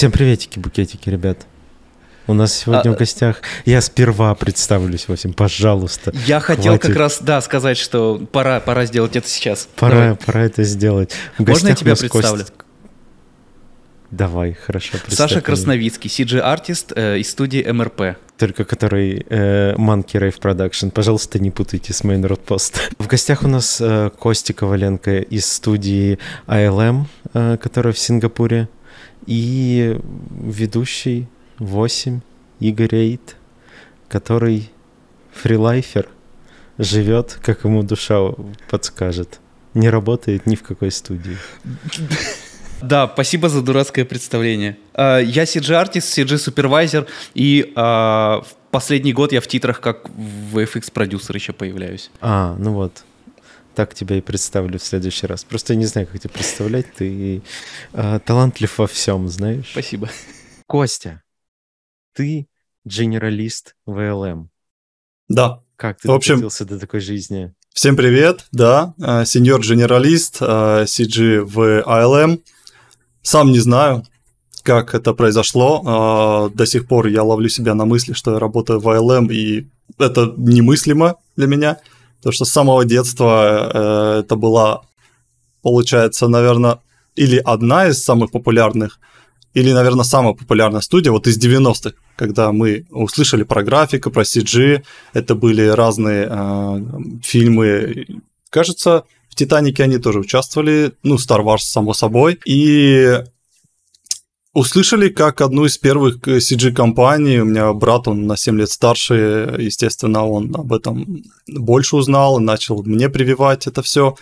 Всем приветики, букетики, ребят. У нас сегодня а, в гостях... Я сперва представлюсь, Васим, пожалуйста. Я хотел как раз, да, сказать, что пора, пора сделать это сейчас. Пора, Давай. пора это сделать. В Можно я тебя представлю? Кость... Давай, хорошо. Саша Красновицкий, CG-артист э, из студии МРП. Только который э, Monkey Rave Production. Пожалуйста, не путайте с Main Road Post. В гостях у нас э, Костя Коваленко из студии ILM, э, которая в Сингапуре, и ведущий 8 Игорь Эйт, который фрилайфер, живет, как ему душа подскажет. Не работает ни в какой студии. Да, спасибо за дурацкое представление. А, я CG-артист, CG-супервайзер, и а, в последний год я в титрах как VFX-продюсер еще появляюсь. А, ну вот. Так тебя и представлю в следующий раз. Просто я не знаю, как тебя представлять. Ты э, талантлив во всем, знаешь. Спасибо. Костя, ты генералист ВЛМ. Да. Как ты в общем, до такой жизни? Всем привет, да, сеньор-генералист, CG в ILM. Сам не знаю, как это произошло. А, до сих пор я ловлю себя на мысли, что я работаю в ILM, и это немыслимо для меня. Потому что с самого детства э, это была, получается, наверное, или одна из самых популярных, или, наверное, самая популярная студия вот из 90-х, когда мы услышали про графику, про CG, это были разные э, фильмы. Кажется, в «Титанике» они тоже участвовали, ну, Star Wars, само собой. И услышали как одну из первых CG-компаний. У меня брат, он на 7 лет старше, естественно, он об этом больше узнал, начал мне прививать это все.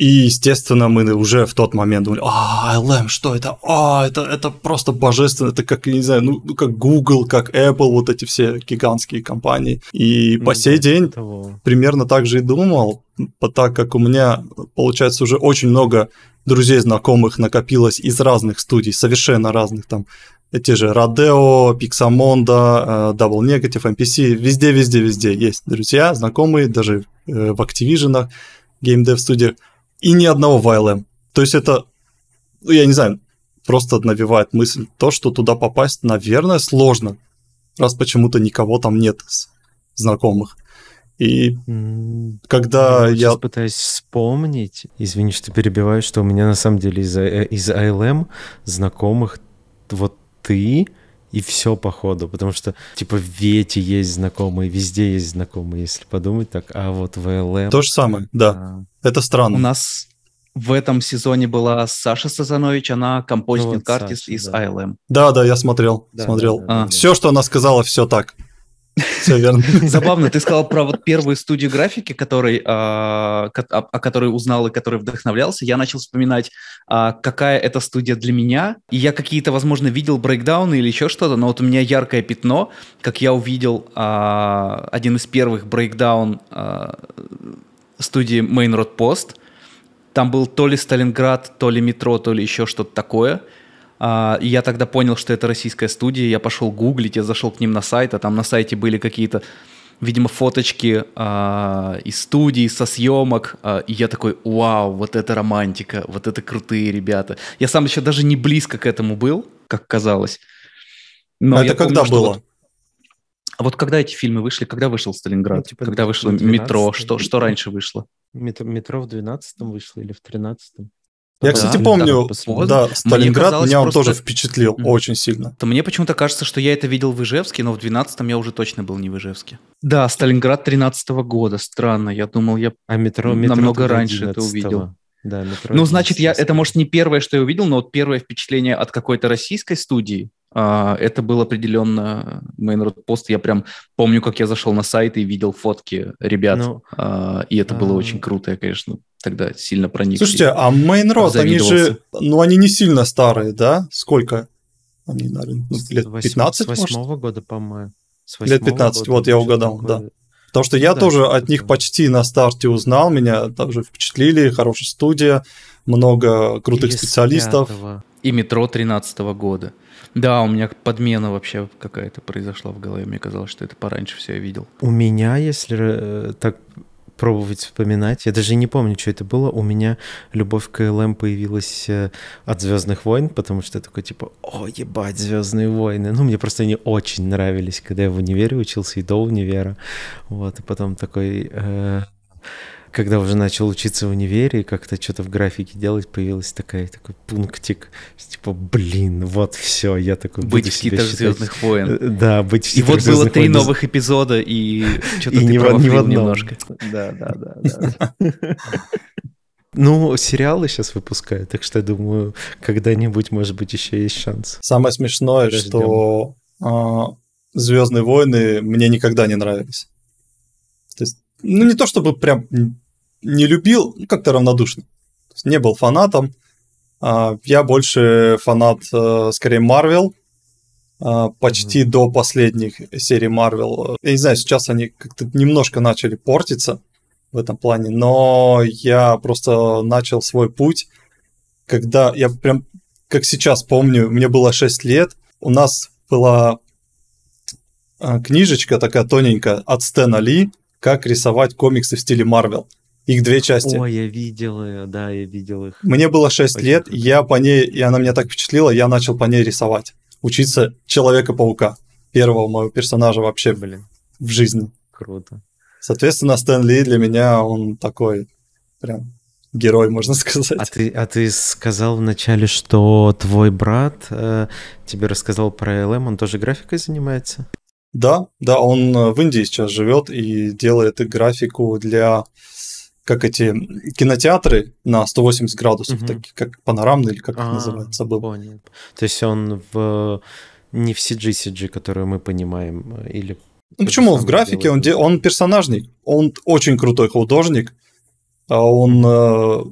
И, естественно, мы уже в тот момент думали, а, LM, что это? А, это, это просто божественно, это как, я не знаю, ну, как Google, как Apple, вот эти все гигантские компании. И ну, по сей да, день того. примерно так же и думал, так как у меня, получается, уже очень много друзей, знакомых накопилось из разных студий, совершенно разных там, те же Rodeo, Pixamonda, э, Double Negative, MPC, везде, везде, везде есть друзья, знакомые, даже э, в Activision, Game Dev студиях и ни одного в ILM. То есть это, ну, я не знаю, просто навевает мысль, то, что туда попасть, наверное, сложно, раз почему-то никого там нет знакомых. И когда я... я... пытаюсь вспомнить, извини, что перебиваю, что у меня на самом деле из, из ILM знакомых вот ты, и все походу, потому что типа в Вете есть знакомые, везде есть знакомые, если подумать так, а вот в ЛМ... То же самое, да. А... Это странно. У нас в этом сезоне была Саша Сазанович, она композитинг ну, вот артист из да. ILM. Да, да, я смотрел, да, смотрел. Да, да, а. Все, что она сказала, все так. Все верно. Забавно, ты сказал про вот первую студию графики, который, а, о которой узнал и который вдохновлялся. Я начал вспоминать, а, какая это студия для меня. И я какие-то, возможно, видел брейкдауны или еще что-то, но вот у меня яркое пятно, как я увидел а, один из первых брейкдаун а, студии Main Road Post. Там был то ли Сталинград, то ли метро, то ли еще что-то такое – а, и я тогда понял, что это российская студия. Я пошел гуглить, я зашел к ним на сайт, а там на сайте были какие-то, видимо, фоточки а, из студии, со съемок. А, и я такой, вау, вот это романтика, вот это крутые ребята. Я сам еще даже не близко к этому был, как казалось. Но а это когда помню, было? Вот, а вот когда эти фильмы вышли, когда вышел Сталинград, ну, типа когда вышло метро, что, что раньше вышло? Метро, метро в 12-м вышло или в 13-м? Я, кстати, да, помню, да, Сталинград меня он просто... тоже впечатлил mm. очень сильно. То мне почему-то кажется, что я это видел в Ижевске, но в 12-м я уже точно был не в Ижевске. Да, Сталинград 13 -го года, странно, я думал, я а метро, метро намного раньше это увидел. Да, метро ну, значит, я, это, может, не первое, что я увидел, но вот первое впечатление от какой-то российской студии, это был определенно Main Road Post. Я прям помню, как я зашел на сайт и видел фотки ребят, ну, а, и это а... было очень круто, я, конечно, тогда сильно проникся. Слушайте, а Main Road, они же, ну, они не сильно старые, да? Сколько? Они, наверное, ну, лет 15, С восьмого года, по-моему. Лет 15, года, вот я угадал, года. да. Потому что я да, тоже от них почти на старте узнал, меня также впечатлили, хорошая студия, много крутых специалистов. И метро 13 года. Да, у меня подмена вообще какая-то произошла в голове. Мне казалось, что это пораньше все я видел. У меня, если э, так пробовать вспоминать. Я даже не помню, что это было. У меня любовь к ЛМ появилась э, от Звездных войн, потому что я такой типа, о, ебать, Звездные войны. Ну, мне просто они очень нравились, когда я в универе учился и до универа. Вот, и потом такой... Э, когда уже начал учиться в универе и как-то что-то в графике делать, появилась такая такой пунктик, типа, блин, вот все, я такой быть в титрах Звездных войн. Э, да, быть в И вот было три войн. новых эпизода, и что-то и ты не, не в одном. немножко. Да, да, да. да. Ну, сериалы сейчас выпускают, так что я думаю, когда-нибудь, может быть, еще есть шанс. Самое смешное, Подождем. что а, Звездные войны мне никогда не нравились. Ну, не то чтобы прям не любил, ну, как-то равнодушно. не был фанатом. А, я больше фанат, э, скорее, Марвел. Почти mm-hmm. до последних серий Марвел. Я не знаю, сейчас они как-то немножко начали портиться в этом плане, но я просто начал свой путь, когда я прям, как сейчас помню, мне было 6 лет, у нас была а, книжечка такая тоненькая от Стэна Ли, как рисовать комиксы в стиле Марвел. Их две части. Ой, я видел ее, да, я видел их. Мне было 6 Очень лет, круто. я по ней, и она меня так впечатлила, я начал по ней рисовать. Учиться Человека-паука. Первого моего персонажа вообще, блин, в жизни. Круто. Соответственно, Стэн Ли для меня, он такой прям герой, можно сказать. А ты, а ты сказал вначале, что твой брат э, тебе рассказал про LM, он тоже графикой занимается? Да, да, он э, в Индии сейчас живет и делает графику для как эти кинотеатры на 180 градусов, угу. такие как панорамные или как а, их называют, забыл. Понял. То есть он в не в CG CG, которую мы понимаем, э, или ну почему? В графике он, де... он персонажник, он очень крутой художник, а он э,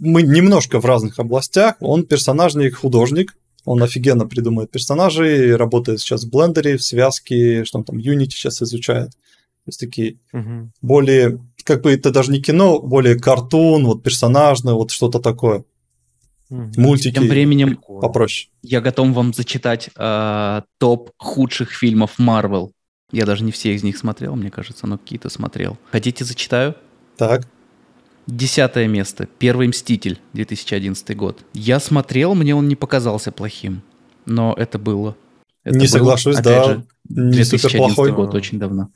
мы немножко в разных областях, он персонажник художник, он офигенно придумывает персонажей, работает сейчас в блендере, в связке, что он там Unity сейчас изучает. То есть такие угу. более, как бы это даже не кино, более картун, вот персонажное, вот что-то такое. Угу. Мультики. Тем временем попроще. Я готов вам зачитать э, топ худших фильмов Marvel. Я даже не все из них смотрел, мне кажется, но какие-то смотрел. Хотите, зачитаю? Так. Десятое место. Первый Мститель, 2011 год. Я смотрел, мне он не показался плохим. Но это было. Это не был, соглашусь, да. Же, не 2011 плохой. год, очень давно.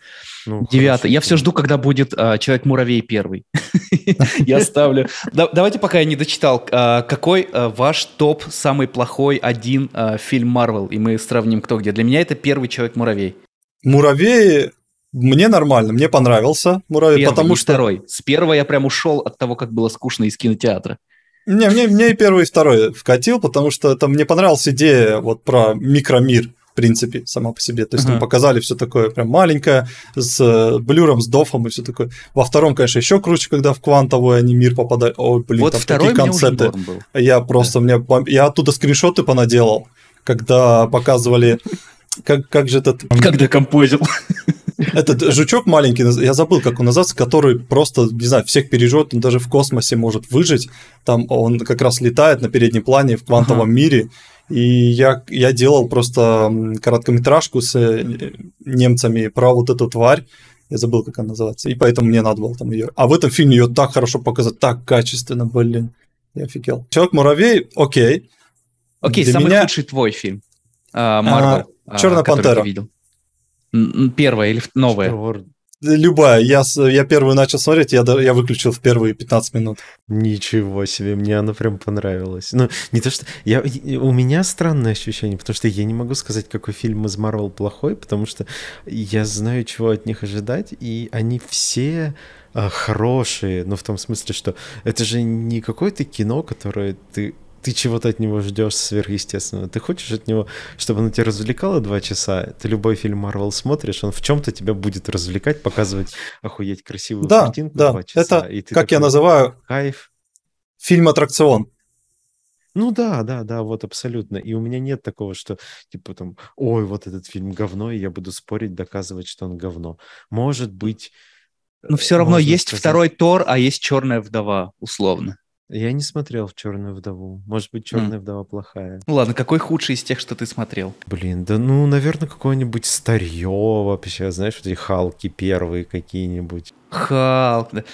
Ну, Девятый. Я все жду, когда будет а, Человек-муравей первый. Я ставлю. Давайте, пока я не дочитал, а, какой а, ваш топ, самый плохой один фильм Марвел? И мы сравним, кто где. Для меня это первый Человек-муравей. Муравей мне нормально, мне понравился муравей, первый, потому что... второй. С первого я прям ушел от того, как было скучно из кинотеатра. Не, мне, мне и первый, и второй вкатил, потому что это мне понравилась идея вот про микромир, в принципе, сама по себе. То есть uh-huh. там показали все такое прям маленькое, с э, блюром, с дофом и все такое. Во втором, конечно, еще круче, когда в квантовый они мир попадают. Ой, блин, вот там второй такие концепты. Был. Я просто, да. мне, я оттуда скриншоты понаделал, когда показывали как, как же этот... Когда композил. Этот жучок маленький, я забыл, как он называется, который просто, не знаю, всех переживет, он даже в космосе может выжить. Там он как раз летает на переднем плане в квантовом ага. мире. И я, я делал просто короткометражку с э, немцами про вот эту тварь. Я забыл, как она называется. И поэтому мне надо было там ее. А в этом фильме ее так хорошо показать, так качественно, блин. Я офигел. Человек-муравей, окей. Окей, Для самый меня... худший твой фильм. Марвел. А, Черная пантера. видел. Первая или новая? Любая. Я, я первую начал смотреть, я, я выключил в первые 15 минут. Ничего себе, мне она прям понравилась. Ну, не то, что... Я, у меня странное ощущение, потому что я не могу сказать, какой фильм из Марвел плохой, потому что я знаю, чего от них ожидать, и они все а, хорошие, ну, в том смысле, что это же не какое-то кино, которое ты ты чего-то от него ждешь сверхъестественного. Ты хочешь от него, чтобы оно тебя развлекало два часа. Ты любой фильм Марвел смотришь, он в чем-то тебя будет развлекать, показывать охуеть красивую да, картинку да. два часа. Это, и ты как такой, я называю, кайф. фильм-аттракцион. Ну да, да, да, вот абсолютно. И у меня нет такого, что типа там, ой, вот этот фильм говно, и я буду спорить, доказывать, что он говно. Может быть. Но все равно есть сказать... второй Тор, а есть Черная вдова, условно. Я не смотрел в Черную вдову. Может быть, Черная mm. вдова плохая. Ну ладно, какой худший из тех, что ты смотрел? Блин, да ну, наверное, какое-нибудь старье вообще, знаешь, вот эти Халки первые какие-нибудь. Халк, да.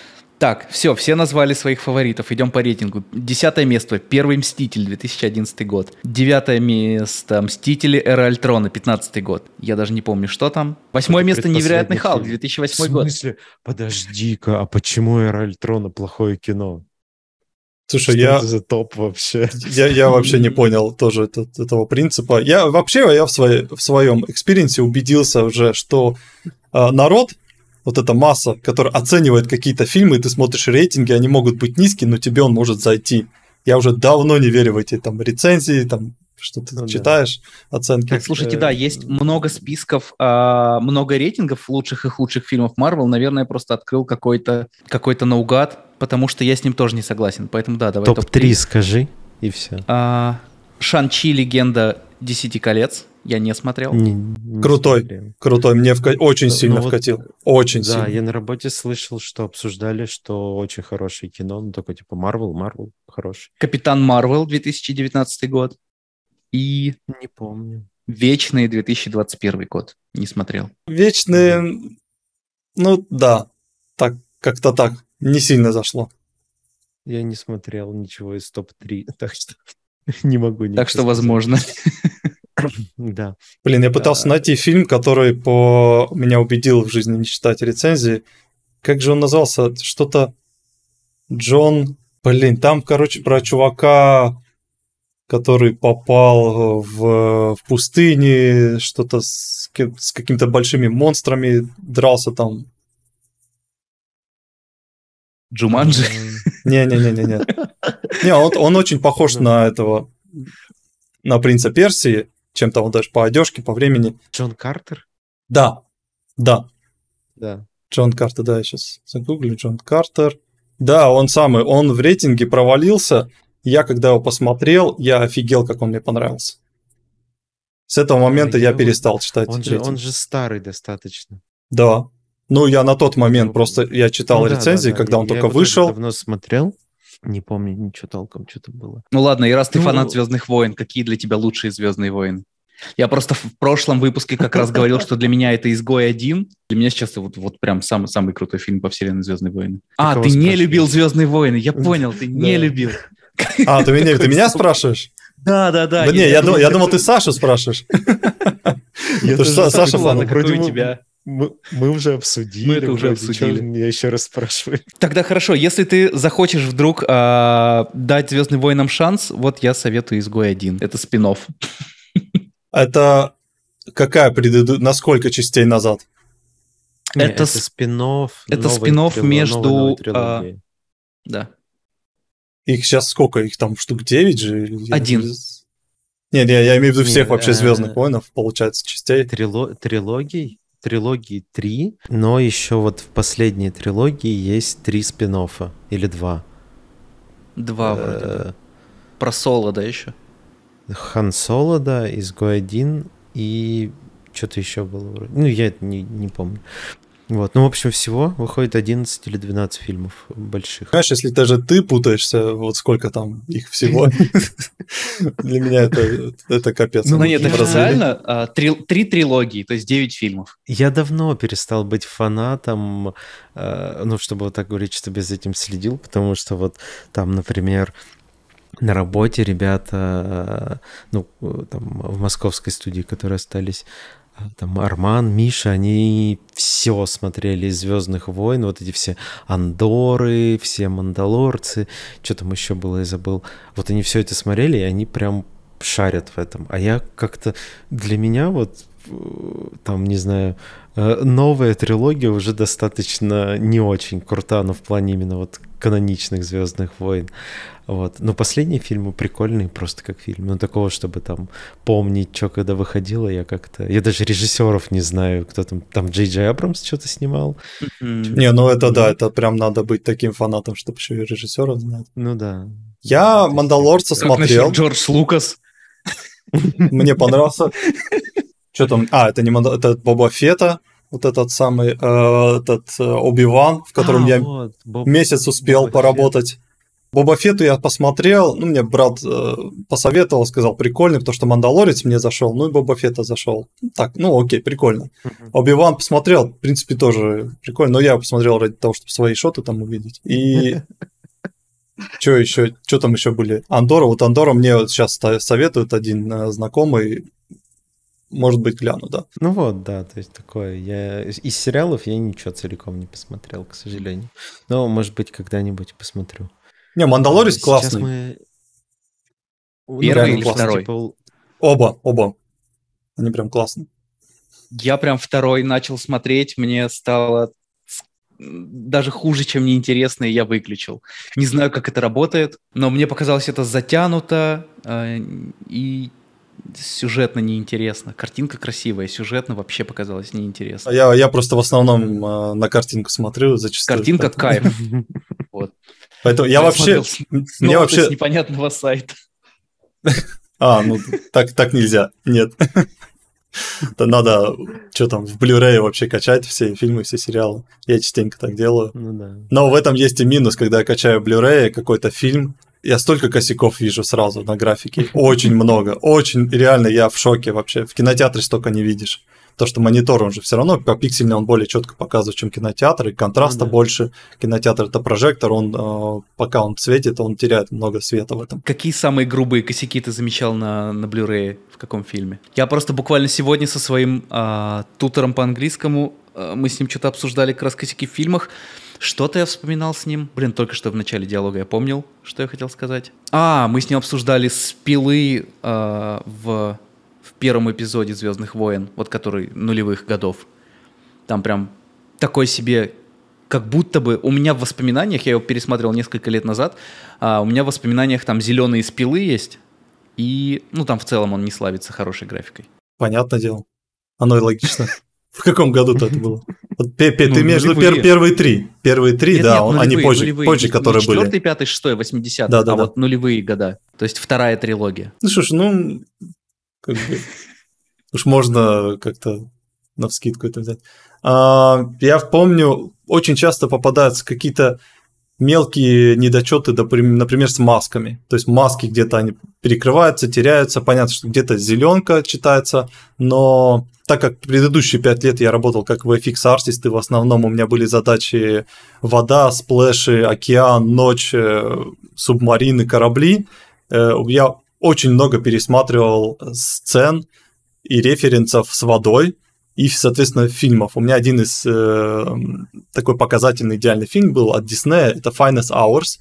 Так, все, все назвали своих фаворитов. Идем по рейтингу. Десятое место. Первый Мститель, 2011 год. Девятое место. Мстители Эра Альтрона, 15 год. Я даже не помню, что там. Восьмое место. Невероятный Халк, 2008 год. В смысле? Подожди-ка, а почему Эра Альтрона плохое кино? Слушай, что я... это за топ вообще? Я, я вообще не понял тоже этот, этого принципа. Я вообще я в, своей, в своем experience е убедился уже, что э, народ вот эта масса, которая оценивает какие-то фильмы, и ты смотришь рейтинги, они могут быть низкие, но тебе он может зайти. Я уже давно не верю в эти там рецензии, там что ты ну, читаешь, да. оценки. Так, слушайте, да, есть много списков, а, много рейтингов лучших и худших фильмов Marvel. Наверное, я просто открыл какой-то какой наугад, потому что я с ним тоже не согласен. Поэтому да, давай топ-3 топ скажи, и все. А, Шан-Чи, легенда Десяти колец. Я не смотрел. Не, не крутой, смотрел. крутой. Мне вка... очень ну, сильно ну, вкатил. Вот, очень да, сильно. я на работе слышал, что обсуждали, что очень хорошее кино, ну только типа Марвел, Марвел хороший. Капитан Марвел 2019 год. И... Не помню. Вечные 2021 год. Не смотрел. Вечные... Ну да, так, как-то так. Не сильно зашло. Я не смотрел ничего из топ-3, так что не могу Так что возможно. Да. Блин, я пытался найти фильм, который по меня убедил в жизни не читать рецензии. Как же он назывался? Что-то Джон... Блин, там, короче, про чувака, который попал в, в пустыне, что-то с, с какими-то большими монстрами, дрался там. Джуманджи? Не-не-не-не. Не, он, он очень похож на этого, на принца Персии чем-то он даже по одежке, по времени. Джон Картер? Да, да. Да. Джон Картер, да, я сейчас загуглю. Джон Картер. Да, он самый, он в рейтинге провалился. Я, когда его посмотрел, я офигел, как он мне понравился. С этого момента а я, перестал читать. Он же, он же старый достаточно. Да. Ну, я на тот момент ну, просто, я читал ну, рецензии, да, да, когда он я только вышел. Я давно смотрел. Не помню ничего толком, что там было. Ну ладно, и раз ты ну... фанат Звездных войн, какие для тебя лучшие Звездные войны? Я просто в прошлом выпуске как раз говорил, что для меня это «Изгой один». Для меня сейчас вот, вот прям самый, самый крутой фильм по вселенной «Звездные войны». А, ты не любил «Звездные войны», я понял, ты не любил. А, ты меня, ты меня спрашиваешь? Да, да, да. Да не, я, думал, я думал, ты Сашу спрашиваешь. Саша, ладно, какой у тебя? Мы, мы уже обсудили. Мы это уже обсудили. Что меня еще раз спрашиваю. Тогда хорошо, если ты захочешь вдруг э, дать Звездным войнам шанс, вот я советую изгой один. Это спин -офф. Это какая предыдущая, на сколько частей назад? Это, это спин-офф. Это спин между... А, да. Их сейчас сколько? Их там штук 9 же? Один. Не, не, я имею в виду всех не, вообще Звездных войнов, получается, частей. Трило... Трилогий? Трилогии три, но еще вот в последней трилогии есть три спин или два. Два вроде Про Соло, да, еще? Хан Соло, да, Изгой один и что-то еще было вроде. Ну, я это не, не помню. Вот, ну, в общем, всего выходит 11 или 12 фильмов больших. Знаешь, если даже ты путаешься, вот сколько там их всего, для меня это, это капец. Ну, нет, официально а, три, три трилогии, то есть 9 фильмов. Я давно перестал быть фанатом, а, ну, чтобы вот так говорить, что без этим следил, потому что вот там, например, на работе ребята, ну, там, в московской студии, которые остались, там Арман, Миша, они все смотрели из Звездных войн, вот эти все Андоры, все Мандалорцы, что там еще было, я забыл. Вот они все это смотрели, и они прям шарят в этом. А я как-то для меня вот там, не знаю, э, новая трилогия уже достаточно не очень крута, но в плане именно вот каноничных Звездных войн. Вот. Но последние фильмы прикольные, просто как фильм. Но такого, чтобы там помнить, что когда выходило, я как-то... Я даже режиссеров не знаю, кто там... Там Джей Джей Абрамс что-то снимал. Не, ну это да, это прям надо быть таким фанатом, чтобы еще и режиссеров знать. Ну да. Я «Мандалорца» смотрел. Джордж Лукас. Мне понравился. Что там? А, это не Мандал... это Боба Фета вот этот самый э, этот э, Оби-Ван, в котором а, я вот, Боб... месяц успел Боба поработать. Боба Фетту я посмотрел, ну, мне брат э, посоветовал, сказал, прикольный, потому что Мандалорец мне зашел, ну и Боба Фетта зашел. Так, ну окей, прикольно. Uh-huh. Оби-Ван посмотрел, в принципе, тоже прикольно, но я посмотрел ради того, чтобы свои шоты там увидеть. И что еще, что там еще были? Андора, вот Андора мне вот сейчас советует один э, знакомый, может быть, гляну, да. Ну вот, да, то есть такое. Я из сериалов я ничего целиком не посмотрел, к сожалению. Но, может быть, когда-нибудь посмотрю. Не, Мандалорец Сейчас классный. Мы... Первый или второй? Типа... Оба, оба. Они прям классные. Я прям второй начал смотреть, мне стало даже хуже, чем неинтересно, и я выключил. Не знаю, как это работает, но мне показалось это затянуто э, и сюжетно неинтересно. Картинка красивая, сюжетно вообще показалось неинтересно. Я, я просто в основном э, на картинку смотрю зачастую. Картинка кайф. Вот. Поэтому я, вообще... Мне вообще... с непонятного сайта. А, ну так, так нельзя. Нет. Это надо, что там, в Blu-ray вообще качать все фильмы, все сериалы. Я частенько так делаю. Ну, да. Но в этом есть и минус, когда я качаю Blu-ray какой-то фильм, я столько косяков вижу сразу на графике. Очень много. Очень, реально, я в шоке вообще. В кинотеатре столько не видишь. То, что монитор, он же все равно по пиксельно он более четко показывает, чем кинотеатр, и контраста да. больше. Кинотеатр это прожектор, он э, пока он светит, он теряет много света в этом. Какие самые грубые косяки ты замечал на, на Blu-ray в каком фильме? Я просто буквально сегодня со своим э, тутором по английскому, э, мы с ним что-то обсуждали как раз косяки в фильмах, что-то я вспоминал с ним. Блин, только что в начале диалога я помнил, что я хотел сказать. А, мы с ним обсуждали спилы э, в, в первом эпизоде Звездных войн, вот который нулевых годов. Там прям такой себе как будто бы у меня в воспоминаниях, я его пересмотрел несколько лет назад, а у меня в воспоминаниях там зеленые спилы есть, и, ну, там в целом он не славится хорошей графикой. Понятное дело. Оно и логично. В каком году-то это было? Ты ну, между пер, первые три. Первые три, нет, да, нет, нулевые, они позже, нулевые, позже не, которые не были. Четвертый, пятый, шестой, восьмидесятый, да, да, а да. вот нулевые года. То есть вторая трилогия. Ну что ж, ну, как бы, уж можно как-то на вскидку это взять. А, я помню, очень часто попадаются какие-то мелкие недочеты, например, с масками. То есть маски где-то они перекрываются, теряются. Понятно, что где-то зеленка читается, но так как предыдущие пять лет я работал как VFX артист, и в основном у меня были задачи вода, сплэши, океан, ночь, э, субмарины, корабли, э, я очень много пересматривал сцен и референсов с водой, и, соответственно, фильмов. У меня один из э, такой показательный идеальный фильм был от Диснея, это Finest Hours,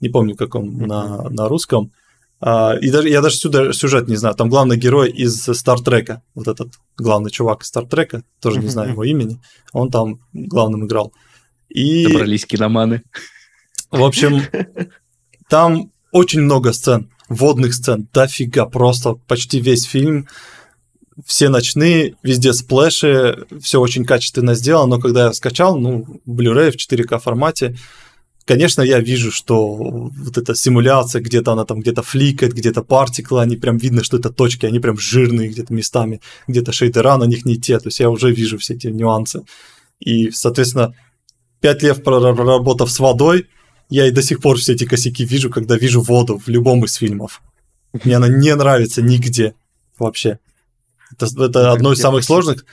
не помню, как он mm-hmm. на, на русском. А, и даже, я даже сюда сюжет не знаю, там главный герой из Стартрека, вот этот главный чувак из Стартрека, тоже не знаю его имени, он там главным играл. И... Добрались киноманы. В общем, там очень много сцен, водных сцен, дофига, просто почти весь фильм все ночные, везде сплэши, все очень качественно сделано, но когда я скачал, ну, Blu-ray в 4К формате, конечно, я вижу, что вот эта симуляция, где-то она там где-то фликает, где-то партиклы, они прям видно, что это точки, они прям жирные где-то местами, где-то шейдера на них не те, то есть я уже вижу все эти нюансы. И, соответственно, пять лет проработав с водой, я и до сих пор все эти косяки вижу, когда вижу воду в любом из фильмов. Мне она не нравится нигде вообще. Это, это ну, одно из самых сложных.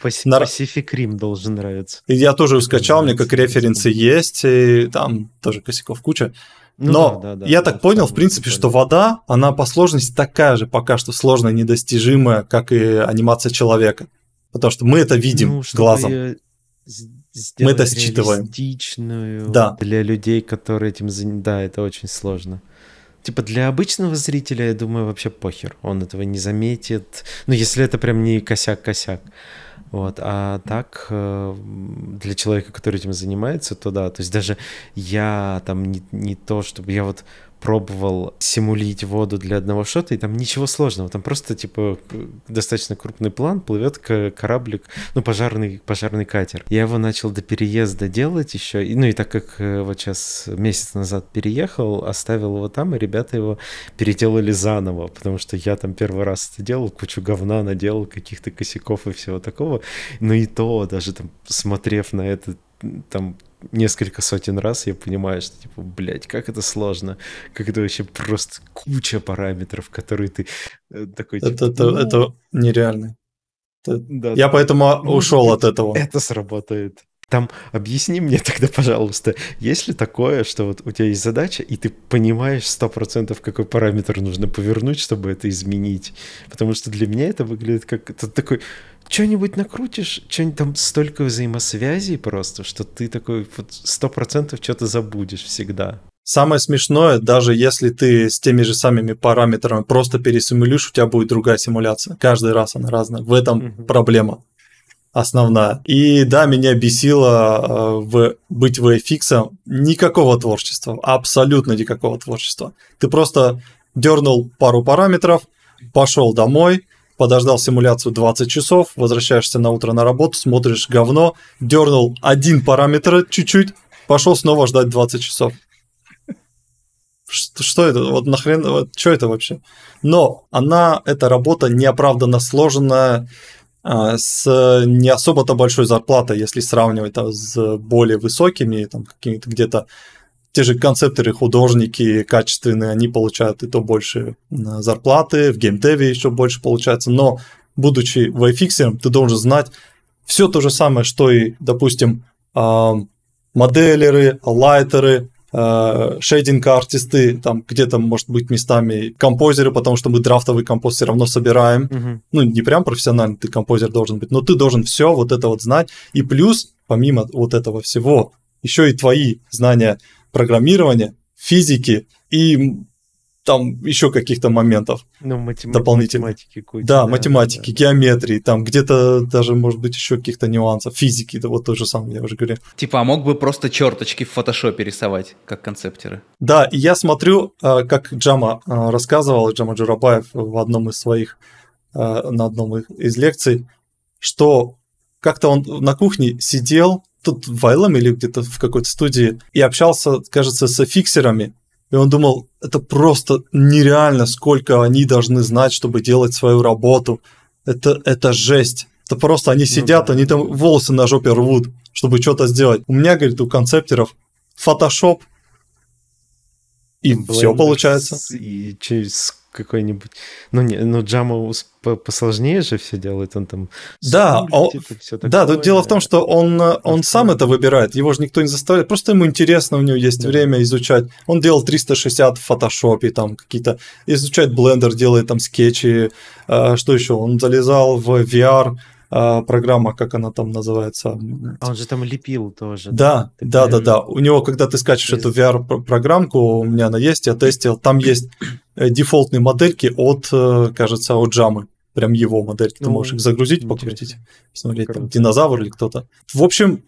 Pacific Rim должен нравиться. Я тоже скачал, мне как референсы есть, и там тоже косяков куча. Ну, Но да, да, да, я так понял, в принципе, что вода, она по сложности такая же пока что сложная, недостижимая, как и анимация человека. Потому что мы это видим ну, глазом. Мы это считываем. Да. Для людей, которые этим заняты, да, это очень сложно. Типа для обычного зрителя, я думаю, вообще похер. Он этого не заметит. Ну, если это прям не косяк-косяк. Вот, а так э, для человека, который этим занимается, то да, то есть даже я там не, не то, чтобы я вот пробовал симулить воду для одного шота, и там ничего сложного. Там просто, типа, достаточно крупный план, плывет кораблик, ну, пожарный, пожарный катер. Я его начал до переезда делать еще, и, ну, и так как э, вот сейчас месяц назад переехал, оставил его там, и ребята его переделали заново, потому что я там первый раз это делал, кучу говна наделал, каких-то косяков и всего такого. Но и то, даже там, смотрев на это, там несколько сотен раз, я понимаю, что, типа, блядь, как это сложно, как это вообще просто куча параметров, которые ты э, такой... Типа, это, это, ну... это нереально. Это... Да, я да. поэтому ну, ушел от этого. Это сработает. Там объясни мне тогда, пожалуйста, есть ли такое, что вот у тебя есть задача, и ты понимаешь сто процентов, какой параметр нужно повернуть, чтобы это изменить? Потому что для меня это выглядит как это такой что-нибудь накрутишь, что-нибудь там столько взаимосвязей просто, что ты такой сто процентов что-то забудешь всегда. Самое смешное, даже если ты с теми же самыми параметрами просто пересимулируешь, у тебя будет другая симуляция. Каждый раз она разная. В этом mm-hmm. проблема основная. И да, меня бесило э, в, быть VFX никакого творчества, абсолютно никакого творчества. Ты просто дернул пару параметров, пошел домой, подождал симуляцию 20 часов, возвращаешься на утро на работу, смотришь говно, дернул один параметр чуть-чуть, пошел снова ждать 20 часов. Что, что это? Вот нахрен, вот, что это вообще? Но она, эта работа неоправданно сложенная, с не особо-то большой зарплатой, если сравнивать там, с более высокими, там какими-то где-то те же концепторы, художники качественные, они получают и то больше зарплаты, в геймдеве еще больше получается, но будучи VFX, ты должен знать все то же самое, что и, допустим, а, моделеры, лайтеры, а, шейдинг-артисты, там где-то, может быть, местами композеры, потому что мы драфтовый композ все равно собираем. Uh-huh. Ну, не прям профессиональный ты композер должен быть, но ты должен все вот это вот знать. И плюс, помимо вот этого всего, еще и твои знания программирования, физики и там еще каких-то моментов ну, матем... дополнительных. Математики куча, да, да, математики, да. геометрии, там где-то даже, может быть, еще каких-то нюансов, физики, да вот то же самое, я уже говорю. Типа, а мог бы просто черточки в фотошопе рисовать, как концептеры? Да, и я смотрю, а, как Джама а, рассказывал, Джама Джурабаев в одном из своих, а, на одном из лекций, что как-то он на кухне сидел, тут в ILM или где-то в какой-то студии и общался, кажется, с фиксерами. И он думал, это просто нереально, сколько они должны знать, чтобы делать свою работу. Это, это жесть. Это просто они ну сидят, ну, да. они там волосы на жопе рвут, чтобы что-то сделать. У меня, говорит, у концептеров Photoshop, и Blender все получается. И через какой-нибудь... Ну, не, ну Джама посложнее же все делает, он там... Да, он, типа, такое, да, тут дело в том, что он, он сам это выбирает, его же никто не заставляет, просто ему интересно, у него есть да. время изучать. Он делал 360 в фотошопе, там какие-то... Изучает блендер, делает там скетчи, э, что еще? Он залезал в VR, а, программа, как она там называется. А он же там лепил тоже. Да, да, да, да. да. У него, когда ты скачешь эту VR-программку, у меня она есть, я тестил, там есть э, дефолтные модельки от, э, кажется, от Джамы. Прям его модельки. Ты ну, можешь их загрузить, покрутить, посмотреть, там, динозавр или кто-то. В общем,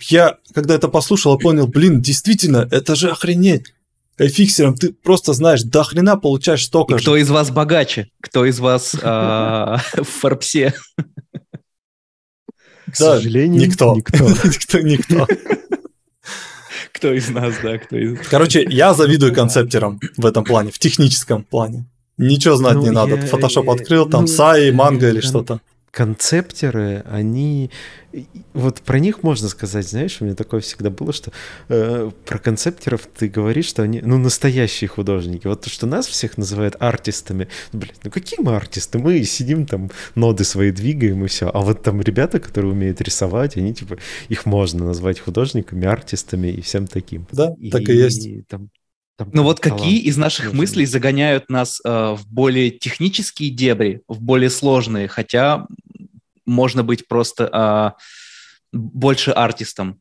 я, когда это послушал, я понял, блин, действительно, это же охренеть. Фиксером ты просто знаешь, до хрена получаешь столько И кто из вас богаче? Кто из вас а, в Форбсе? К да, сожалению, никто. Никто. никто, никто. Кто из нас, да, кто из Короче, я завидую концептерам в этом плане, в техническом плане. Ничего знать ну, не надо. Photoshop открыл, там ну, Сай, Манго или что-то концептеры, они... Вот про них можно сказать, знаешь, у меня такое всегда было, что э, про концептеров ты говоришь, что они, ну, настоящие художники. Вот то, что нас всех называют артистами. Ну, блядь, ну какие мы артисты? Мы сидим там, ноды свои двигаем и все. А вот там ребята, которые умеют рисовать, они, типа, их можно назвать художниками, артистами и всем таким. Да, и, так и есть. И, там, там ну вот какие из наших мыслей загоняют нас э, в более технические дебри, в более сложные, хотя можно быть просто э, больше артистом,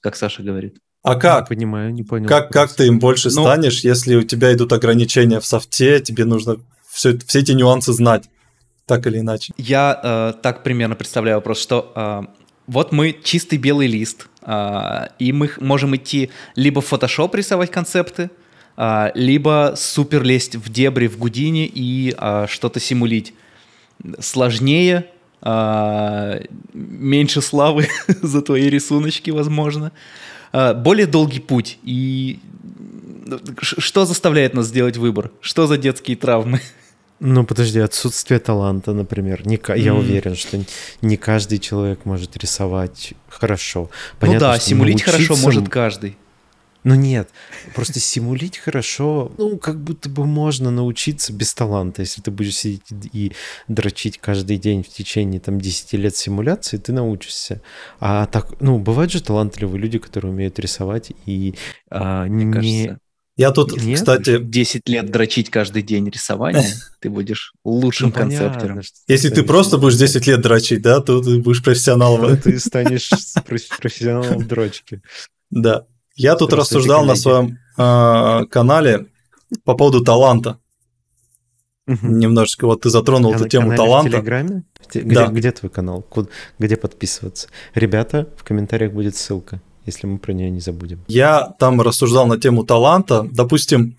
как Саша говорит. А как? Не понимаю, не понял. Как, как ты им больше ну, станешь, если у тебя идут ограничения в софте, тебе нужно все, все эти нюансы знать, так или иначе? Я э, так примерно представляю вопрос, что э, вот мы чистый белый лист, э, и мы можем идти либо в Photoshop рисовать концепты, э, либо супер лезть в дебри в Гудине и э, что-то симулить. Сложнее, а, меньше славы за твои рисуночки, возможно. А, более долгий путь. И что заставляет нас сделать выбор? Что за детские травмы? Ну, подожди, отсутствие таланта, например. Не, я mm. уверен, что не каждый человек может рисовать хорошо. Ну Понятно, ну да, симулить хорошо может каждый. Ну нет, просто симулить хорошо, ну, как будто бы можно научиться без таланта. Если ты будешь сидеть и дрочить каждый день в течение там 10 лет симуляции, ты научишься. А так, ну, бывают же талантливые люди, которые умеют рисовать и а, Мне не... Кажется, я тут, Нет? кстати... 10 лет дрочить каждый день рисование, ты будешь лучшим ну, концептером. Если ты просто будешь 10 лет дрочить, да, то ты будешь профессионалом. Ты станешь профессионалом дрочки. Да. Я тут рассуждал на своем а, канале по поводу таланта. Немножечко вот ты затронул эту тему таланта. В Телеграме? Где, где твой канал? Где подписываться? Ребята, в комментариях будет ссылка если мы про нее не забудем. Я там рассуждал на тему таланта. Допустим,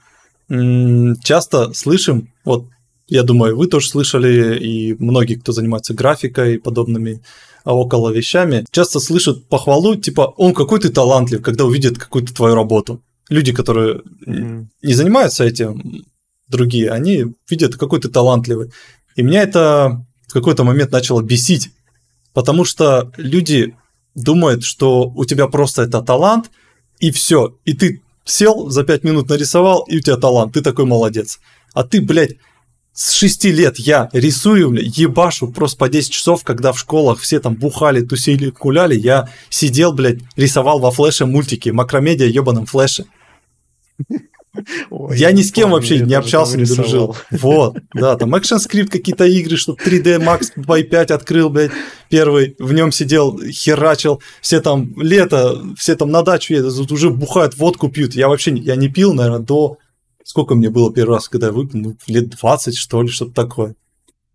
часто слышим, вот я думаю, вы тоже слышали, и многие, кто занимается графикой и подобными а, около вещами, часто слышат похвалу, типа, он какой ты талантлив, когда увидит какую-то твою работу. Люди, которые mm-hmm. не занимаются этим, другие, они видят, какой ты талантливый. И меня это в какой-то момент начало бесить, потому что люди думает, что у тебя просто это талант, и все. И ты сел, за пять минут нарисовал, и у тебя талант, ты такой молодец. А ты, блядь, с 6 лет я рисую, ебашу просто по 10 часов, когда в школах все там бухали, тусили, куляли, я сидел, блядь, рисовал во флеше мультики, макромедиа ебаном флеше. Ой, я ни с кем вообще не общался, не дружил. Вот, да, там ActionScript какие-то игры, что 3D Max by 5 открыл, блядь, первый, в нем сидел, херачил, все там лето, все там на дачу едут, уже бухают, водку пьют. Я вообще я не пил, наверное, до... Сколько мне было первый раз, когда я выпил? Ну, лет 20, что ли, что-то такое.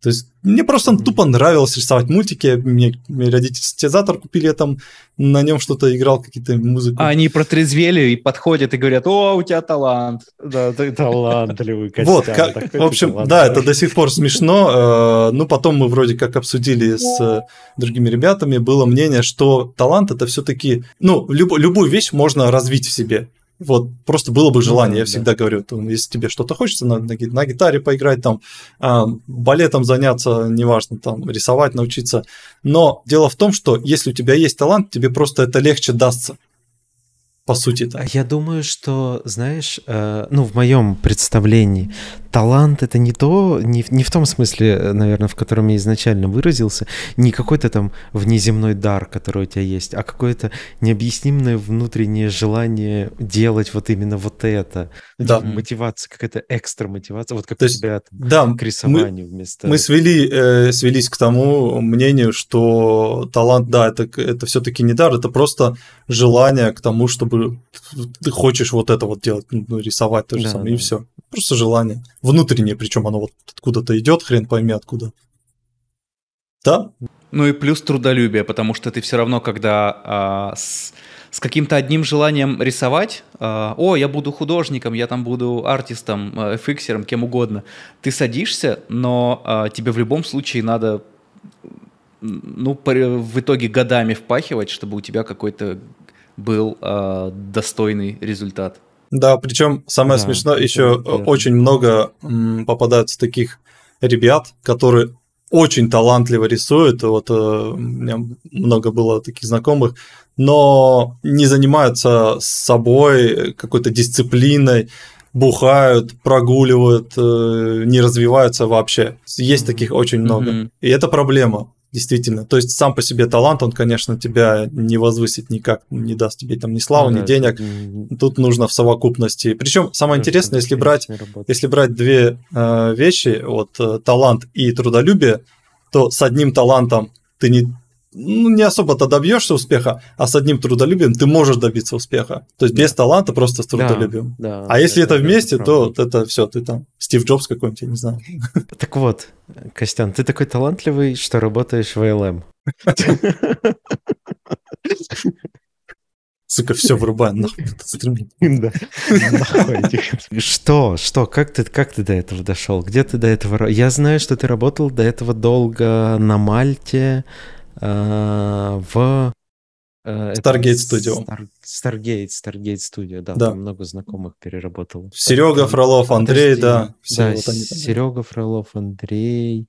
То есть мне просто тупо нравилось рисовать мультики. Мне, мне родители синтезатор купили, я там на нем что-то играл, какие-то музыки. А они протрезвели и подходят и говорят, о, у тебя талант. Да, ты талантливый Костян. Вот, как, в общем, да, это до сих пор смешно. Э, ну, потом мы вроде как обсудили с другими ребятами, было мнение, что талант это все-таки, ну, любую вещь можно развить в себе. Вот, просто было бы ну желание, я всегда говорю, там, если тебе что-то хочется на, на, на гитаре поиграть, там, а, балетом заняться, неважно, там, рисовать, научиться. Но дело в том, что если у тебя есть талант, тебе просто это легче дастся по сути то Я думаю, что, знаешь, э, ну, в моем представлении, талант это не то, не, не в том смысле, наверное, в котором я изначально выразился, не какой-то там внеземной дар, который у тебя есть, а какое-то необъяснимое внутреннее желание делать вот именно вот это. Да. Мотивация, какая-то экстра мотивация, вот как то у тебя там, да, к рисованию мы, вместо... Мы свели, э, свелись к тому мнению, что талант, да, это, это все-таки не дар, это просто желание к тому, чтобы чтобы ты хочешь вот это вот делать, ну, рисовать то же да, самое, да. и все. Просто желание. Внутреннее, причем оно вот откуда-то идет, хрен пойми откуда. Да? Ну и плюс трудолюбие, потому что ты все равно, когда а, с, с каким-то одним желанием рисовать, а, о, я буду художником, я там буду артистом, а, фиксером, кем угодно, ты садишься, но а, тебе в любом случае надо ну, в итоге годами впахивать, чтобы у тебя какой-то был э, достойный результат. Да, причем самое да, смешное, еще верно. очень много м, попадается таких ребят, которые очень талантливо рисуют. Вот э, у меня много было таких знакомых, но не занимаются собой, какой-то дисциплиной, бухают, прогуливают, э, не развиваются вообще. Есть таких очень много. Mm-hmm. И это проблема действительно. То есть сам по себе талант, он, конечно, тебя не возвысит никак, не даст тебе там ни славы, ну, ни да, денег. Это... Тут нужно в совокупности. Причем самое это интересное, если брать, если брать две э, вещи, вот э, талант и трудолюбие, то с одним талантом ты не ну, не особо-то добьешься успеха, а с одним трудолюбием ты можешь добиться успеха. То есть да. без таланта, просто с трудолюбием. Да, да, а если это, это вместе, это то это все, ты там Стив Джобс какой-нибудь, я не знаю. Так вот, Костян, ты такой талантливый, что работаешь в АЛМ. Сука, все вырубаем, нахуй Что? Что? Как ты, как ты до этого дошел? Где ты до этого? Я знаю, что ты работал до этого долго на Мальте, в Э, Stargate Studio. Star, Stargate, Stargate Studio, да, да. Там много знакомых переработал. Серега Фролов, Андрей, Подожди. да. Все да, вот они. Серега Фролов, Андрей,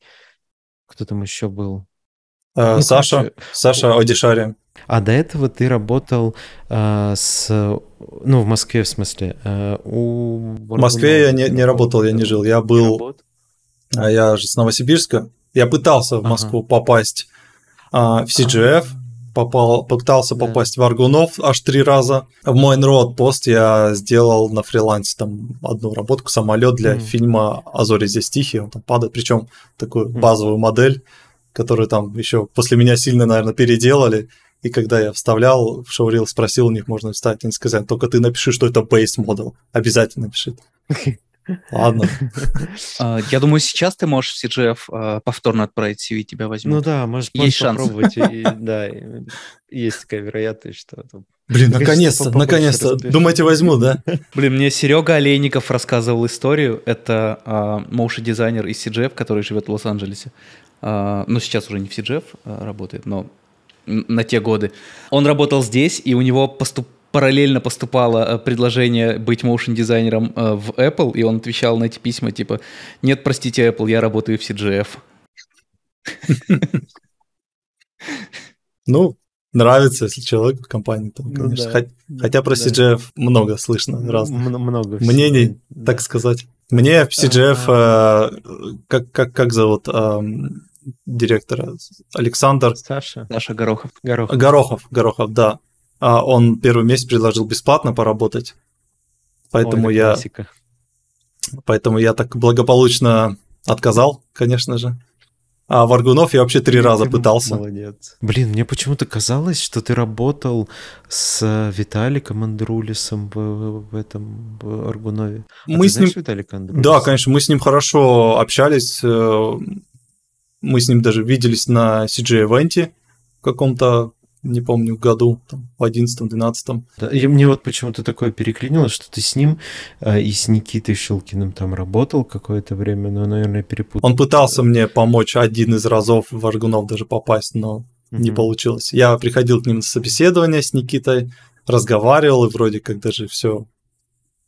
кто там еще был? А, ну, Саша, короче, Саша Одишари. А до этого ты работал а, с, ну, в Москве, в смысле, а, у... В Москве я не, не работал, я не жил, я был... А я же с Новосибирска. Я пытался в Москву ага. попасть в CGF, попал, пытался да. попасть в Аргунов аж три раза. В мой народ пост я сделал на фрилансе там одну работку, самолет для mm. фильма «Азори здесь тихие», он там падает, причем такую mm. базовую модель, которую там еще после меня сильно, наверное, переделали. И когда я вставлял в шоурил, спросил у них, можно вставить, они сказали, только ты напиши, что это base model. Обязательно напиши. Ладно. А, я думаю, сейчас ты можешь в CGF а, повторно отправить CV, тебя возьмут. Ну да, можешь есть шанс. попробовать. Да, есть такая вероятность, что... Блин, наконец-то, наконец-то. Думаете, возьму, да? Блин, мне Серега Олейников рассказывал историю. Это моушен а, дизайнер из CGF, который живет в Лос-Анджелесе. Ну, сейчас уже не в CGF работает, но на те годы. Он работал здесь, и у него поступ параллельно поступало э, предложение быть моушен-дизайнером э, в Apple, и он отвечал на эти письма типа «Нет, простите, Apple, я работаю в CGF». Ну, нравится, если человек в компании, там, ну конечно. Ну, да. Хотя про да. CGF много слышно разных много мнений, да. так сказать. Мне в CGF, а, как, как, как зовут директора? Александр? Саша. Саша Горохов. Горохов. Горохов, Горохов, да. А он первый месяц предложил бесплатно поработать. Поэтому Ой, я... Классика. Поэтому я так благополучно отказал, конечно же. А Варгунов я вообще три раза пытался. Молодец. Блин, мне почему-то казалось, что ты работал с Виталиком Андрулисом в, в этом в Аргунове. А мы с ним... Виталика Да, конечно, мы с ним хорошо общались. Э, мы с ним даже виделись на CG-эвенте каком-то не помню, году, там, в одиннадцатом, двенадцатом. Да, и мне вот почему-то такое переклинило, что ты с ним э, и с Никитой Шилкиным там работал какое-то время, но, наверное, перепутал. Он пытался мне помочь один из разов в Аргунов даже попасть, но угу. не получилось. Я приходил к ним на собеседование с Никитой, разговаривал, и вроде как даже все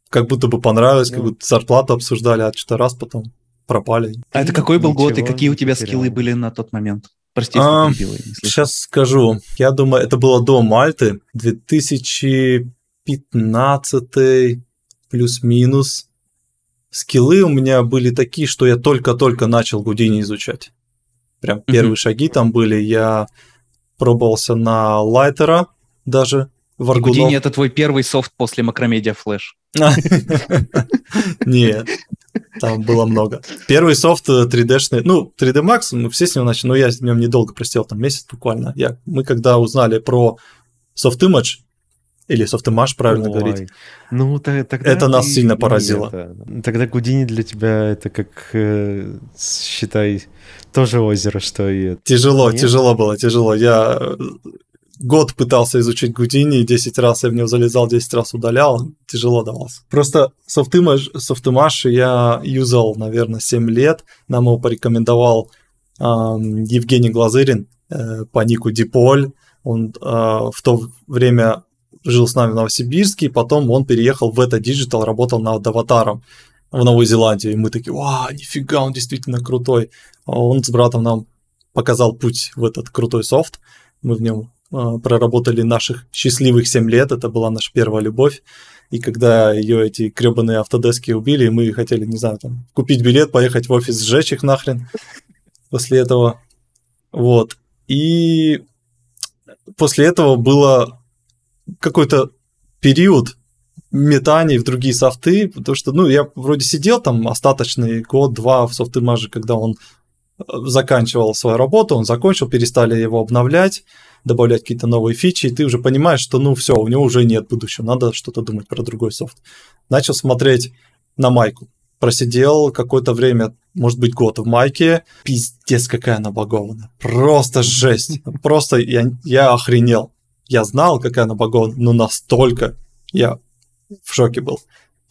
как будто бы понравилось, ну, как будто зарплату обсуждали, а что-то раз потом пропали. А это какой был год и какие у тебя скиллы были на тот момент? Прости, а, Сейчас скажу. Я думаю, это было до Мальты. 2015 плюс-минус. Скиллы у меня были такие, что я только-только начал Гудини изучать. Прям первые mm-hmm. шаги там были. Я пробовался на Лайтера даже. Варгунов. Гудини это твой первый софт после Macromedia Flash. Нет, там было много. Первый софт 3D-шный, ну, 3D Max, мы все с него начали, но я с ним недолго простил, там месяц буквально. Я, мы когда узнали про Softimage, или Softimage, правильно Ой. говорить. Ну, тогда это нас сильно поразило. Это, тогда Гудини для тебя это как, э, считай, тоже озеро, что и... Тяжело, Нет? тяжело было, тяжело. Я год пытался изучить Гудини, 10 раз я в него залезал, 10 раз удалял, тяжело давался. Просто софтымаш, софтымаш я юзал, наверное, 7 лет, нам его порекомендовал э, Евгений Глазырин э, по нику Диполь, он э, в то время жил с нами в Новосибирске, потом он переехал в это Digital, работал над аватаром в Новой Зеландии, и мы такие, вау, нифига, он действительно крутой. Он с братом нам показал путь в этот крутой софт, мы в нем проработали наших счастливых 7 лет, это была наша первая любовь. И когда ее эти гребаные автодески убили, мы хотели, не знаю, там, купить билет, поехать в офис, сжечь их нахрен после этого. Вот. И после этого было какой-то период метаний в другие софты, потому что, ну, я вроде сидел там остаточный год-два в софтымаже, когда он заканчивал свою работу, он закончил, перестали его обновлять, добавлять какие-то новые фичи, и ты уже понимаешь, что ну все, у него уже нет будущего, надо что-то думать про другой софт. Начал смотреть на майку. Просидел какое-то время, может быть, год в майке. Пиздец, какая она багованная. Просто жесть. Просто я, я охренел. Я знал, какая она багованная, но настолько я в шоке был.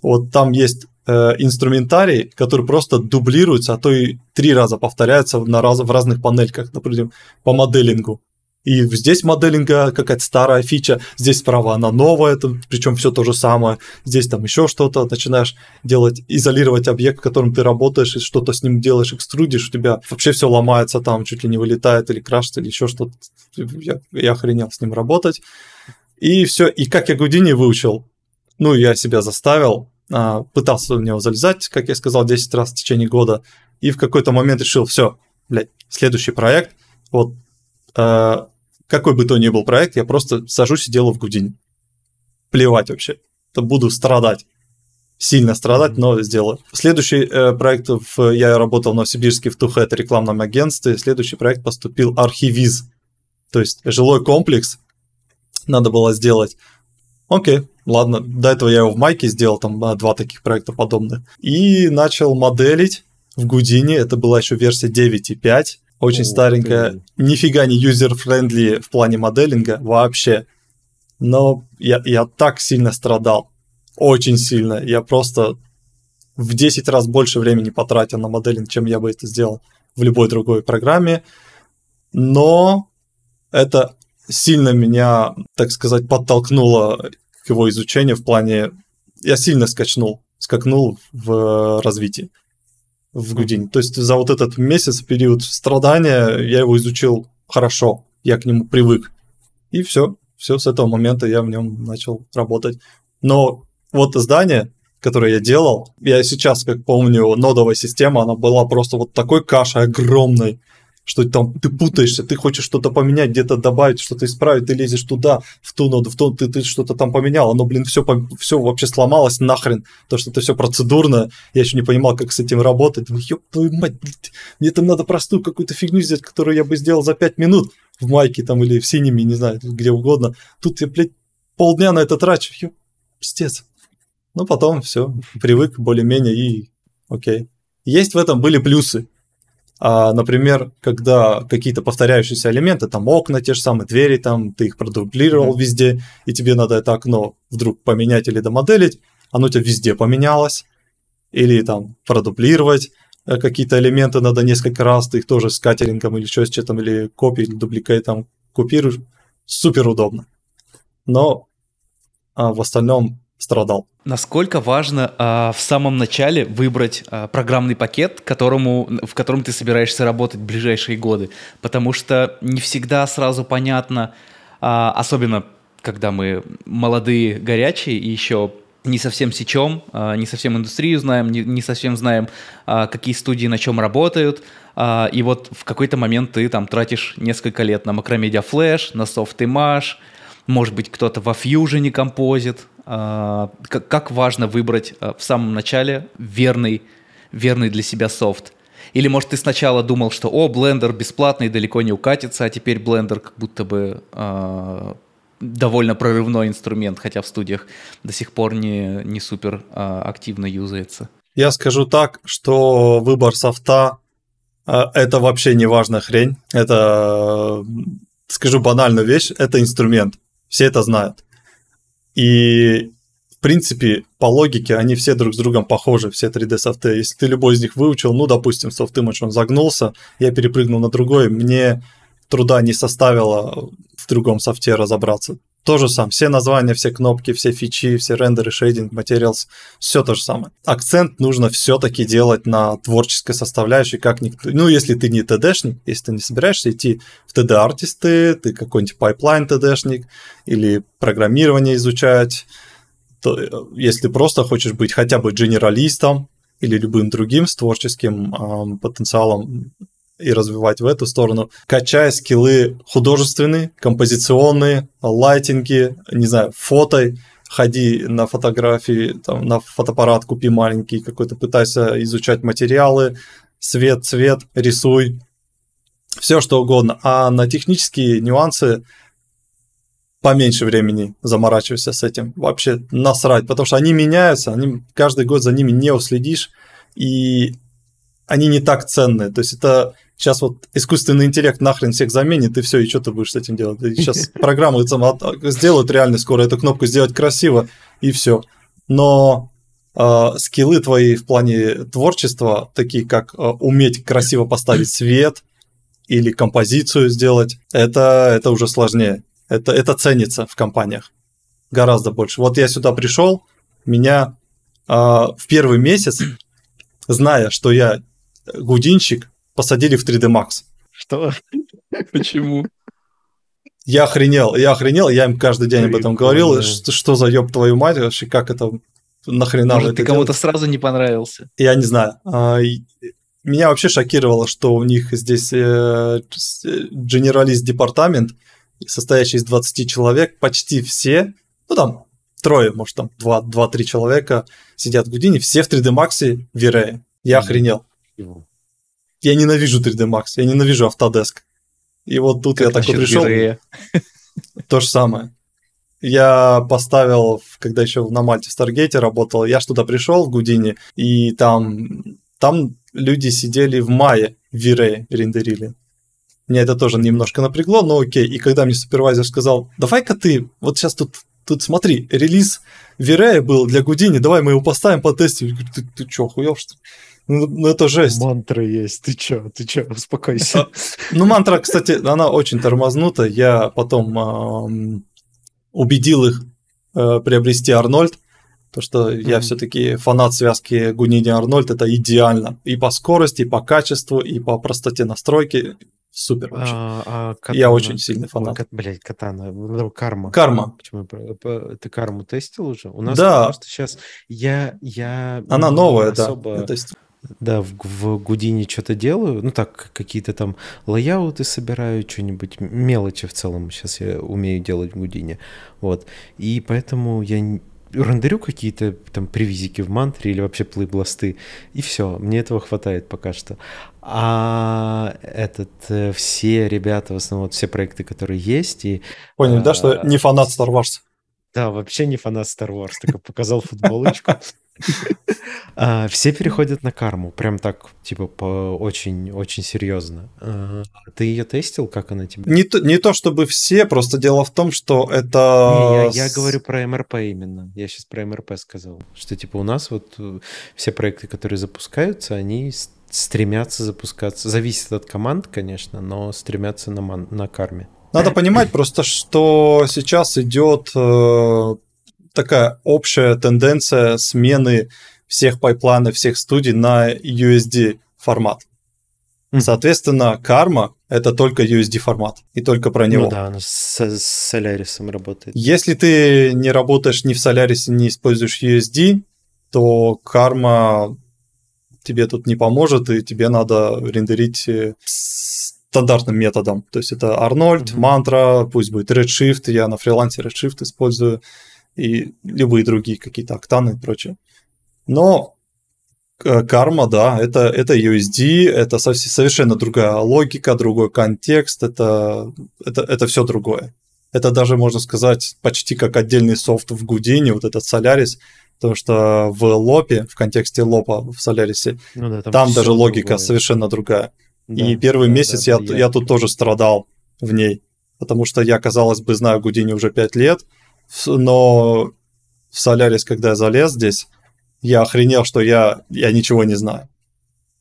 Вот там есть э, инструментарий, который просто дублируется, а то и три раза повторяется на раз, в разных панельках, например, по моделингу И здесь моделинга какая-то старая фича, здесь справа она новая, причем все то же самое. Здесь там еще что-то, начинаешь делать, изолировать объект, в котором ты работаешь, и что-то с ним делаешь, экструдишь, у тебя вообще все ломается там, чуть ли не вылетает или крашится, или еще что-то. Я, я охренел с ним работать. И все, и как я Гудини выучил, ну, я себя заставил, пытался в него залезать, как я сказал, 10 раз в течение года, и в какой-то момент решил, все, блядь, следующий проект, вот э, какой бы то ни был проект, я просто сажусь и делаю в Гудине. Плевать вообще. То буду страдать. Сильно страдать, но сделаю. Следующий э, проект, в, я работал в Новосибирске в Тухе, это рекламном агентстве. Следующий проект поступил Архивиз. То есть жилой комплекс надо было сделать. Окей, ладно, до этого я его в Майке сделал, там два таких проекта подобных. И начал моделить в Гудине, это была еще версия 9.5 очень О, старенькая, ты... нифига не user-friendly в плане моделинга вообще. Но я, я так сильно страдал, очень сильно. Я просто в 10 раз больше времени потратил на моделинг, чем я бы это сделал в любой другой программе. Но это сильно меня, так сказать, подтолкнуло к его изучению в плане... Я сильно скачнул, скакнул в развитии в Гудине. То есть за вот этот месяц, период страдания, я его изучил хорошо, я к нему привык. И все, все с этого момента я в нем начал работать. Но вот здание, которое я делал, я сейчас, как помню, нодовая система, она была просто вот такой кашей огромной что там ты путаешься, ты хочешь что-то поменять, где-то добавить, что-то исправить, ты лезешь туда, в ту ноду, в ту, ты, ты что-то там поменял, оно, блин, все, все вообще сломалось нахрен, то, что это все процедурно, я еще не понимал, как с этим работать, ну, ёб твою мать, мне там надо простую какую-то фигню сделать, которую я бы сделал за 5 минут в майке там или в синими, не знаю, где угодно, тут я, блядь, полдня на это трачу, ёб, пиздец. Ну, потом все, привык более-менее и окей. Есть в этом были плюсы, например, когда какие-то повторяющиеся элементы, там окна, те же самые двери, там ты их продублировал mm-hmm. везде, и тебе надо это окно вдруг поменять или домоделить, оно у тебя везде поменялось, или там продублировать э, какие-то элементы надо несколько раз, ты их тоже с катерингом или еще с чем-то, или копией, или дубликейтом копируешь, супер удобно. Но а, в остальном страдал. Насколько важно а, в самом начале выбрать а, программный пакет, которому, в котором ты собираешься работать в ближайшие годы? Потому что не всегда сразу понятно, а, особенно когда мы молодые, горячие и еще не совсем сечем, а, не совсем индустрию знаем, не, не совсем знаем, а, какие студии на чем работают. А, и вот в какой-то момент ты там тратишь несколько лет на Macromedia Flash, на Softimage, может быть, кто-то во Fusion композит, как, как важно выбрать а, в самом начале верный, верный для себя софт. Или, может, ты сначала думал, что, о, Blender бесплатный, далеко не укатится, а теперь Blender как будто бы э, довольно прорывной инструмент, хотя в студиях до сих пор не, не супер э, активно юзается. Я скажу так, что выбор софта э, это вообще не важная хрень. Это, скажу банальную вещь, это инструмент. Все это знают. И в принципе, по логике, они все друг с другом похожи, все 3D софты. Если ты любой из них выучил, ну, допустим, софт Image, он загнулся, я перепрыгнул на другой, мне труда не составило в другом софте разобраться. То же самое. Все названия, все кнопки, все фичи, все рендеры, shading, materials, все то же самое. Акцент нужно все-таки делать на творческой составляющей, как никто. Ну, если ты не ТДшник, если ты не собираешься идти в ТД-артисты, ты какой-нибудь пайплайн ТДшник или программирование изучать, то э, если просто хочешь быть хотя бы генералистом или любым другим с творческим э, потенциалом, и развивать в эту сторону, качая скиллы художественные, композиционные, лайтинги, не знаю, фото, ходи на фотографии, там, на фотоаппарат купи маленький какой-то, пытайся изучать материалы, свет, цвет, рисуй, все что угодно. А на технические нюансы поменьше времени заморачивайся с этим. Вообще насрать, потому что они меняются, они, каждый год за ними не уследишь, и они не так ценные. То есть это сейчас вот искусственный интеллект нахрен всех заменит, и все, и что ты будешь с этим делать? Сейчас программы сделают реально скоро эту кнопку сделать красиво, и все. Но э, скиллы твои в плане творчества, такие как э, уметь красиво поставить свет, или композицию сделать, это, это уже сложнее. Это, это ценится в компаниях гораздо больше. Вот я сюда пришел, меня э, в первый месяц, зная, что я гудинщик, посадили в 3D Max. Что? Почему? Я охренел, я охренел, я им каждый день об этом говорил, что, что за ёб твою мать вообще, как это нахрена Может, ты кому-то сразу не понравился? Я не знаю. А, меня вообще шокировало, что у них здесь генералист департамент, состоящий из 20 человек, почти все, ну там трое, может там 2-3 человека сидят в Гудине, все в 3D Max V-Ray. Я охренел. Я ненавижу 3D Max, я ненавижу Autodesk. И вот тут как я такой пришел. То же самое. Я поставил, когда еще на Мальте в Старгейте работал, я что-то пришел в Гудине, и там, там люди сидели в мае в V-Ray рендерили. Меня это тоже немножко напрягло, но окей. И когда мне супервайзер сказал, давай-ка ты, вот сейчас тут, тут смотри, релиз Вирея был для Гудини, давай мы его поставим, потестим. Я говорю, ты, ты что, охуел что ну, ну, это жесть. Мантра есть, ты чё, ты чё, успокойся. А, ну, мантра, кстати, она очень тормознута. Я потом э, убедил их э, приобрести Арнольд, то что mm-hmm. я все-таки фанат связки Гунини Арнольд, это идеально и по скорости, и по качеству, и по простоте настройки супер вообще. А, а катана, я очень сильный фанат. Ой, блять, катана, ну, карма. Карма. Почему ты карму тестил уже? У нас да. просто сейчас я я она новая, особо... да. То есть... Да, в, в Гудине что-то делаю, ну так, какие-то там лайауты собираю, что-нибудь, мелочи в целом сейчас я умею делать в Гудине, вот, и поэтому я рендерю какие-то там привизики в мантре или вообще плейбласты, и все, мне этого хватает пока что. А этот, э, все ребята, в основном, вот все проекты, которые есть, и... Понял, а, да, что не фанат Star Wars? Да, вообще не фанат Star Wars, только показал футболочку. А, все переходят на карму, прям так, типа, по очень-очень серьезно. А, ты ее тестил, как она тебе? Не то, не то чтобы все, просто дело в том, что это... Не, я, я говорю про МРП именно. Я сейчас про МРП сказал. Что, типа, у нас вот э, все проекты, которые запускаются, они стремятся запускаться. Зависит от команд, конечно, но стремятся на, ман... на карме. Надо понимать просто, что сейчас идет э, такая общая тенденция смены всех пайплайнов, всех студий на USD формат. Соответственно, карма — это только USD формат, и только про него. Ну да, она с, с Solaris работает. Если ты не работаешь ни в Solaris, не используешь USD, то карма тебе тут не поможет, и тебе надо рендерить э, стандартным методом. То есть это Арнольд, mm-hmm. мантра, пусть будет Redshift, я на фрилансе Redshift использую, и любые другие какие-то октаны и прочее. Но карма, да, это, это USD, это совершенно другая логика, другой контекст, это, это, это все другое. Это даже, можно сказать, почти как отдельный софт в Гудине, вот этот Solaris, потому что в лопе, в контексте лопа в Солярисе, ну да, там, там даже логика другое. совершенно другая. Да, и первый да, месяц да, я, я тут тоже страдал в ней, потому что я, казалось бы, знаю Гудини уже 5 лет, но в Солярис, когда я залез здесь, я охренел, что я, я ничего не знаю.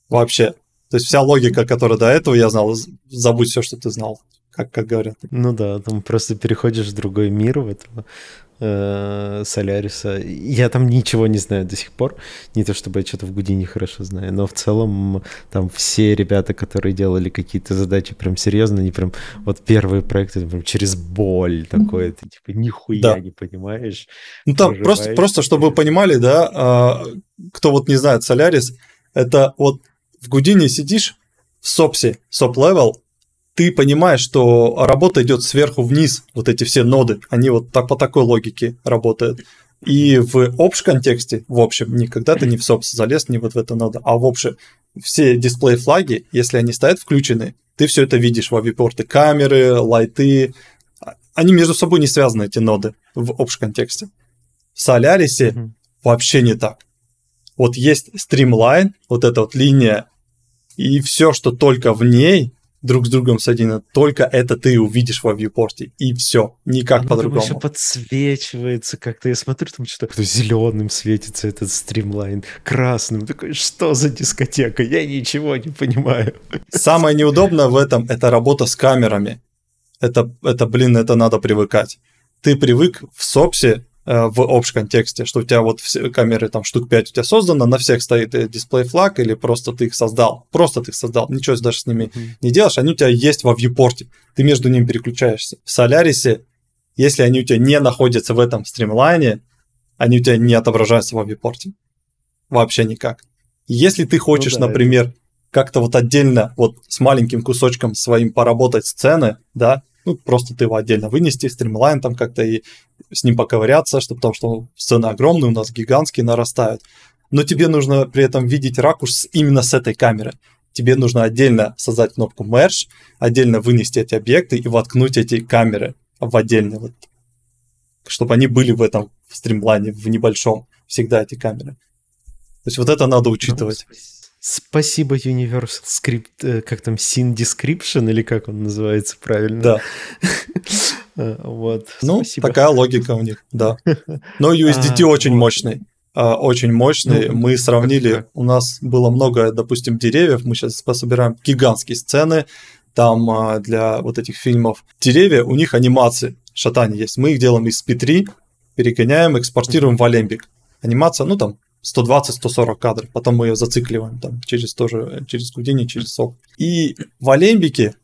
Вообще. То есть вся логика, которая до этого я знал, забудь все, что ты знал, как, как говорят. Ну да, там просто переходишь в другой мир в этого Соляриса. Я там ничего не знаю до сих пор. Не то чтобы я что-то в Гудине хорошо знаю, но в целом там все ребята, которые делали какие-то задачи прям серьезно, они прям вот первые проекты прям через боль такое, ты типа нихуя да. не понимаешь. Ну там просто, просто, чтобы вы понимали, да, а, кто вот не знает Солярис, это вот в Гудине сидишь в SOPs е, SOP-level, ты понимаешь, что работа идет сверху вниз, вот эти все ноды, они вот так по такой логике работают. И в obj контексте, в общем, никогда ты не в SOPs залез, не вот в эту ноду, а в общем, все дисплей флаги, если они стоят включены, ты все это видишь во вьюпорте, камеры, лайты, они между собой не связаны, эти ноды, в obj контексте. В Солярисе mm-hmm. вообще не так. Вот есть стримлайн, вот эта вот линия, и все, что только в ней, друг с другом соединены. Только это ты увидишь во вьюпорте. И все. Никак по-другому. еще подсвечивается как-то. Я смотрю, там что-то зеленым светится этот стримлайн, красным. Такой, что за дискотека? Я ничего не понимаю. Самое неудобное в этом – это работа с камерами. Это, это, блин, это надо привыкать. Ты привык в сопсе в общем контексте, что у тебя вот все камеры, там штук 5 у тебя создано, на всех стоит э, дисплей флаг или просто ты их создал, просто ты их создал, ничего даже с ними mm-hmm. не делаешь, они у тебя есть во вьюпорте, ты между ними переключаешься. В Solaris, если они у тебя не находятся в этом стримлайне, они у тебя не отображаются во вьюпорте. Вообще никак. Если ты хочешь, ну, да, например, это... как-то вот отдельно, вот с маленьким кусочком своим поработать сцены, да, ну, просто ты его отдельно вынести, стримлайн там как-то и с ним поковыряться, чтобы, потому что сцены огромные, у нас гигантские, нарастают. Но тебе нужно при этом видеть ракурс именно с этой камеры. Тебе нужно отдельно создать кнопку Merge, отдельно вынести эти объекты и воткнуть эти камеры в отдельно, вот, чтобы они были в этом в стримлайне, в небольшом, всегда эти камеры. То есть вот это надо учитывать. Ну, Спасибо Universal Script, э, как там, Scene Description, или как он называется правильно? Да. Э, вот. Ну, Спасибо. такая логика у них, да. Но USDT а, очень вот. мощный. А, очень мощный. Ну, мы сравнили, у нас было много, допустим, деревьев, мы сейчас пособираем гигантские сцены, там а, для вот этих фильмов. Деревья, у них анимации, шатания есть. Мы их делаем из P3, перегоняем, экспортируем в Алембик. Анимация, ну там 120-140 кадров, потом мы ее зацикливаем там через тоже, через Houdini, через сок. И в Алембике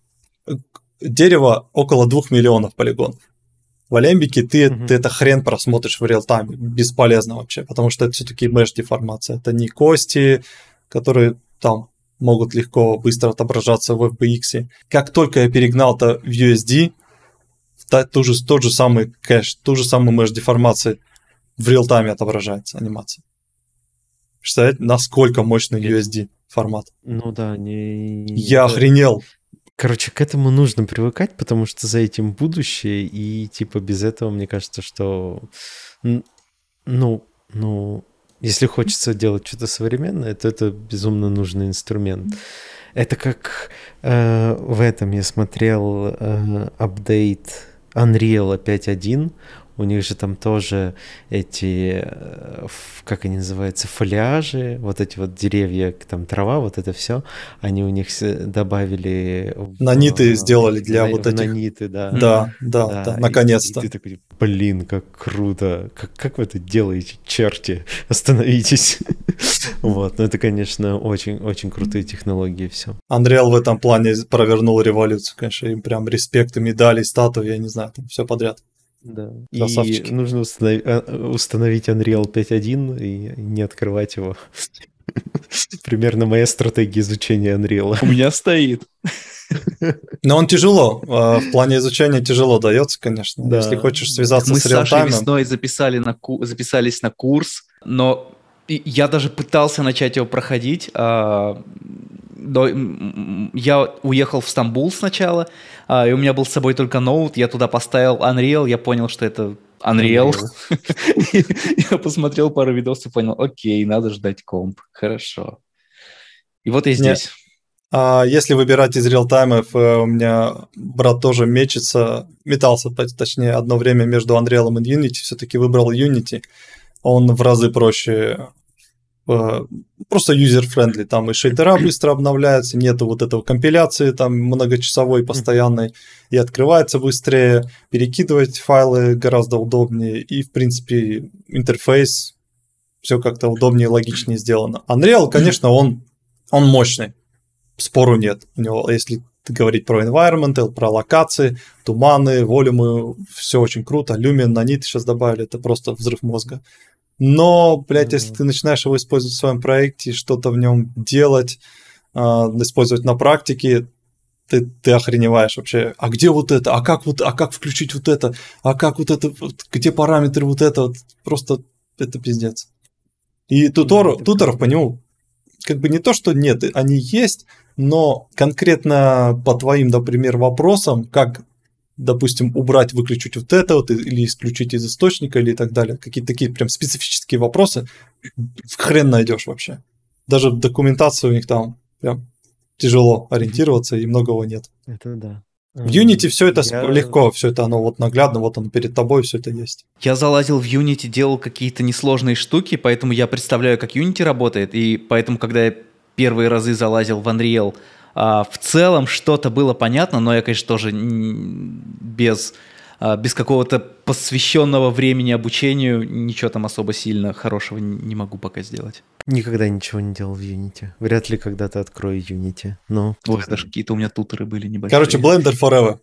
э, дерево около 2 миллионов полигонов. В Алембике ты, mm-hmm. ты это хрен просмотришь в реал-тайме, бесполезно вообще, потому что это все-таки mesh-деформация, это не кости, которые там могут легко быстро отображаться в FBX. Как только я перегнал это в USD, тот же, тот же самый кэш, ту же самую mesh-деформацию в реал-тайме отображается анимация. Представляете, насколько мощный USD формат. Ну да, не... Я охренел. Короче, к этому нужно привыкать, потому что за этим будущее, и типа без этого, мне кажется, что... Ну, ну, если хочется делать что-то современное, то это безумно нужный инструмент. Это как э, в этом я смотрел э, апдейт Unreal 5.1, у них же там тоже эти, э, как они называются, фолиажи, вот эти вот деревья, там трава, вот это все, они у них добавили... Наниты в, сделали для на, вот этих... Наниты, да. Да, да, да, да наконец-то. И, и ты такой, блин, как круто, как, как вы это делаете, черти, остановитесь. вот, ну это, конечно, очень-очень крутые технологии все. Unreal в этом плане провернул революцию, конечно, им прям респект и медали, статуи, я не знаю, там все подряд. Да. Красавчики. И нужно установить, а, установить Unreal 5.1 и не открывать его. Примерно моя стратегия изучения Unreal. У меня стоит. Но он тяжело. А, в плане изучения тяжело дается, конечно. Да. Если хочешь связаться Мы с реалтаймом. Мы с Сашей весной записали на, записались на курс, но я даже пытался начать его проходить. А, я уехал в Стамбул сначала, а, и у меня был с собой только ноут, я туда поставил Unreal, я понял, что это Unreal. я посмотрел пару видосов и понял, окей, надо ждать комп, хорошо. И вот я здесь. А если выбирать из реалтаймов, э, у меня брат тоже мечется, метался, точнее, одно время между Unreal и Unity, все-таки выбрал Unity. Он в разы проще просто user-friendly, там и шейдера быстро обновляются, нету вот этого компиляции там многочасовой постоянной, и открывается быстрее, перекидывать файлы гораздо удобнее, и в принципе интерфейс все как-то удобнее и логичнее сделано. Unreal, конечно, он, он мощный, спору нет. У него, если говорить про environment, про локации, туманы, волюмы, все очень круто. Lumen, Nanite сейчас добавили, это просто взрыв мозга. Но, блядь, mm-hmm. если ты начинаешь его использовать в своем проекте, что-то в нем делать, э, использовать на практике, ты, ты охреневаешь вообще. А где вот это? А как вот, а как включить вот это? А как вот это? Где параметры вот это? Вот просто это пиздец. И тутор, mm-hmm. туторов по нему как бы не то, что нет, они есть, но конкретно по твоим, например, вопросам, как допустим, убрать, выключить вот это вот, или исключить из источника, или так далее. Какие-то такие прям специфические вопросы хрен найдешь вообще. Даже в документации у них там прям тяжело ориентироваться и многого нет. Это да. В Unity все это я... легко, все это оно вот наглядно, вот он перед тобой, все это есть. Я залазил в Unity, делал какие-то несложные штуки, поэтому я представляю, как Unity работает, и поэтому, когда я первые разы залазил в Unreal, в целом что-то было понятно, но я, конечно, тоже без а, без какого-то посвященного времени обучению ничего там особо сильно хорошего не могу пока сделать. Никогда ничего не делал в Unity. Вряд ли когда-то открою Unity. Но... Ой, даже какие-то у меня туторы были небольшие. Короче, Blender Forever.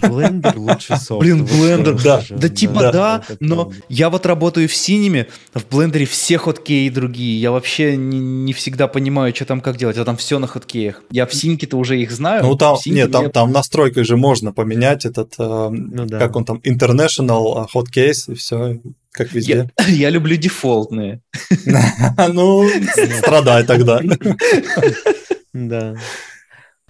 Блендер лучше софт. Блин, Блендер, да. Да типа да, но я вот работаю в синеме, в Блендере все хоткеи другие. Я вообще не всегда понимаю, что там как делать, а там все на хоткеях. Я в синьке-то уже их знаю. Ну там, нет, там, там настройкой же можно поменять этот, э, ну как он там, International Hotcase и все, как везде. Я люблю дефолтные. Ну, страдай тогда. Да.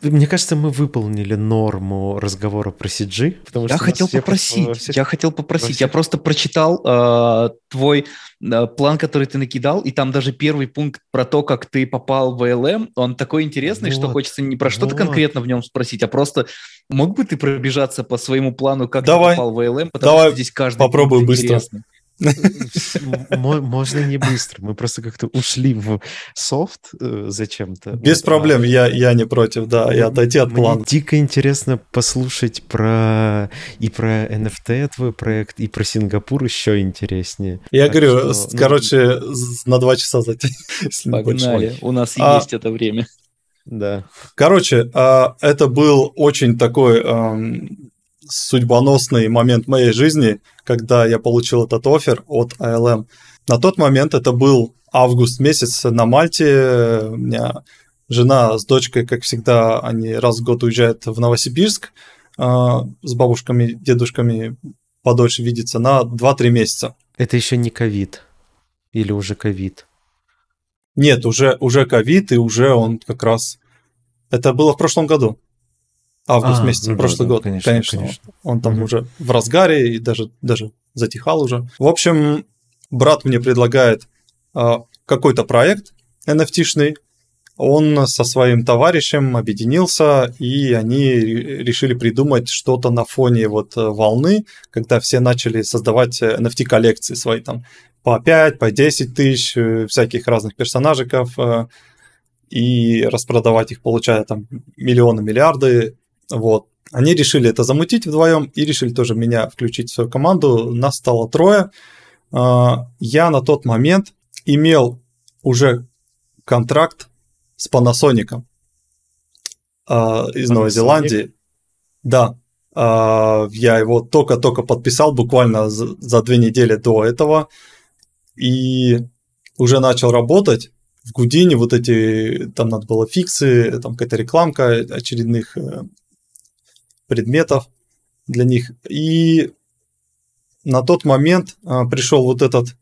Мне кажется, мы выполнили норму разговора про CG, потому я что хотел попросить, всех... я хотел попросить, всех... я просто прочитал э, твой э, план, который ты накидал, и там даже первый пункт про то, как ты попал в LM, он такой интересный, вот, что хочется не про что-то конкретно в нем спросить, а просто мог бы ты пробежаться по своему плану, как давай, ты попал в LM, потому давай, что здесь каждый попробую быстро. Интересный. Можно не быстро. Мы просто как-то ушли в софт э, зачем-то. Без проблем, я, я не против, да, и отойти от плана. Мне дико интересно послушать про и про NFT твой проект, и про Сингапур еще интереснее. Я говорю, что, короче, ну... на два часа затянем. Погнали, у нас а, есть это время. Да. Короче, а, это был очень такой судьбоносный момент моей жизни, когда я получил этот офер от ALM. На тот момент это был август месяц на Мальте. У меня жена с дочкой, как всегда, они раз в год уезжают в Новосибирск э, с бабушками, дедушками подольше видеться на 2-3 месяца. Это еще не ковид? Или уже ковид? Нет, уже, уже ковид, и уже он как раз... Это было в прошлом году август а, месяц, ну, прошлый да, год, конечно, конечно, конечно. Он там угу. уже в разгаре и даже, даже затихал уже. В общем, брат мне предлагает а, какой-то проект NFT-шный, он со своим товарищем объединился, и они решили придумать что-то на фоне вот э, волны, когда все начали создавать NFT-коллекции свои там по 5, по 10 тысяч э, всяких разных персонажиков, э, и распродавать их, получая там миллионы, миллиарды. Вот. Они решили это замутить вдвоем и решили тоже меня включить в свою команду. Нас стало трое. А, я на тот момент имел уже контракт с Panasonic а, из Panasonic? Новой Зеландии. Да, а, я его только-только подписал буквально за две недели до этого. И уже начал работать в Гудине вот эти, там надо было фиксы, там какая-то рекламка очередных э, предметов для них. И на тот момент а, пришел вот этот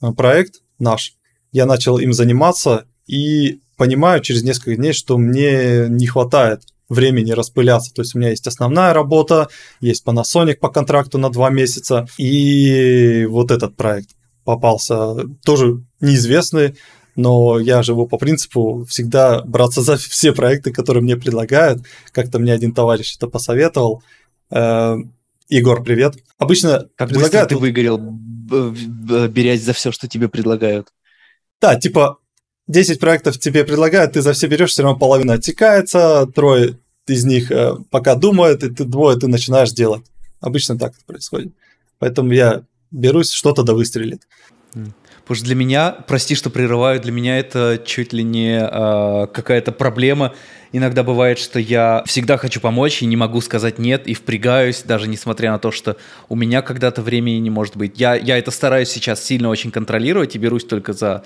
а, проект наш, я начал им заниматься и понимаю через несколько дней, что мне не хватает времени распыляться. То есть у меня есть основная работа, есть Panasonic по контракту на два месяца, и вот этот проект попался тоже неизвестный, но я живу по принципу всегда браться за все проекты, которые мне предлагают. Как-то мне один товарищ это посоветовал. Э, Егор, привет. Обычно как предлагают... ты выгорел, берясь за все, что тебе предлагают. Да, типа 10 проектов тебе предлагают, ты за все берешь, все равно половина оттекается, трое из них э, пока думают, и ты двое ты начинаешь делать. Обычно так это происходит. Поэтому я берусь, что-то да выстрелит. Потому что для меня, прости, что прерываю, для меня это чуть ли не э, какая-то проблема. Иногда бывает, что я всегда хочу помочь и не могу сказать нет, и впрягаюсь, даже несмотря на то, что у меня когда-то времени не может быть. Я, я это стараюсь сейчас сильно очень контролировать и берусь только за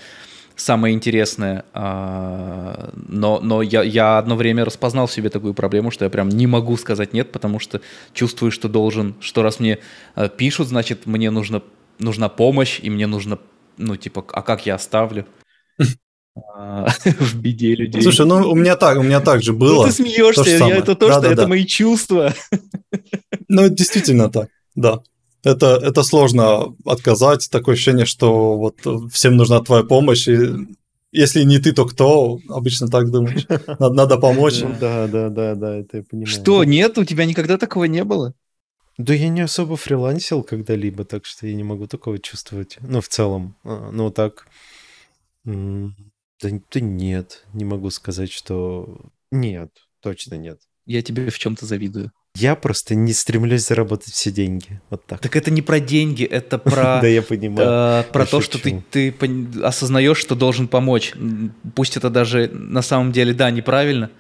самое интересное. Э, но но я, я одно время распознал в себе такую проблему, что я прям не могу сказать нет, потому что чувствую, что должен, что раз мне э, пишут, значит, мне нужно нужна помощь, и мне нужно ну, типа, а как я оставлю? А, в беде людей. Слушай, ну у меня так, у меня так же было. Ну, ты смеешься, я это то, что это мои чувства. Ну, действительно так, да. Это, это сложно отказать, такое ощущение, что вот всем нужна твоя помощь, и если не ты, то кто? Обычно так думаешь. Надо, надо помочь. Да, да, да, да, это я понимаю. Что, нет? У тебя никогда такого не было? Да я не особо фрилансил когда-либо, так что я не могу такого чувствовать. Ну, в целом. Ну, так... Да, да нет, не могу сказать, что... Нет, точно нет. Я тебе в чем-то завидую. Я просто не стремлюсь заработать все деньги. Вот так. Так это не про деньги, это про... Да, я понимаю. Про то, что ты ты осознаешь, что должен помочь. Пусть это даже на самом деле, да, неправильно.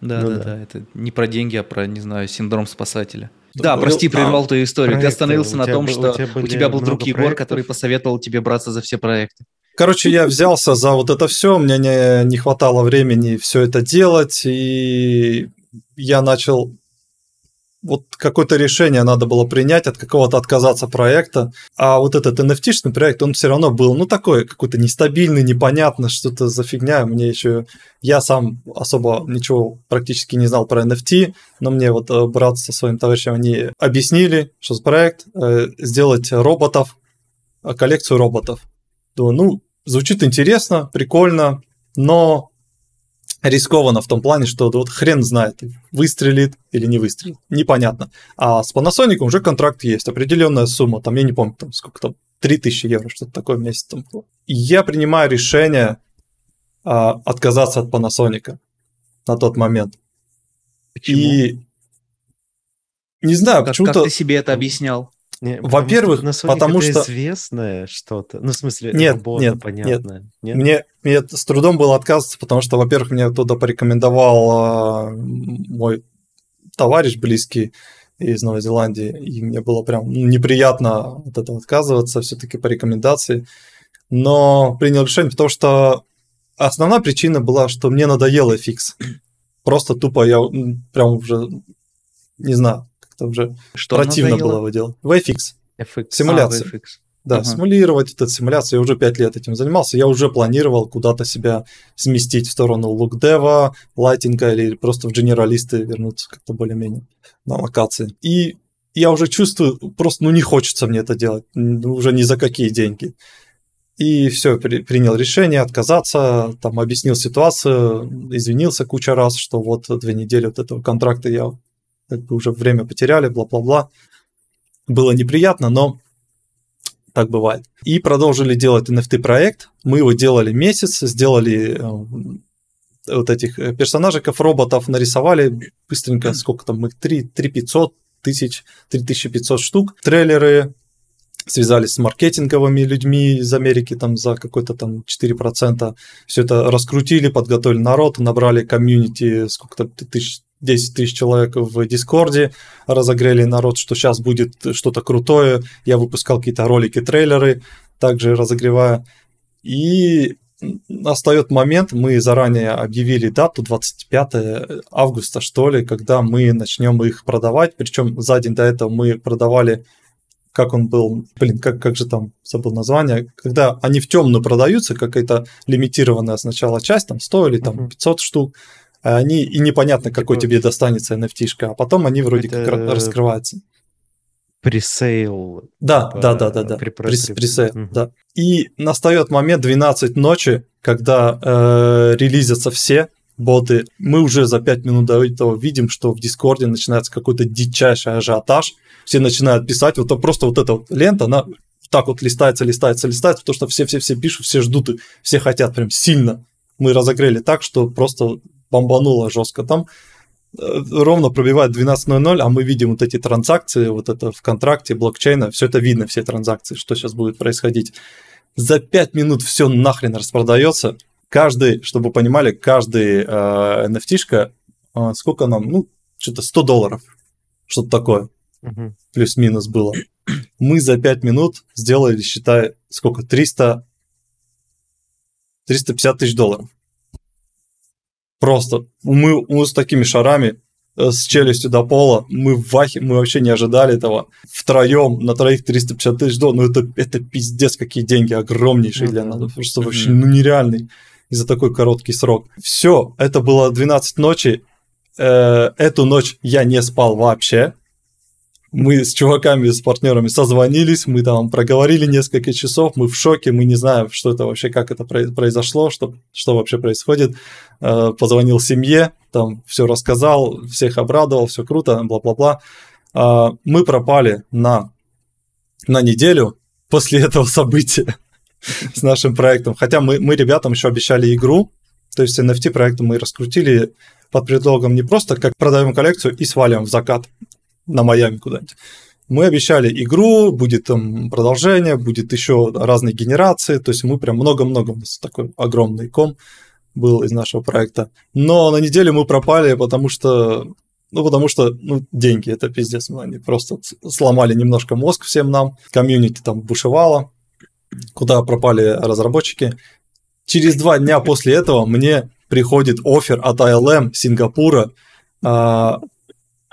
Да, да, да. Это не про деньги, а про, не знаю, синдром спасателя. Да, прости, прервал твою историю. Ты остановился на том, что у тебя был друг Егор, который посоветовал тебе браться за все проекты. Короче, я взялся за вот это все, мне не, не хватало времени все это делать, и я начал вот какое-то решение надо было принять, от какого-то отказаться проекта. А вот этот NFT-шный проект, он все равно был, ну, такой какой-то нестабильный, непонятно, что-то за фигня. Мне еще... Я сам особо ничего практически не знал про NFT, но мне вот э, брат со своим товарищем, они объяснили, что за проект, э, сделать роботов, э, коллекцию роботов. Думаю, ну, звучит интересно, прикольно, но рискованно в том плане, что вот хрен знает, выстрелит или не выстрелит, непонятно. А с Panasonic уже контракт есть, определенная сумма, там я не помню, там сколько там, 3000 евро, что-то такое в месяц там было. И я принимаю решение а, отказаться от Panasonic на тот момент. Почему? И не знаю, как, почему-то... Как ты себе это объяснял? Во-первых, потому что... известное что-то. Ну, в смысле, нет, работа нет, понятная. Нет. Мне, мне с трудом было отказываться, потому что, во-первых, мне туда порекомендовал э, мой товарищ близкий из Новой Зеландии, и мне было прям неприятно от этого отказываться, все-таки по рекомендации. Но принял решение, потому что основная причина была, что мне надоело FX. Просто тупо я прям уже, не знаю, как-то уже Что противно было его делать. VFX. FX. Симуляция. А, VFX. Да, ага. симулировать эту симуляцию. Я уже пять лет этим занимался. Я уже планировал куда-то себя сместить в сторону лукдева, лайтинга или просто в генералисты вернуться как-то более-менее на локации. И я уже чувствую, просто ну не хочется мне это делать, уже ни за какие деньги. И все, при, принял решение отказаться, там объяснил ситуацию, извинился куча раз, что вот две недели вот этого контракта я как бы уже время потеряли, бла-бла-бла. Было неприятно, но так бывает. И продолжили делать NFT-проект. Мы его делали месяц, сделали э, вот этих э, персонажиков, роботов, нарисовали быстренько, сколько там мы, 3, 3 500 тысяч, 3500 штук. Трейлеры, связались с маркетинговыми людьми из Америки там за какой-то там 4%. Все это раскрутили, подготовили народ, набрали комьюнити, сколько-то тысяч 10 тысяч человек в Дискорде, разогрели народ, что сейчас будет что-то крутое. Я выпускал какие-то ролики, трейлеры, также разогревая. И настает момент, мы заранее объявили дату, 25 августа, что ли, когда мы начнем их продавать. Причем за день до этого мы продавали как он был, блин, как, как же там, забыл название, когда они в темную продаются, какая-то лимитированная сначала часть, там 100 или там 500 штук, а они и непонятно, какой тебе достанется NFT а потом они вроде как раскрываются. Presale. Да, типа, да, да, да, да. Presale, угу. да. И настает момент 12 ночи, когда э, релизятся все боты. Мы уже за 5 минут до этого видим, что в Дискорде начинается какой-то дичайший ажиотаж. Все начинают писать, вот просто вот эта вот лента, она так вот листается, листается, листается, потому что все-все-все пишут, все ждут, и все хотят прям сильно. Мы разогрели так, что просто бомбануло жестко. Там э, ровно пробивает 12.00, а мы видим вот эти транзакции, вот это в контракте блокчейна, все это видно, все транзакции, что сейчас будет происходить. За 5 минут все нахрен распродается. Каждый, чтобы вы понимали, каждый э, NFT-шка, э, сколько нам, ну, что-то 100 долларов, что-то такое, угу. плюс-минус было. Мы за 5 минут сделали, считай, сколько, 300, 350 тысяч долларов. Просто мы, мы с такими шарами, э, с челюстью до пола, мы в вахе, мы вообще не ожидали этого. Втроем на троих 350 тысяч долларов, ну это, это пиздец, какие деньги огромнейшие для нас, просто вообще ну, нереальный и за такой короткий срок. Все, это было 12 ночи, э, эту ночь я не спал вообще, мы с чуваками, с партнерами созвонились, мы там проговорили несколько часов, мы в шоке, мы не знаем, что это вообще, как это произошло, что, что вообще происходит. Э, позвонил семье, там все рассказал, всех обрадовал, все круто, бла-бла-бла. Э, мы пропали на, на неделю после этого события с нашим проектом. Хотя мы, мы ребятам еще обещали игру, то есть NFT проект мы раскрутили под предлогом не просто как продаем коллекцию и свалим в закат на Майами куда-нибудь. Мы обещали игру, будет там продолжение, будет еще разные генерации, то есть мы прям много-много, у нас такой огромный ком был из нашего проекта. Но на неделю мы пропали, потому что ну, потому что, ну, деньги, это пиздец, ну, они просто сломали немножко мозг всем нам, комьюнити там бушевало, куда пропали разработчики. Через два дня после этого мне приходит офер от ILM Сингапура а,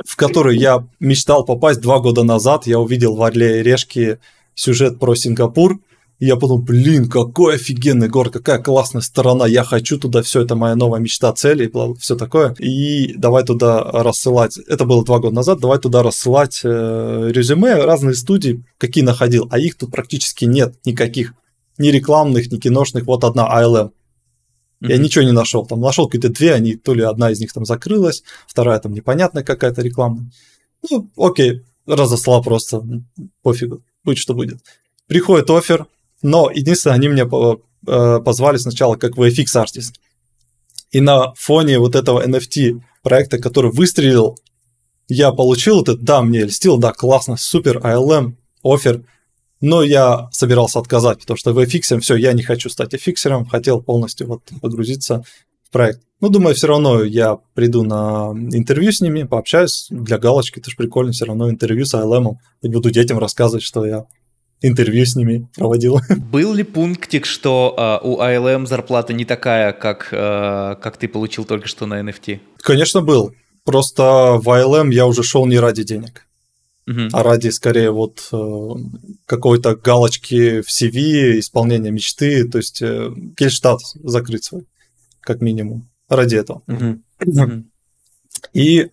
в который я мечтал попасть два года назад. Я увидел в «Орле и Решке» сюжет про Сингапур. И я подумал, блин, какой офигенный город, какая классная сторона, я хочу туда, все это моя новая мечта, цель и все такое. И давай туда рассылать, это было два года назад, давай туда рассылать э, резюме, разные студии, какие находил, а их тут практически нет никаких, ни рекламных, ни киношных, вот одна ILM. Я ничего не нашел. Там нашел какие-то две, они то ли одна из них там закрылась, вторая там непонятная какая-то реклама. Ну, окей, разослал просто, пофигу, будь что будет. Приходит офер, но единственное, они меня э, позвали сначала как VFX артист. И на фоне вот этого NFT проекта, который выстрелил, я получил этот, да, мне льстил, да, классно, супер, ALM, офер, но я собирался отказать, потому что VFX, все, я не хочу стать фиксером, хотел полностью вот погрузиться в проект. Ну, думаю, все равно я приду на интервью с ними, пообщаюсь для галочки, это же прикольно, все равно интервью с ILM, и буду детям рассказывать, что я интервью с ними проводил. Был ли пунктик, что э, у ILM зарплата не такая, как, э, как ты получил только что на NFT? Конечно, был. Просто в ILM я уже шел не ради денег а ради скорее вот э, какой-то галочки в CV, исполнения мечты, то есть э, кельштадт закрыть свой, как минимум, ради этого. И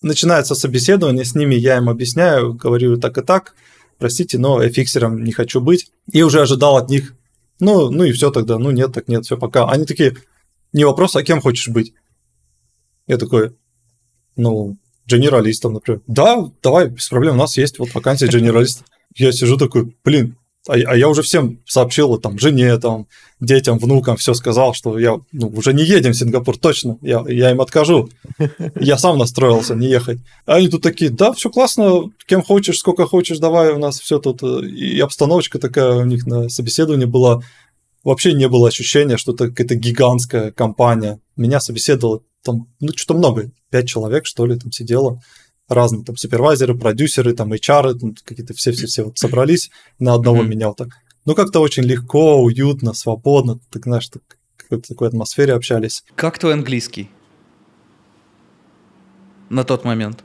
начинается собеседование с ними, я им объясняю, говорю так и так, простите, но фиксером не хочу быть, и уже ожидал от них, ну, ну и все тогда, ну нет, так нет, все пока. Они такие, не вопрос, а кем хочешь быть? Я такой, ну, генералистом, например. Да, давай, без проблем, у нас есть вот вакансия генералиста. Я сижу такой, блин, а, а я уже всем сообщил, там, жене, там, детям, внукам, все сказал, что я ну, уже не едем в Сингапур, точно, я, я им откажу. Я сам настроился не ехать. А они тут такие, да, все классно, кем хочешь, сколько хочешь, давай, у нас все тут. И обстановочка такая у них на собеседовании была. Вообще не было ощущения, что это какая-то гигантская компания. Меня собеседовало там, ну, что-то много, пять человек, что ли, там сидело, разные там супервайзеры, продюсеры, там HR, там, какие-то все-все-все вот собрались на одного mm-hmm. меня вот так. Ну, как-то очень легко, уютно, свободно, так, знаешь, так, какой-то такой атмосфере общались. Как твой английский на тот момент?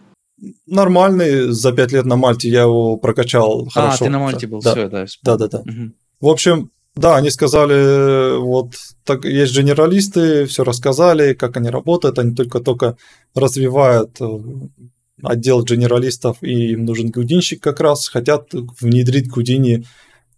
Нормальный, за пять лет на Мальте я его прокачал а, хорошо. А, ты на Мальте был, да. все, да. Да, да, да. Угу. В общем, да, они сказали, вот так есть генералисты, все рассказали, как они работают, они только-только развивают э, отдел генералистов, и им нужен гудинщик как раз, хотят внедрить гудини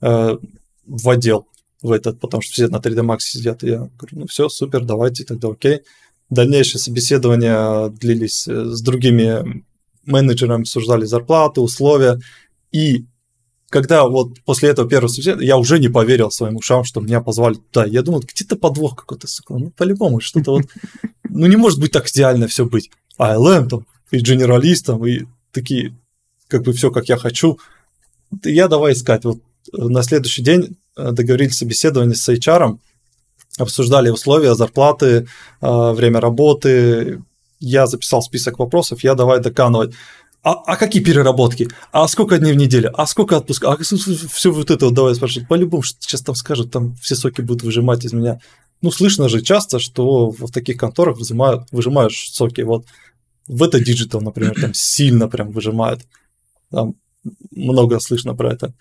э, в отдел, в этот, потому что все на 3D Max сидят. И я говорю, ну все, супер, давайте тогда окей. Дальнейшие собеседования длились э, с другими менеджерами, обсуждали зарплаты, условия, и когда вот после этого первого собеседования я уже не поверил своим ушам, что меня позвали туда. Я думал, где-то подвох какой-то, сука, ну по-любому что-то вот, ну не может быть так идеально все быть. А ЛМ там, и генералистом, и такие, как бы все, как я хочу. Я давай искать. Вот э, на следующий день э, договорились собеседование с HR, обсуждали условия, зарплаты, э, время работы. Я записал список вопросов, я давай доканывать а, а какие переработки? А сколько дней в неделю? А сколько отпуска? А все вот это вот давай спрашивать. По-любому, что сейчас там скажут, там все соки будут выжимать из меня. Ну, слышно же часто, что в таких конторах выжимают, выжимаешь соки. Вот в Weta Digital, например, там сильно прям выжимают. Там много слышно про это.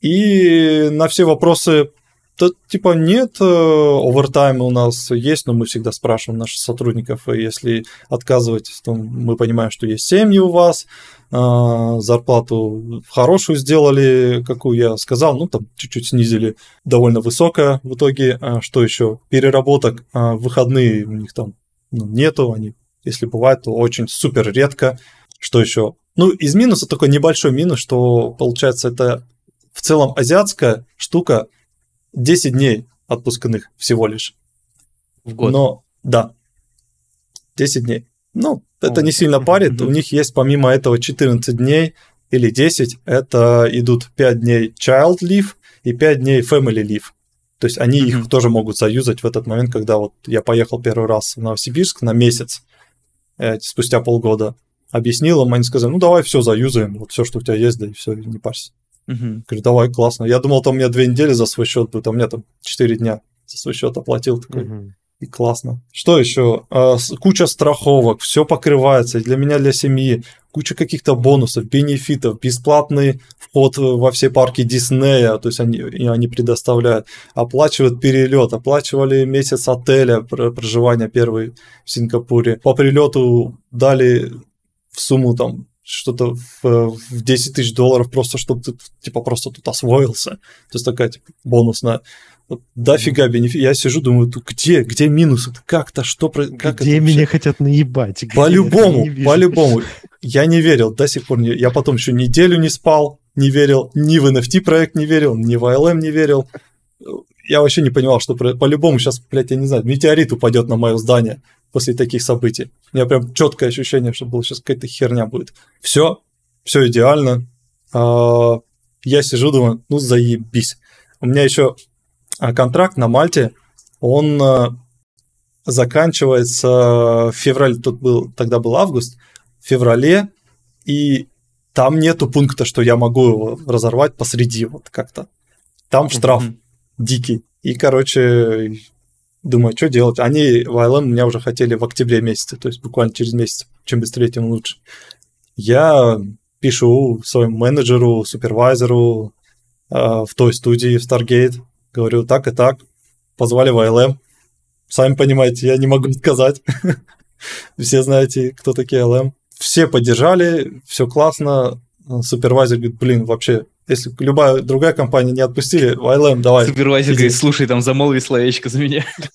И на все вопросы Да, типа нет, э, овертайм у нас есть, но мы всегда спрашиваем наших сотрудников, и если отказываетесь, то мы понимаем, что есть семьи у вас, а, зарплату хорошую сделали, какую я сказал, ну там чуть-чуть снизили, довольно высокая в итоге. Что еще? Переработок, выходные у них там ну, нету, они, если бывает, то очень супер редко. Что еще? Ну, из минуса такой небольшой минус, что получается это в целом азиатская штука, 10 дней отпускных всего лишь. В год? Но, да, 10 дней. Ну, это О, не сильно парит. У них есть помимо этого 14 дней или 10. Это идут 5 дней child leave и 5 дней family leave. То есть они mm-hmm. их тоже могут заюзать в этот момент, когда вот я поехал первый раз в Новосибирск на месяц, э, спустя полгода. Объяснил им, они сказали, ну давай все заюзаем, вот все, что у тебя есть, да и все, не парься. Угу. Говорю, давай, классно. Я думал, там у меня две недели за свой счет будет, а у меня там четыре дня за свой счет оплатил. Такой, угу. И классно. Что еще? А, куча страховок, все покрывается. для меня, для семьи. Куча каких-то бонусов, бенефитов, бесплатный вход во все парки Диснея, то есть они, они предоставляют. Оплачивают перелет, оплачивали месяц отеля, проживания первый в Сингапуре. По прилету дали в сумму там что-то в, в 10 тысяч долларов просто, чтобы ты, типа, просто тут освоился. То есть такая, типа, бонусная. Вот, дофига бенефит. Я сижу, думаю, где, где минусы? Как-то, что... Как где это меня хотят наебать? По-любому, по-любому. Я не верил, до сих пор не... Я потом еще неделю не спал, не верил, ни в NFT проект не верил, ни в ILM не верил. Я вообще не понимал, что по-любому сейчас, блядь, я не знаю, метеорит упадет на мое здание после таких событий. У меня прям четкое ощущение, что было сейчас какая-то херня будет. Все, все идеально. А, я сижу, думаю, ну заебись. У меня еще а, контракт на Мальте, он а, заканчивается в феврале, тут был, тогда был август, в феврале, и там нету пункта, что я могу его разорвать посреди вот как-то. Там штраф mm-hmm. дикий. И, короче, Думаю, что делать? Они в ILM меня уже хотели в октябре месяце, то есть буквально через месяц. Чем быстрее, тем лучше. Я пишу своему менеджеру, супервайзеру э, в той студии, в Stargate. Говорю, так и так. Позвали в ILM. Сами понимаете, я не могу сказать. Все знаете, кто такие ILM. Все поддержали, все классно. Супервайзер говорит, блин, вообще если любая другая компания не отпустили, в давай. Супервайзер говорит, слушай, там замолви словечко за меня.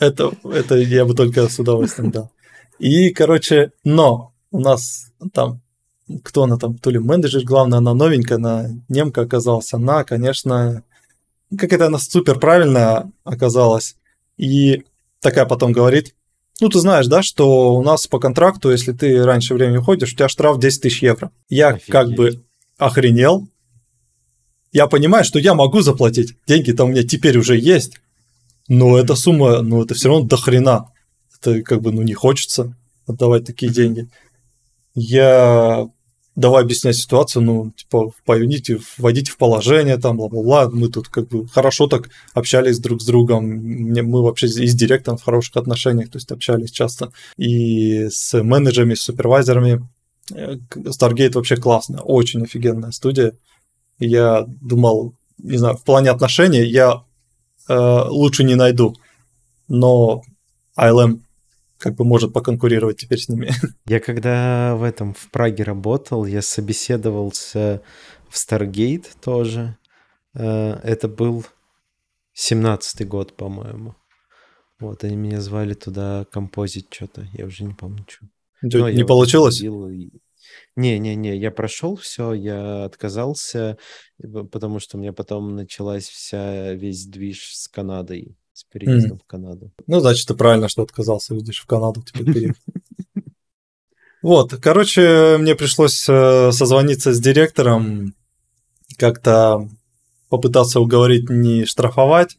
Это, это я бы только с удовольствием дал. И, короче, но у нас там, кто она там, то ли менеджер, главное, она новенькая, она немка оказалась, она, конечно, как это она супер правильная оказалась. И такая потом говорит, ну, ты знаешь, да, что у нас по контракту, если ты раньше времени уходишь, у тебя штраф 10 тысяч евро. Я Офигеть. как бы охренел, я понимаю, что я могу заплатить. Деньги-то у меня теперь уже есть. Но эта сумма, ну, это все равно до хрена. Это как бы, ну, не хочется отдавать такие деньги. Я давай объяснять ситуацию, ну, типа, по Unity вводите в положение, там, бла-бла-бла. Мы тут как бы хорошо так общались друг с другом. Мы вообще и с директором в хороших отношениях, то есть общались часто. И с менеджерами, с супервайзерами. Э, Stargate вообще классная, очень офигенная студия я думал, не знаю, в плане отношений я э, лучше не найду, но ILM как бы может поконкурировать теперь с ними. Я когда в этом, в Праге работал, я собеседовался в Stargate тоже. Э, это был 17-й год, по-моему. Вот, они меня звали туда композить что-то, я уже не помню, что. Не получилось? Не-не-не, я прошел все, я отказался, потому что у меня потом началась вся весь движ с Канадой, с переездом mm. в Канаду. Ну, значит, ты правильно, что отказался, видишь, в Канаду теперь переехал. Вот, короче, мне пришлось э, созвониться с директором, как-то попытаться уговорить не штрафовать.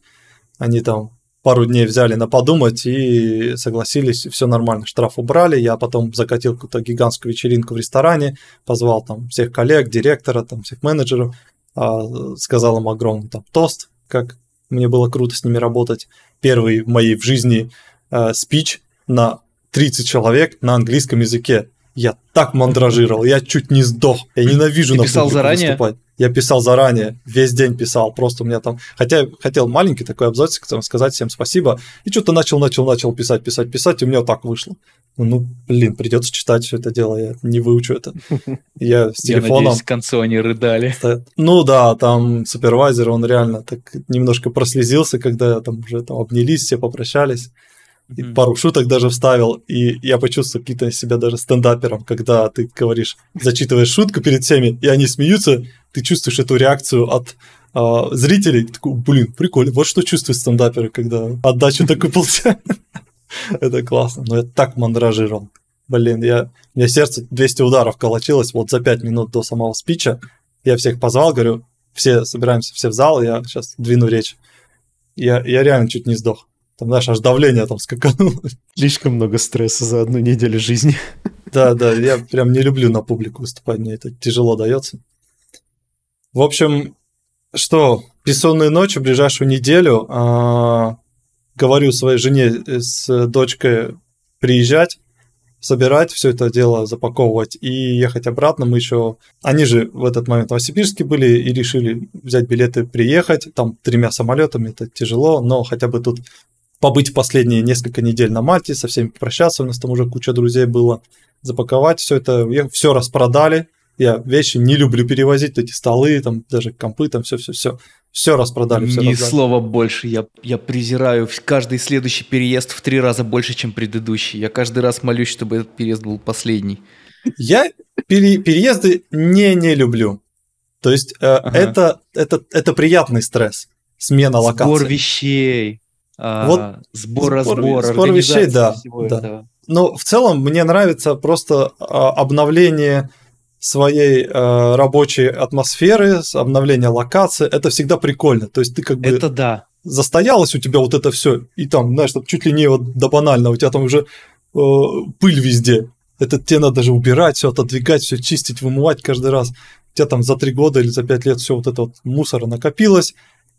Они там пару дней взяли на подумать и согласились, все нормально, штраф убрали. Я потом закатил какую-то гигантскую вечеринку в ресторане, позвал там всех коллег, директора, там всех менеджеров, а, сказал им огромный там тост, как мне было круто с ними работать. Первый в моей в жизни э, спич на 30 человек на английском языке. Я так мандражировал, я чуть не сдох. Я ненавижу Ты на писал заранее? выступать. Я писал заранее, весь день писал, просто у меня там... Хотя хотел маленький такой абзацик, там, сказать всем спасибо, и что-то начал, начал, начал писать, писать, писать, и у меня вот так вышло. Ну, блин, придется читать все это дело, я не выучу это. Я с телефоном... Я надеюсь, к концу они рыдали. Ну да, там супервайзер, он реально так немножко прослезился, когда там уже там обнялись, все попрощались и пару шуток даже вставил, и я почувствовал какие-то себя даже стендапером, когда ты говоришь, зачитываешь шутку перед всеми, и они смеются, ты чувствуешь эту реакцию от э, зрителей, ты такой, блин, прикольно, вот что чувствуют стендаперы, когда отдачу такую получают. Это классно, но я так мандражировал. Блин, я, у меня сердце 200 ударов колочилось вот за 5 минут до самого спича. Я всех позвал, говорю, все собираемся, все в зал, я сейчас двину речь. Я, я реально чуть не сдох. Там, знаешь, аж давление там скакануло. Слишком много стресса за одну неделю жизни. Да, да, я прям не люблю на публику выступать, мне это тяжело дается. В общем, что, бессонные ночи, ближайшую неделю, а, говорю своей жене с дочкой приезжать, собирать все это дело, запаковывать и ехать обратно. Мы еще... Они же в этот момент в Новосибирске были и решили взять билеты, приехать. Там тремя самолетами, это тяжело, но хотя бы тут побыть последние несколько недель на Мальте, со всеми попрощаться, у нас там уже куча друзей было, запаковать все это, все распродали, я вещи не люблю перевозить, эти столы, там даже компы, там все-все-все. Все распродали. Все Ни слова больше. Я, я презираю каждый следующий переезд в три раза больше, чем предыдущий. Я каждый раз молюсь, чтобы этот переезд был последний. Я пере, переезды не не люблю. То есть э, ага. это, это, это приятный стресс. Смена локации. Сбор вещей. А, вот сбор, разбор, сбор вещей, да. да. Но в целом мне нравится просто а, обновление своей э, рабочей атмосферы, обновление локации. Это всегда прикольно. То есть ты как бы... Это да. Застоялось у тебя вот это все, и там, знаешь, там чуть ли не вот до банального, у тебя там уже э, пыль везде. Это тебе надо даже убирать, все отодвигать, все чистить, вымывать каждый раз. У тебя там за три года или за пять лет все вот это вот мусора накопилось,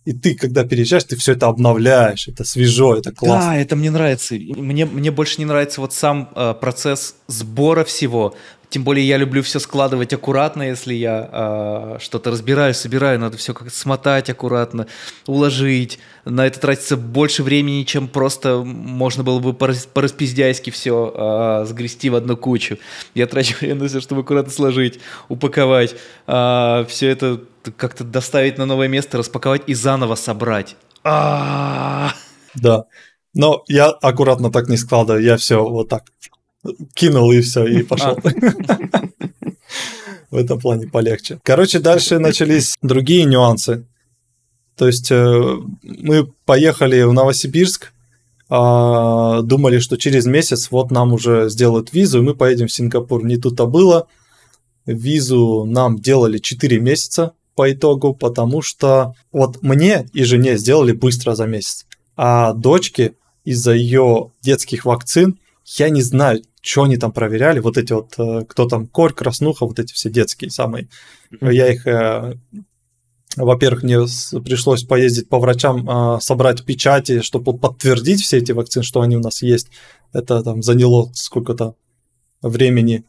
и ты, когда переезжаешь, ты все это обновляешь, это свежо, это классно. Да, это мне нравится. Мне, мне больше не нравится вот сам э, процесс сбора всего. Тем более я люблю все складывать аккуратно, если я э, что-то разбираю, собираю, надо все как смотать аккуратно, уложить. На это тратится больше времени, чем просто можно было бы по-распиздяйски все э, сгрести в одну кучу. Я трачу время на все, чтобы аккуратно сложить, упаковать. Э, все это как-то доставить на новое место, распаковать и заново собрать. Да. Но я аккуратно так не складываю, я все вот так кинул и все, и пошел. А. В этом плане полегче. Короче, дальше начались другие нюансы. То есть э, мы поехали в Новосибирск, а, думали, что через месяц вот нам уже сделают визу, и мы поедем в Сингапур. Не тут-то было. Визу нам делали 4 месяца по итогу, потому что вот мне и жене сделали быстро за месяц, а дочке из-за ее детских вакцин я не знаю, что они там проверяли, вот эти вот, э, кто там, корь, краснуха, вот эти все детские самые. Mm-hmm. Я их, э, во-первых, мне пришлось поездить по врачам, э, собрать печати, чтобы подтвердить все эти вакцины, что они у нас есть. Это там заняло сколько-то времени.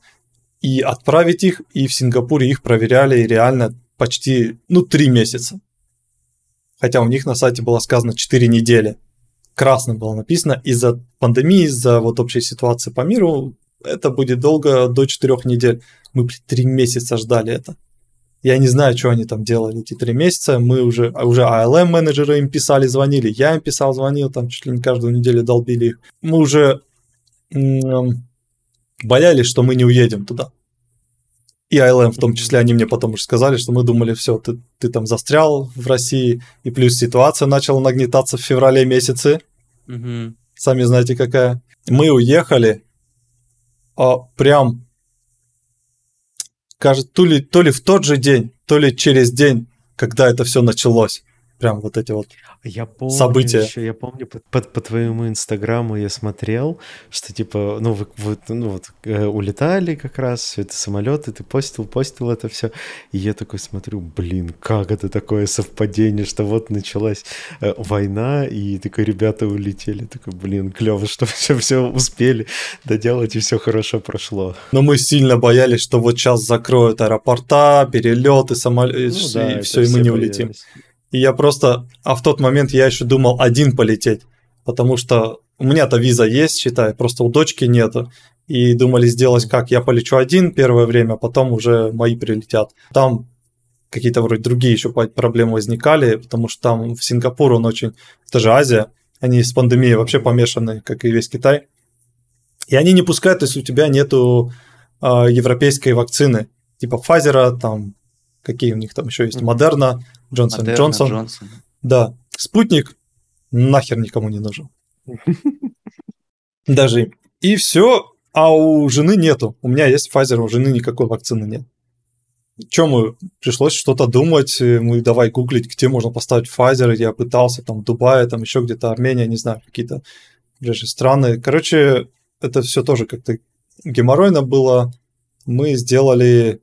И отправить их, и в Сингапуре их проверяли реально почти, ну, три месяца. Хотя у них на сайте было сказано 4 недели красным было написано, из-за пандемии, из-за вот общей ситуации по миру, это будет долго, до 4 недель. Мы три месяца ждали это. Я не знаю, что они там делали эти три месяца. Мы уже, уже ALM менеджеры им писали, звонили. Я им писал, звонил, там чуть ли не каждую неделю долбили их. Мы уже м- боялись, что мы не уедем туда. И ILM в том числе, они мне потом уже сказали, что мы думали, все, ты, ты там застрял в России, и плюс ситуация начала нагнетаться в феврале месяце. Угу. Сами знаете, какая. Мы уехали, а прям, кажется, то ли, то ли в тот же день, то ли через день, когда это все началось. Прям вот эти вот я помню события. Еще, я помню по, по, по твоему инстаграму я смотрел, что типа, ну вы, вы ну, вот э, улетали как раз, все это самолеты, ты постил, постил это все, и я такой смотрю, блин, как это такое совпадение, что вот началась э, война, и такой ребята улетели, такой, блин, клево, что все все успели доделать и все хорошо прошло. Но мы сильно боялись, что вот сейчас закроют аэропорта, перелеты, самолеты, ну, да, и все, и мы не боялись. улетим. И я просто, а в тот момент я еще думал один полететь, потому что у меня-то виза есть, считай, просто у дочки нету. И думали сделать как, я полечу один первое время, потом уже мои прилетят. Там какие-то вроде другие еще проблемы возникали, потому что там в Сингапур он очень, это же Азия, они с пандемией вообще помешаны, как и весь Китай. И они не пускают, то есть у тебя нету э, европейской вакцины, типа Pfizer, там, какие у них там еще есть, Модерна, Джонсон Джонсон. Джонсон. Да, спутник нахер никому не нужен. Даже им. И все, а у жены нету. У меня есть Pfizer, у жены никакой вакцины нет. Чем мы? Пришлось что-то думать, мы давай гуглить, где можно поставить Pfizer. Я пытался там в Дубае, там еще где-то Армения, не знаю, какие-то ближайшие страны. Короче, это все тоже как-то геморройно было. Мы сделали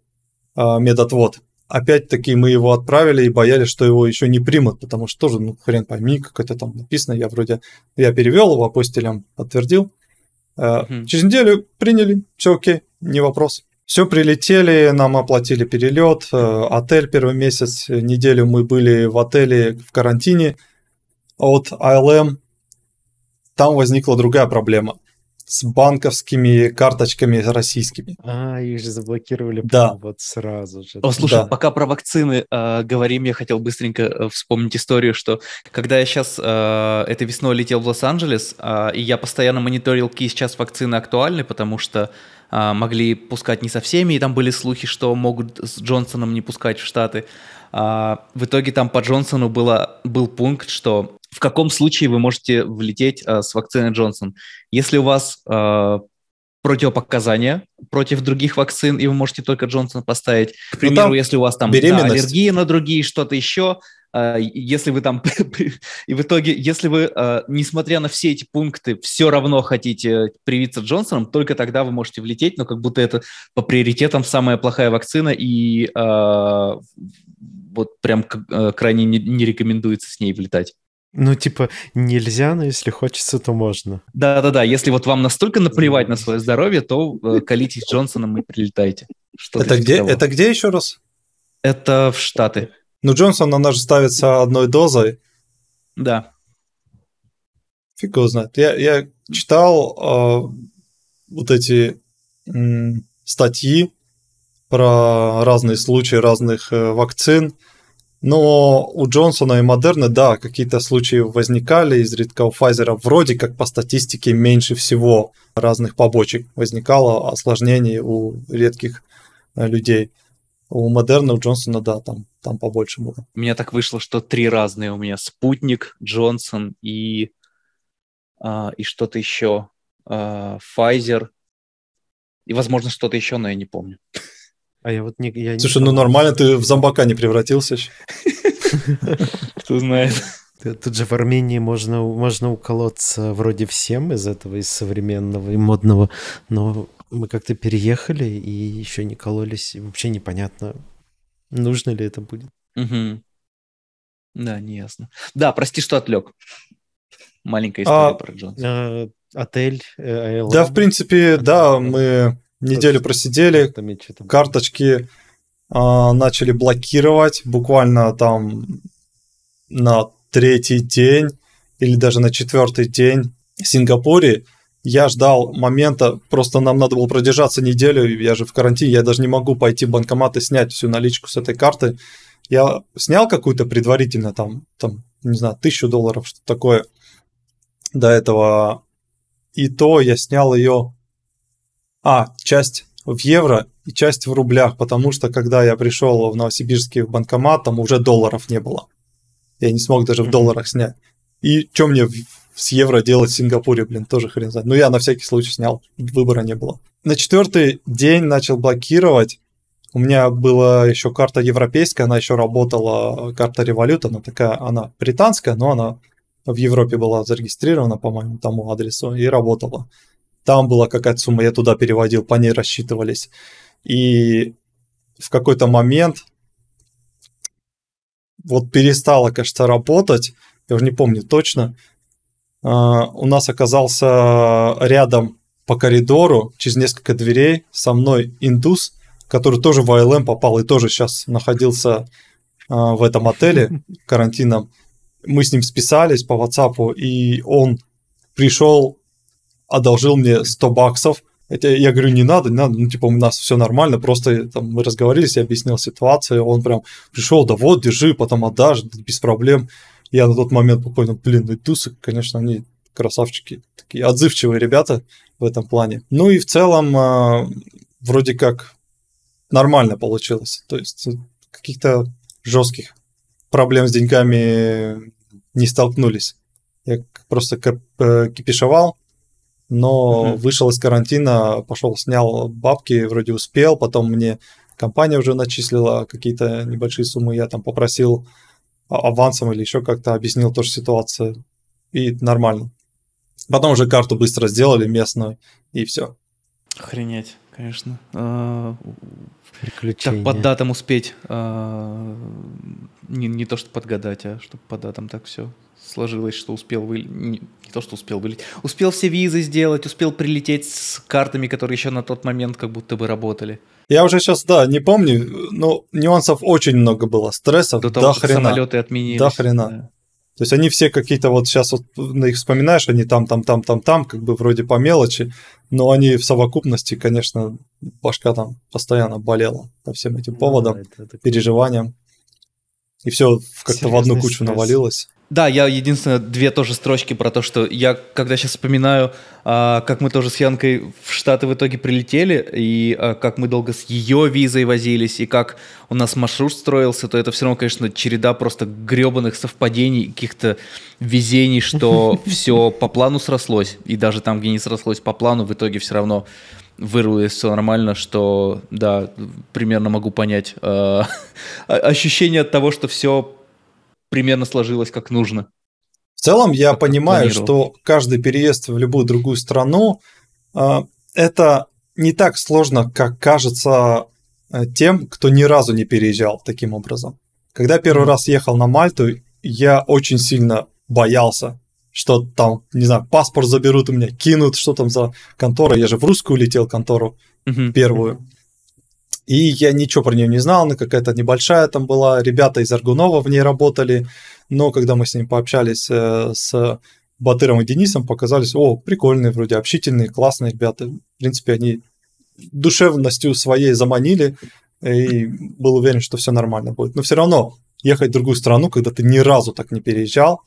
э, медотвод опять-таки мы его отправили и боялись, что его еще не примут, потому что тоже, ну, хрен пойми, как это там написано. Я вроде, я перевел его апостилям, подтвердил. Mm-hmm. Через неделю приняли, все окей, не вопрос. Все прилетели, нам оплатили перелет, э, отель первый месяц, неделю мы были в отеле в карантине от ILM. Там возникла другая проблема с банковскими карточками российскими. А, их же заблокировали да. вот сразу же. О, слушай, да. пока про вакцины э, говорим, я хотел быстренько э, вспомнить историю, что когда я сейчас э, этой весной летел в Лос-Анджелес, э, и я постоянно мониторил, какие сейчас вакцины актуальны, потому что э, могли пускать не со всеми, и там были слухи, что могут с Джонсоном не пускать в Штаты. А, в итоге там по Джонсону было, был пункт, что в каком случае вы можете влететь а, с вакциной Джонсон. Если у вас а, противопоказания против других вакцин, и вы можете только Джонсон поставить. К ну, примеру, если у вас там да, аллергия на другие, что-то еще, а, если вы там... и в итоге, если вы, а, несмотря на все эти пункты, все равно хотите привиться Джонсоном, только тогда вы можете влететь, но как будто это по приоритетам самая плохая вакцина, и а, вот прям крайне не рекомендуется с ней влетать. Ну, типа, нельзя, но если хочется, то можно. Да-да-да, если вот вам настолько наплевать на свое здоровье, то э, колитесь Джонсоном и прилетайте. Что это где, это где еще раз? Это в Штаты. Ну, Джонсон, она же ставится одной дозой. Да. Фиг его знает. Я, я читал э, вот эти э, статьи про разные случаи разных э, вакцин. Но у Джонсона и Модерна, да, какие-то случаи возникали, изредка у Pfizer вроде как по статистике меньше всего разных побочек возникало, осложнений у редких э, людей. У Модерна, у Джонсона, да, там, там побольше было. У меня так вышло, что три разные у меня. Спутник, Джонсон и, а, и что-то еще. А, Pfizer. И, возможно, что-то еще, но я не помню. А я вот не... Я не Слушай, ну нормально, ты в зомбака не превратился. Кто знает. Тут же в Армении можно, можно уколоться вроде всем из этого, из современного и модного, но мы как-то переехали и еще не кололись, и вообще непонятно, нужно ли это будет. Угу. Да, не ясно. Да, прости, что отвлек. Маленькая история а, про Джонса. А, отель. Э, да, в принципе, да, мы Неделю просидели, карточки а, начали блокировать буквально там на третий день или даже на четвертый день в Сингапуре. Я ждал момента, просто нам надо было продержаться неделю, я же в карантине, я даже не могу пойти в банкомат и снять всю наличку с этой карты. Я снял какую-то предварительно там, там, не знаю, тысячу долларов, что такое до этого. И то я снял ее а, часть в евро и часть в рублях, потому что когда я пришел в Новосибирске в банкомат, там уже долларов не было. Я не смог даже в долларах снять. И что мне с евро делать в Сингапуре, блин, тоже хрен знает. Ну, я на всякий случай снял, выбора не было. На четвертый день начал блокировать, У меня была еще карта европейская, она еще работала, карта Револют, она такая, она британская, но она в Европе была зарегистрирована, по-моему, тому адресу и работала. Там была какая-то сумма, я туда переводил, по ней рассчитывались. И в какой-то момент вот перестала, кажется, работать, я уже не помню точно. А, у нас оказался рядом по коридору, через несколько дверей, со мной индус, который тоже в АЛМ попал и тоже сейчас находился а, в этом отеле карантином. Мы с ним списались по WhatsApp, и он пришел, одолжил мне 100 баксов. Это, я говорю, не надо, не надо, ну, типа, у нас все нормально, просто там, мы разговорились, я объяснил ситуацию, он прям пришел, да вот, держи, потом отдашь, без проблем. Я на тот момент понял, блин, ну тусы, конечно, они красавчики, такие отзывчивые ребята в этом плане. Ну и в целом, э, вроде как нормально получилось, то есть каких-то жестких проблем с деньгами не столкнулись. Я просто э, кипишевал, но uh-huh. вышел из карантина, пошел, снял бабки, вроде успел, потом мне компания уже начислила какие-то небольшие суммы, я там попросил авансом или еще как-то объяснил тоже ситуацию, и нормально. Потом уже карту быстро сделали местную, и все. Охренеть, конечно. А, как под датам успеть? А, не, не то, что подгадать, а чтобы по датам так все сложилось, что успел вы... Не, не то, что успел вылететь. Успел все визы сделать, успел прилететь с картами, которые еще на тот момент как будто бы работали. Я уже сейчас, да, не помню, но нюансов очень много было, стрессов до, того, до хрена. самолеты отменились. До хрена. Да. То есть они все какие-то вот сейчас вот на их вспоминаешь, они там, там, там, там, там, как бы вроде по мелочи, но они в совокупности, конечно, башка там постоянно болела по всем этим поводам, да, это, это... переживаниям. И все как-то в одну кучу стресс. навалилось. Да, я единственное, две тоже строчки про то, что я, когда сейчас вспоминаю, а, как мы тоже с Янкой в Штаты в итоге прилетели, и а, как мы долго с ее визой возились, и как у нас маршрут строился, то это все равно, конечно, череда просто гребаных совпадений, каких-то везений, что все по плану срослось, и даже там, где не срослось по плану, в итоге все равно вырвалось все нормально, что, да, примерно могу понять э, ощущение от того, что все примерно сложилось как нужно. В целом я как понимаю, что каждый переезд в любую другую страну э, это не так сложно, как кажется э, тем, кто ни разу не переезжал таким образом. Когда первый раз ехал на Мальту, я очень сильно боялся, что там, не знаю, паспорт заберут у меня, кинут, что там за контора. Я же в русскую летел контору mm-hmm. первую. И я ничего про нее не знал, она какая-то небольшая там была, ребята из Аргунова в ней работали, но когда мы с ним пообщались э, с Батыром и Денисом, показались, о, прикольные вроде, общительные, классные ребята. В принципе, они душевностью своей заманили, и был уверен, что все нормально будет. Но все равно ехать в другую страну, когда ты ни разу так не переезжал,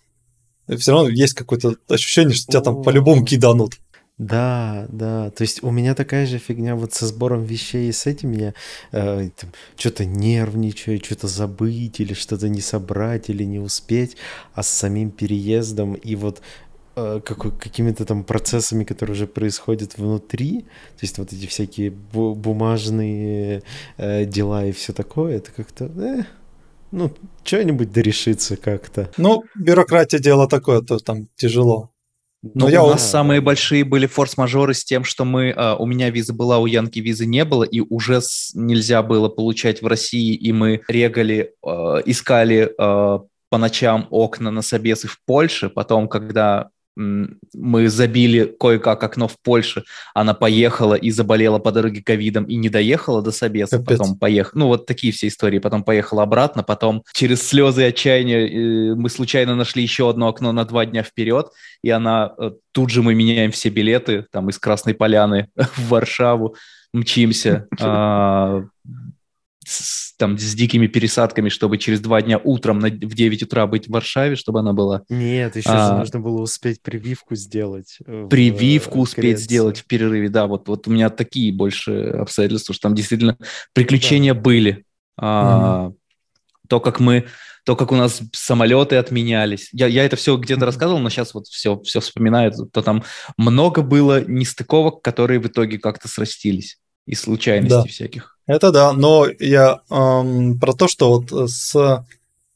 все равно есть какое-то ощущение, что тебя там по-любому киданут. Да, да. То есть у меня такая же фигня вот со сбором вещей и с этим я э, что-то нервничаю, что-то забыть или что-то не собрать или не успеть, а с самим переездом и вот э, какими-то там процессами, которые уже происходят внутри, то есть вот эти всякие бу- бумажные э, дела и все такое, это как-то... Э, ну, что-нибудь дорешится как-то. Ну, бюрократия дело такое, то там тяжело. Но ну, я у нас самые большие были форс-мажоры с тем, что мы, э, у меня виза была, у Янки визы не было, и уже с, нельзя было получать в России, и мы регали, э, искали э, по ночам окна на собесы в Польше. Потом, когда мы забили кое-как окно в Польше, она поехала и заболела по дороге ковидом и не доехала до Собеса, Капец. потом поехала, ну вот такие все истории, потом поехала обратно, потом через слезы и отчаяния э, мы случайно нашли еще одно окно на два дня вперед, и она, э, тут же мы меняем все билеты, там из Красной Поляны в Варшаву, мчимся, а, с, там, с дикими пересадками, чтобы через два дня утром на, в 9 утра быть в Варшаве, чтобы она была. Нет, еще а, же нужно было успеть прививку сделать. Прививку в, успеть Греции. сделать в перерыве, да, вот, вот у меня такие больше обстоятельства, что там действительно приключения да. были. А, угу. То, как мы то, как у нас самолеты отменялись. Я, я это все где-то рассказывал, но сейчас вот все, все вспоминаю, то там много было нестыковок, которые в итоге как-то срастились. И случайностей да. всяких. Это да, но я эм, про то, что вот с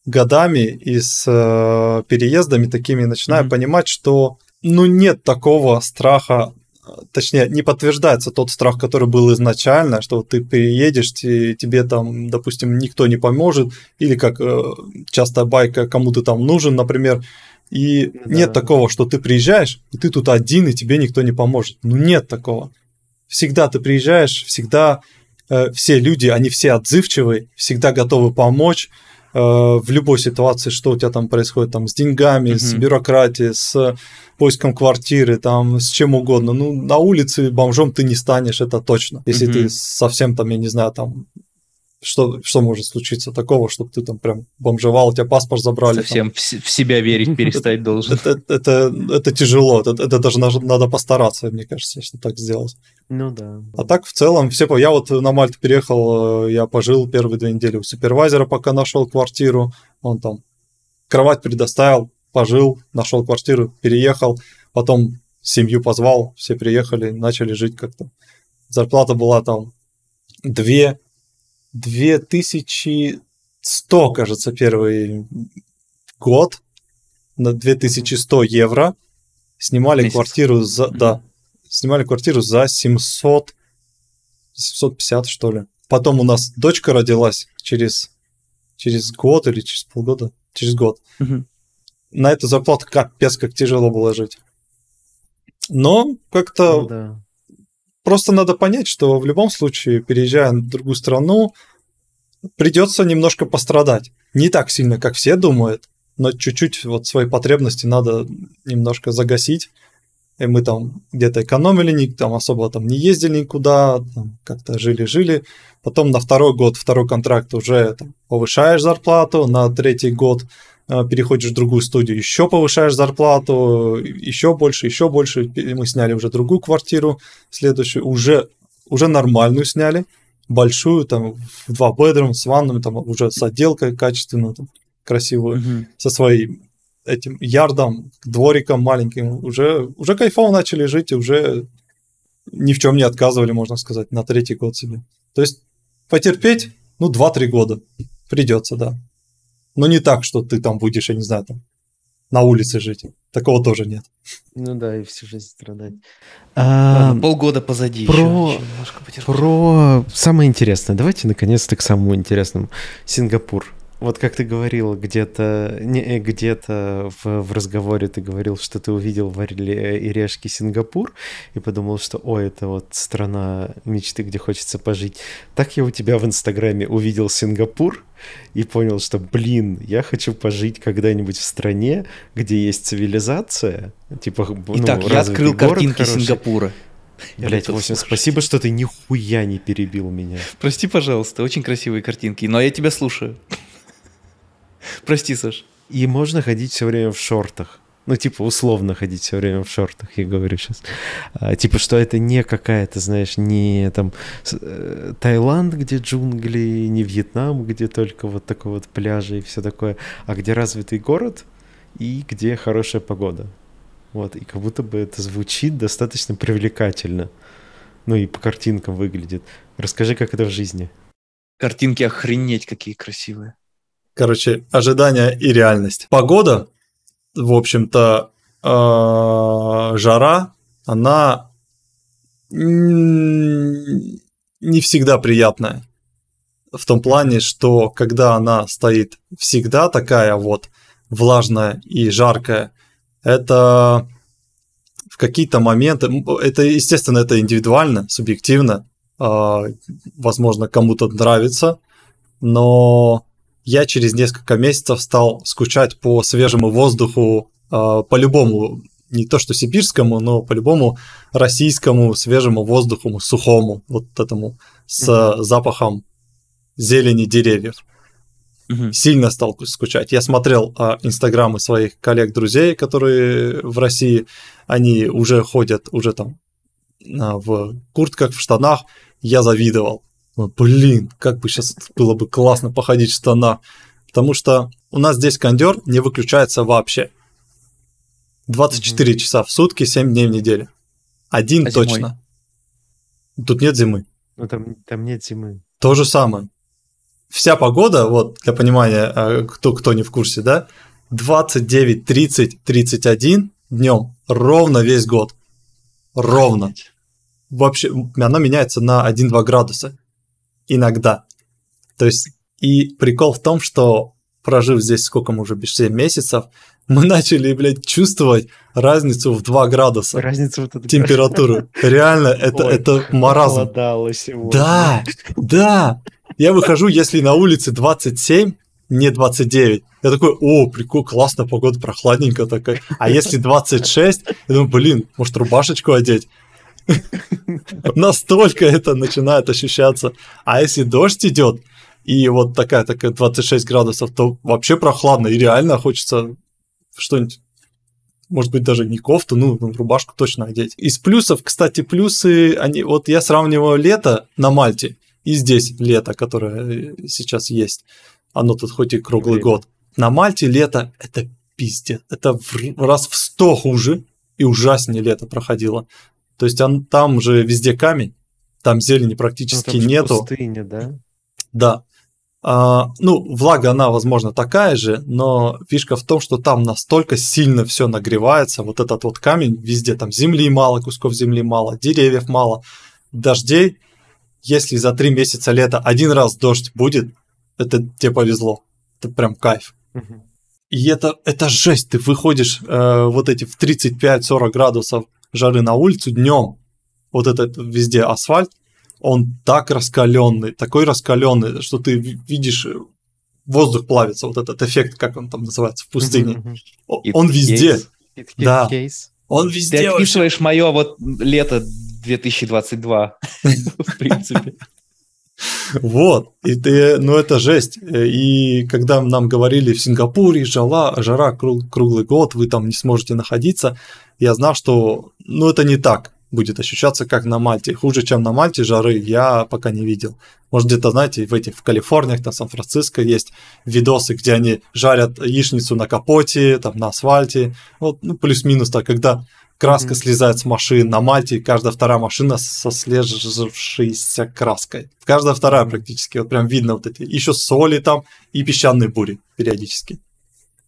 годами и с э, переездами такими начинаю mm-hmm. понимать, что ну нет такого страха, точнее не подтверждается тот страх, который был изначально, что ты переедешь, и тебе там, допустим, никто не поможет, или как э, часто байка, кому ты там нужен, например, и да. нет такого, что ты приезжаешь, и ты тут один, и тебе никто не поможет. Ну нет такого. Всегда ты приезжаешь, всегда э, все люди, они все отзывчивые, всегда готовы помочь э, в любой ситуации, что у тебя там происходит, там с деньгами, mm-hmm. с бюрократией, с поиском квартиры, там с чем угодно. Ну, на улице бомжом ты не станешь, это точно. Если mm-hmm. ты совсем там, я не знаю, там что, что может случиться такого, чтобы ты там прям бомжевал, у тебя паспорт забрали. Совсем в, в себя верить перестать должен. Это, это, это тяжело, это, это даже надо постараться, мне кажется, если так сделать. Ну да. А так в целом все... Я вот на Мальту переехал, э, я пожил первые две недели у супервайзера, пока нашел квартиру. Он там кровать предоставил, пожил, нашел квартиру, переехал. Потом семью позвал, все приехали, начали жить как-то. Зарплата была там две 2100, кажется, первый год на 2100 евро. Снимали Месяц. квартиру за... Mm-hmm. Да, снимали квартиру за 700... 750, что ли. Потом у нас дочка родилась через, через год или через полгода. Через год. Mm-hmm. На эту зарплату капец, как тяжело было жить. Но как-то ну, да. Просто надо понять, что в любом случае, переезжая в другую страну, придется немножко пострадать. Не так сильно, как все думают, но чуть-чуть вот свои потребности надо немножко загасить. И мы там где-то экономили, там особо там не ездили никуда, как-то жили-жили. Потом на второй год, второй контракт уже там, повышаешь зарплату, на третий год переходишь в другую студию, еще повышаешь зарплату, еще больше, еще больше. Мы сняли уже другую квартиру, следующую, уже, уже нормальную сняли, большую, там, в два бедрум, с ваннами, там, уже с отделкой качественную, там, красивую, угу. со своим этим ярдом, двориком маленьким. Уже, уже кайфово начали жить, и уже ни в чем не отказывали, можно сказать, на третий год себе. То есть потерпеть, ну, 2-3 года придется, да. Но не так, что ты там будешь, я не знаю, там на улице жить. Такого тоже нет. Ну да, и всю жизнь страдать. А, Ладно, полгода позади. Про, еще, про самое интересное. Давайте наконец-то к самому интересному. Сингапур. Вот как ты говорил где-то не, э, где-то в, в разговоре ты говорил, что ты увидел в Орле и Решке Сингапур и подумал, что о, это вот страна мечты, где хочется пожить. Так я у тебя в Инстаграме увидел Сингапур и понял, что, блин, я хочу пожить когда-нибудь в стране, где есть цивилизация. Типа, ну, Итак, я открыл картинки хороший. Сингапура. Блять, Восемь, спасибо, что ты нихуя не перебил меня. Прости, пожалуйста, очень красивые картинки, но я тебя слушаю. Прости, Саш. И можно ходить все время в шортах. Ну, типа, условно ходить все время в шортах, я говорю сейчас. А, типа, что это не какая-то, знаешь, не там э, Таиланд, где джунгли, не Вьетнам, где только вот такой вот пляжи и все такое, а где развитый город и где хорошая погода. Вот, и как будто бы это звучит достаточно привлекательно. Ну и по картинкам выглядит. Расскажи, как это в жизни. Картинки охренеть какие красивые. Короче, ожидания и реальность. Погода, в общем-то, э, жара, она не всегда приятная. В том плане, что когда она стоит всегда такая вот влажная и жаркая, это в какие-то моменты, это, естественно, это индивидуально, субъективно, э, возможно, кому-то нравится, но я через несколько месяцев стал скучать по свежему воздуху, э, по-любому, не то что сибирскому, но по-любому российскому свежему воздуху, сухому, вот этому, с mm-hmm. запахом зелени деревьев. Mm-hmm. Сильно стал скучать. Я смотрел э, инстаграмы своих коллег-друзей, которые в России, они уже ходят, уже там э, в куртках, в штанах. Я завидовал блин, как бы сейчас было бы классно походить в штанах. Потому что у нас здесь кондер не выключается вообще. 24 mm-hmm. часа в сутки, 7 дней в неделю. Один а точно. Зимой? Тут нет зимы. Ну там, там нет зимы. То же самое. Вся погода, вот для понимания, а, кто, кто не в курсе, да, 29, 30, 31 днем ровно весь год. Ровно. Вообще, она меняется на 1-2 градуса. Иногда. То есть, и прикол в том, что прожив здесь сколько мы уже, без 7 месяцев, мы начали, блядь, чувствовать разницу в 2 градуса. Разницу вот эту температуру. Реально, это, Ой, это маразм. Да, да. Я выхожу, если на улице 27, не 29. Я такой, о, прикол, классно, погода прохладненькая такая. А если 26, я думаю, блин, может рубашечку одеть? Настолько это начинает ощущаться. А если дождь идет, и вот такая, такая 26 градусов, то вообще прохладно, и реально хочется что-нибудь может быть, даже не кофту, ну, рубашку точно одеть. Из плюсов, кстати, плюсы, они, вот я сравниваю лето на Мальте и здесь лето, которое э, сейчас есть. Оно тут хоть и круглый Время. год. На Мальте лето – это пиздец. Это в раз в сто хуже и ужаснее лето проходило. То есть он, там же везде камень, там зелени практически ну, там нету. Пустыня, да? Да. А, ну, влага, она, возможно, такая же, но фишка в том, что там настолько сильно все нагревается, вот этот вот камень, везде там земли мало, кусков земли мало, деревьев мало, дождей. Если за три месяца лета один раз дождь будет, это тебе повезло. Это прям кайф. И это, это жесть. Ты выходишь э, вот эти в 35-40 градусов жары на улицу днем, вот этот везде асфальт, он так раскаленный, такой раскаленный, что ты видишь, э, воздух плавится, вот этот эффект, как он там называется, в пустыне. Он везде. Да. Он везде. Ты описываешь мое вот лето 2022, в принципе. Вот, и ты, ну это жесть. И когда нам говорили в Сингапуре жара, жара круглый год, вы там не сможете находиться, я знал, что ну это не так будет ощущаться как на Мальте. Хуже, чем на Мальте жары, я пока не видел. Может, где-то, знаете, в этих в Калифорниях, там Сан-Франциско есть видосы, где они жарят яичницу на капоте, там на асфальте. Вот, ну, плюс-минус так, когда краска mm-hmm. слезает с машин. На Мальте каждая вторая машина со слежавшейся краской. Каждая вторая практически. Вот прям видно вот эти. Еще соли там и песчаные бури периодически.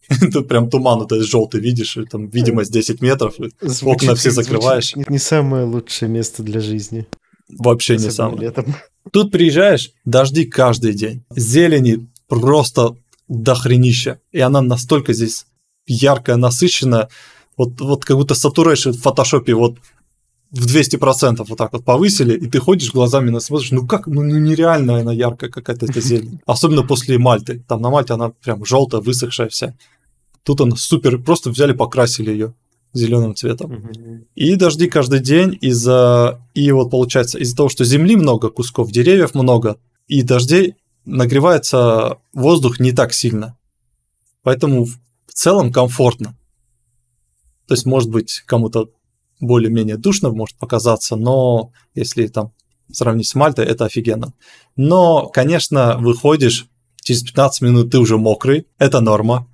Тут прям туман, то есть желтый видишь, и там видимость 10 метров, звучит, окна все закрываешь. Не самое лучшее место для жизни. Вообще не самое. Летом. Тут приезжаешь, дожди каждый день. Зелени просто дохренища. И она настолько здесь яркая, насыщенная. Вот, вот как будто saturation в фотошопе вот в 200% вот так вот повысили, и ты ходишь глазами на смотришь, ну как, ну нереально она яркая какая-то эта зелень. Особенно после Мальты. Там на Мальте она прям желтая, высохшая вся. Тут она супер, просто взяли, покрасили ее зеленым цветом. И дожди каждый день из-за... И вот получается, из-за того, что земли много, кусков деревьев много, и дождей нагревается воздух не так сильно. Поэтому в целом комфортно. То есть, может быть, кому-то более-менее душно может показаться, но если там сравнить с Мальтой, это офигенно. Но, конечно, выходишь, через 15 минут ты уже мокрый, это норма.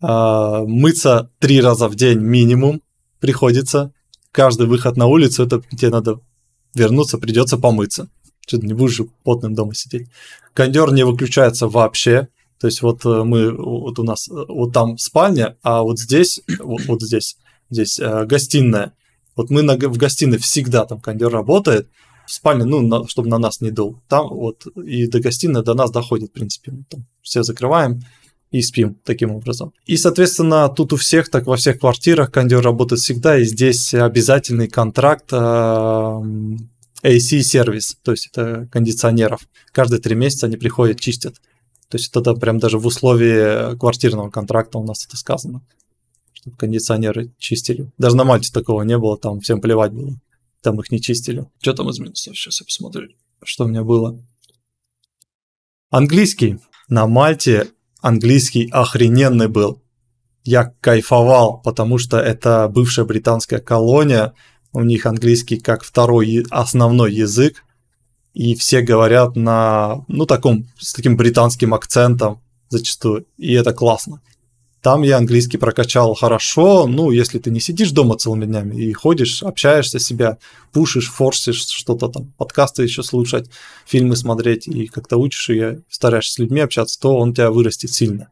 А, мыться три раза в день минимум приходится. Каждый выход на улицу, это тебе надо вернуться, придется помыться. Что-то не будешь же потным дома сидеть. Кондер не выключается вообще. То есть вот э, мы, вот у нас, э, вот там спальня, а вот здесь, вот, вот здесь, здесь э, гостиная. Вот мы на, в гостиной всегда там кондер работает. В спальне, ну, на, чтобы на нас не дул. Там вот и до гостиной до нас доходит, в принципе. Мы там все закрываем, и спим таким образом. И, соответственно, тут у всех, так во всех квартирах кондер работает всегда, и здесь обязательный контракт AC-сервис, то есть это кондиционеров. Каждые три месяца они приходят, чистят. То есть это прям даже в условии квартирного контракта у нас это сказано, чтобы кондиционеры чистили. Даже на Мальте такого не было, там всем плевать было. Там их не чистили. Что там из минусов? Сейчас я посмотрю, что у меня было. Английский. На Мальте английский охрененный был. Я кайфовал, потому что это бывшая британская колония, у них английский как второй основной язык, и все говорят на, ну, таком, с таким британским акцентом зачастую, и это классно. Там я английский прокачал хорошо, ну, если ты не сидишь дома целыми днями и ходишь, общаешься себя, пушишь, форсишь что-то там, подкасты еще слушать, фильмы смотреть и как-то учишь и стараешься с людьми общаться, то он тебя вырастет сильно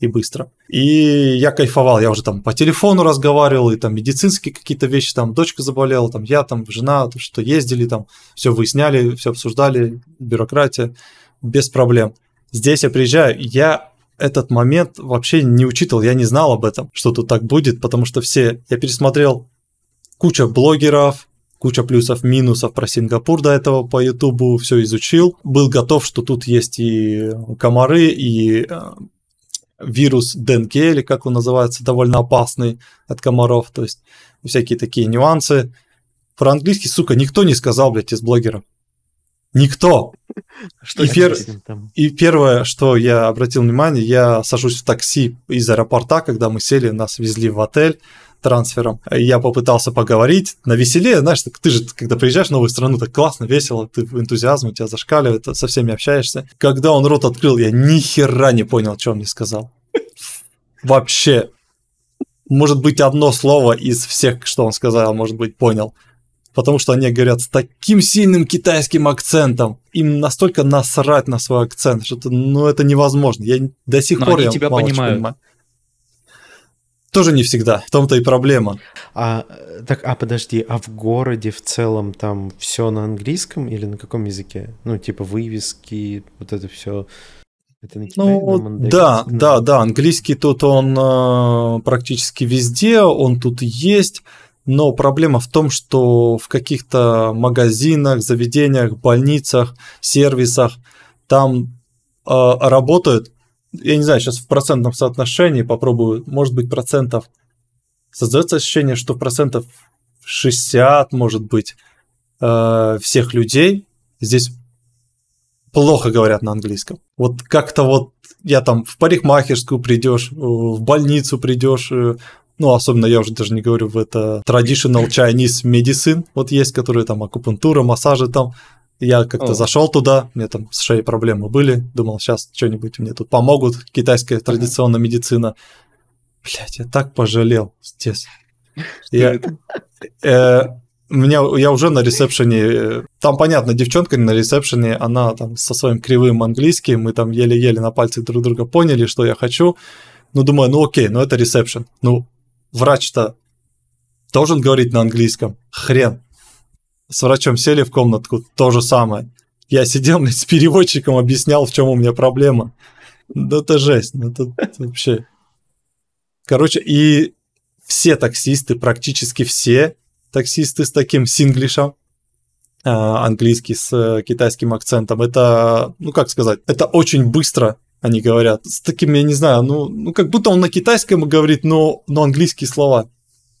и быстро. И я кайфовал, я уже там по телефону разговаривал, и там медицинские какие-то вещи, там дочка заболела, там я, там жена, что ездили, там все выясняли, все обсуждали, бюрократия, без проблем. Здесь я приезжаю, я этот момент вообще не учитывал, я не знал об этом, что тут так будет, потому что все, я пересмотрел куча блогеров, куча плюсов, минусов про Сингапур до этого по Ютубу, все изучил, был готов, что тут есть и комары, и э, вирус Денге, или как он называется, довольно опасный от комаров, то есть всякие такие нюансы. Про английский, сука, никто не сказал, блядь, из блогеров. Никто. Что и, пер... и первое, что я обратил внимание, я сажусь в такси из аэропорта, когда мы сели, нас везли в отель трансфером. Я попытался поговорить на веселее, знаешь, ты же, когда приезжаешь в новую страну, так классно, весело, ты энтузиазм у тебя зашкаливает, со всеми общаешься. Когда он рот открыл, я ни хера не понял, что он мне сказал. Вообще. Может быть, одно слово из всех, что он сказал, может быть, понял потому что они говорят с таким сильным китайским акцентом. Им настолько насрать на свой акцент, что ну, это невозможно. Я до сих Но пор они я тебя понимают. понимаю. Тоже не всегда, в том-то и проблема. А, так, а подожди, а в городе в целом там все на английском или на каком языке? Ну, типа вывески, вот это все. Это на ну, на да, да, да, английский тут он э, практически везде, он тут есть. Но проблема в том, что в каких-то магазинах, заведениях, больницах, сервисах там э, работают, я не знаю, сейчас в процентном соотношении попробую, может быть, процентов, создается ощущение, что процентов 60, может быть, э, всех людей здесь плохо говорят на английском. Вот как-то вот я там в парикмахерскую придешь, в больницу придешь, э, ну, особенно я уже даже не говорю в это traditional Chinese medicine, вот есть, которые там акупунктура, массажи там. Я как-то О. зашел туда, мне там с шеей проблемы были, думал, сейчас что-нибудь мне тут помогут, китайская традиционная медицина. Блять, я так пожалел здесь. Я, э, меня, я уже на ресепшене, там, понятно, девчонка на ресепшене, она там со своим кривым английским, мы там еле-еле на пальцах друг друга поняли, что я хочу. Ну, думаю, ну окей, ну это ресепшн. Ну, врач-то должен говорить на английском. Хрен. С врачом сели в комнатку, то же самое. Я сидел блядь, с переводчиком, объяснял, в чем у меня проблема. Да это жесть, ну это, это вообще... Короче, и все таксисты, практически все таксисты с таким синглишем, а, английский с э, китайским акцентом, это, ну как сказать, это очень быстро они говорят. С таким, я не знаю, ну, ну как будто он на китайском говорит, но, но английские слова.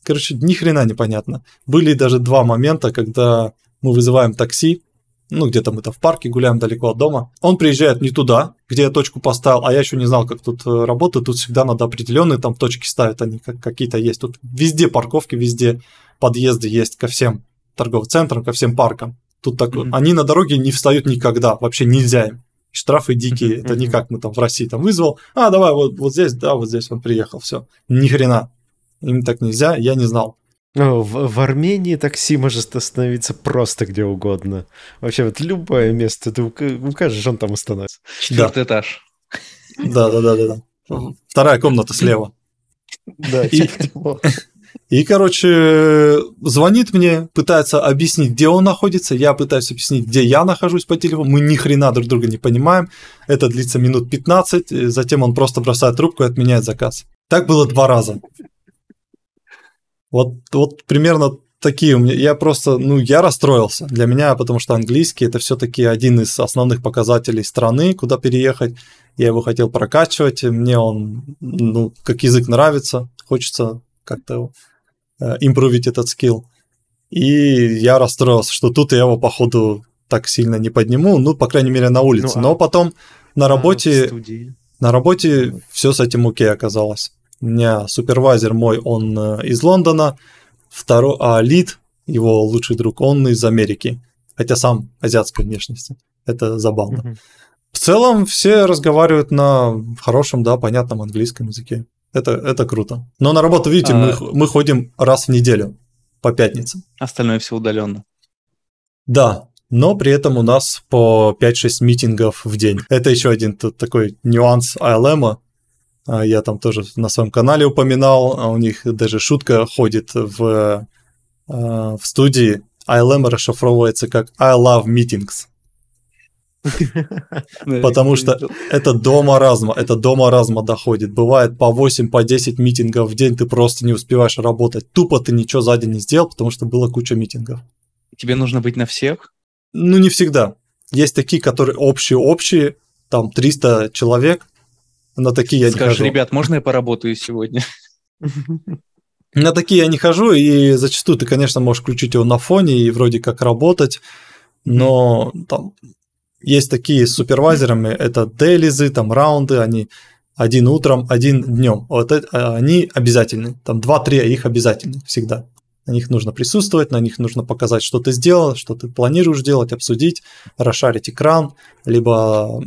Короче, ни хрена непонятно. Были даже два момента, когда мы вызываем такси, ну, где-то мы-то в парке гуляем далеко от дома. Он приезжает не туда, где я точку поставил, а я еще не знал, как тут э, работает. Тут всегда надо определенные там точки ставить, они какие-то есть. Тут везде парковки, везде подъезды есть ко всем торговым центрам, ко всем паркам. Тут так, mm-hmm. они на дороге не встают никогда, вообще нельзя им штрафы дикие. Это не как мы там в России там вызвал. А, давай вот, вот здесь, да, вот здесь он приехал, все. Ни хрена. Им так нельзя, я не знал. Ну, в, в Армении такси может остановиться просто где угодно. Вообще, вот любое место ты укажешь, он там остановится. Четвертый да. этаж. Да, да, да, да, да. Вторая комната слева. Да, и, и, короче, звонит мне, пытается объяснить, где он находится, я пытаюсь объяснить, где я нахожусь по телефону, мы ни хрена друг друга не понимаем, это длится минут 15, затем он просто бросает трубку и отменяет заказ. Так было два раза. Вот, вот примерно такие у меня. Я просто, ну, я расстроился. Для меня, потому что английский это все-таки один из основных показателей страны, куда переехать. Я его хотел прокачивать, мне он, ну, как язык нравится, хочется как-то э, импровить этот скилл. И я расстроился, что тут я его, походу, так сильно не подниму, ну, по крайней мере, на улице. Ну, а... Но потом на работе, а, на работе все с этим окей оказалось. У меня супервайзер мой, он э, из Лондона, второй, а лид, его лучший друг, он из Америки. Хотя сам азиатской внешности. Это забавно. В целом все разговаривают на хорошем, да, понятном английском языке. Это, это круто. Но на работу, видите, а... мы, мы ходим раз в неделю по пятницам. Остальное все удаленно. Да, но при этом у нас по 5-6 митингов в день. Это еще один такой нюанс ILM. А, я там тоже на своем канале упоминал, а у них даже шутка ходит в, а, в студии. ILM расшифровывается как I love meetings. Потому что это до маразма, это до маразма доходит. Бывает по 8, по 10 митингов в день ты просто не успеваешь работать. Тупо ты ничего за день не сделал, потому что было куча митингов. Тебе нужно быть на всех? Ну, не всегда. Есть такие, которые общие-общие, там 300 человек, на такие я Скажешь, не хожу. ребят, можно я поработаю сегодня? На такие я не хожу, и зачастую ты, конечно, можешь включить его на фоне и вроде как работать, но там есть такие с супервайзерами, это дейлизы, там раунды, они один утром, один днем. Вот это, а, они обязательны. Там 2-3 их обязательны всегда. На них нужно присутствовать, на них нужно показать, что ты сделал, что ты планируешь делать, обсудить, расшарить экран, либо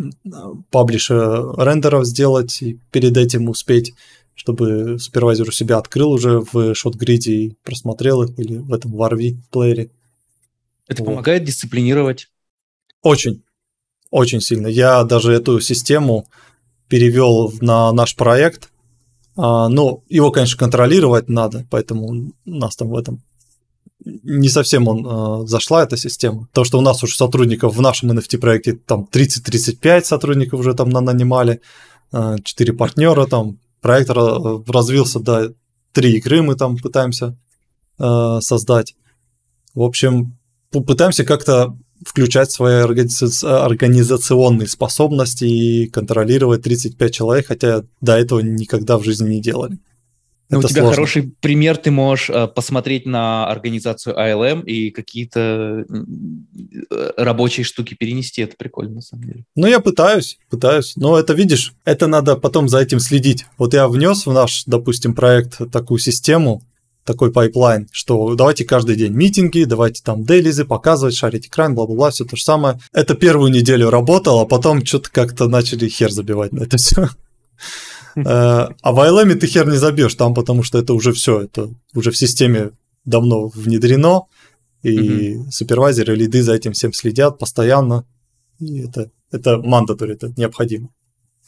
паблиш рендеров сделать и перед этим успеть, чтобы супервайзер у себя открыл уже в шотгриде и просмотрел их, или в этом варви плеере. Это вот. помогает дисциплинировать? Очень, очень сильно. Я даже эту систему перевел на наш проект, а, ну, его, конечно, контролировать надо, поэтому у нас там в этом не совсем он э, зашла эта система. То, что у нас уже сотрудников в нашем NFT проекте там 30-35 сотрудников уже там нанимали, э, 4 партнера там, проект развился до 3 игры мы там пытаемся э, создать. В общем, пытаемся как-то включать свои организационные способности и контролировать 35 человек, хотя до этого никогда в жизни не делали. Ну, у тебя сложно. хороший пример, ты можешь э, посмотреть на организацию ILM и какие-то э, рабочие штуки перенести. Это прикольно, на самом деле. Ну, я пытаюсь, пытаюсь. Но это, видишь, это надо потом за этим следить. Вот я внес в наш, допустим, проект такую систему, такой пайплайн, что давайте каждый день митинги, давайте там dailies ы, показывать, шарить экран, бла-бла-бла, все то же самое. Это первую неделю работало, а потом что-то как-то начали хер забивать на это все. Э, а в ILM ты хер не забьешь там, потому что это уже все, это уже в системе давно внедрено, и супервайзеры, лиды за этим всем следят постоянно. И это, это мандатори, это необходимо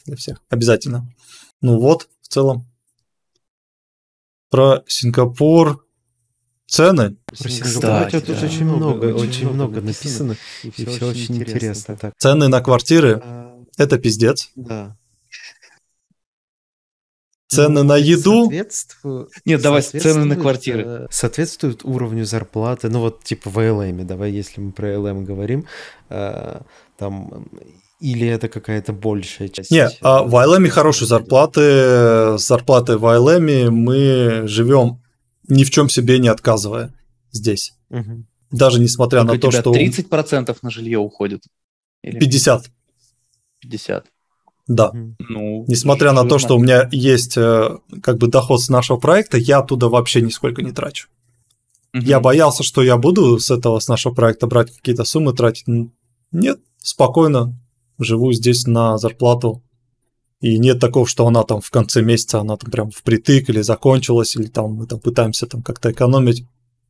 для всех, обязательно. Ну вот, в целом, про Сингапур, цены. Про Сингапур тут да. очень много, очень, очень много написано, и все, и все очень интересно. интересно. Так. Цены на квартиры а... это пиздец. Да. Цены ну, на еду? Соответствую... Нет, давай цены на квартиры. Э, соответствуют уровню зарплаты. Ну вот типа в ALM, давай, если мы про ALM говорим, э, там или это какая-то большая часть? Нет, а в ILM хорошие зарплаты. С зарплатой в ILM мы живем ни в чем себе не отказывая здесь. Угу. Даже несмотря Только на то, что... 30% на жилье уходит? Или 50. 50. Да. Ну, Несмотря на то, что у меня есть э, как бы доход с нашего проекта, я оттуда вообще нисколько не трачу. Угу. Я боялся, что я буду с этого, с нашего проекта брать какие-то суммы, тратить. Нет, спокойно живу здесь на зарплату, и нет такого, что она там в конце месяца, она там прям впритык или закончилась, или там мы там пытаемся там как-то экономить.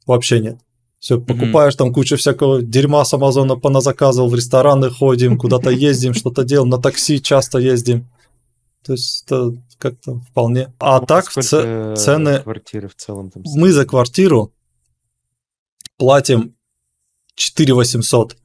Вообще нет. Все, покупаешь mm-hmm. там кучу всякого дерьма с Амазона, поназаказывал, в рестораны ходим, куда-то ездим, что-то делаем, на такси часто ездим. То есть это как-то вполне. А ну, так ц- цены... Квартиры в целом там... Мы за квартиру платим 4 800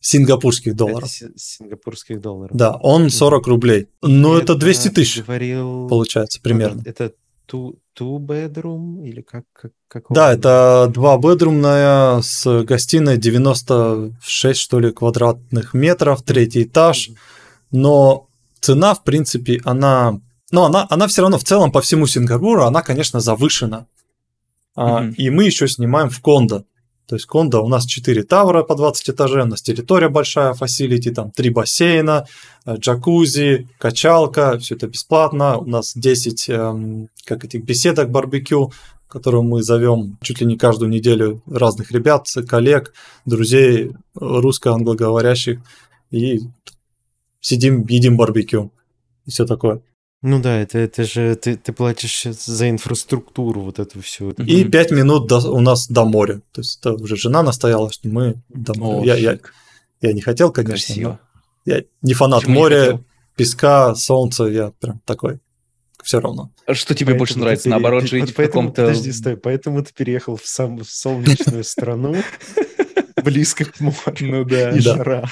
сингапурских долларов. Сингапурских долларов. Да, он 40 рублей. Ну, это, это 200 тысяч, говорил... получается, примерно. Это, two, two bedroom или как? как, как да, это два бедрумная с гостиной 96, что ли, квадратных метров, третий этаж. Но цена, в принципе, она... Ну, она, она все равно в целом по всему Сингапуру, она, конечно, завышена. Mm-hmm. И мы еще снимаем в кондо. То есть кондо у нас 4 тавра по 20 этажей, у нас территория большая, фасилити, там 3 бассейна, э, джакузи, качалка, все это бесплатно. У нас 10 эм, как этих беседок барбекю, которую мы зовем чуть ли не каждую неделю разных ребят, коллег, друзей русско-англоговорящих, и сидим, едим барбекю и все такое. Ну да, это, это же ты, ты платишь за инфраструктуру вот эту всю. И пять минут до, у нас до моря. То есть это уже жена настояла, что мы до моря. О, я, я, я не хотел, конечно. Красиво. Я не фанат Почему моря, песка, солнца, я прям такой все равно. А что тебе поэтому больше нравится, пере... наоборот, жить вот в каком-то... Подожди, стой, поэтому ты переехал в, сам... в солнечную страну, близко к морю. Ну да. И жара.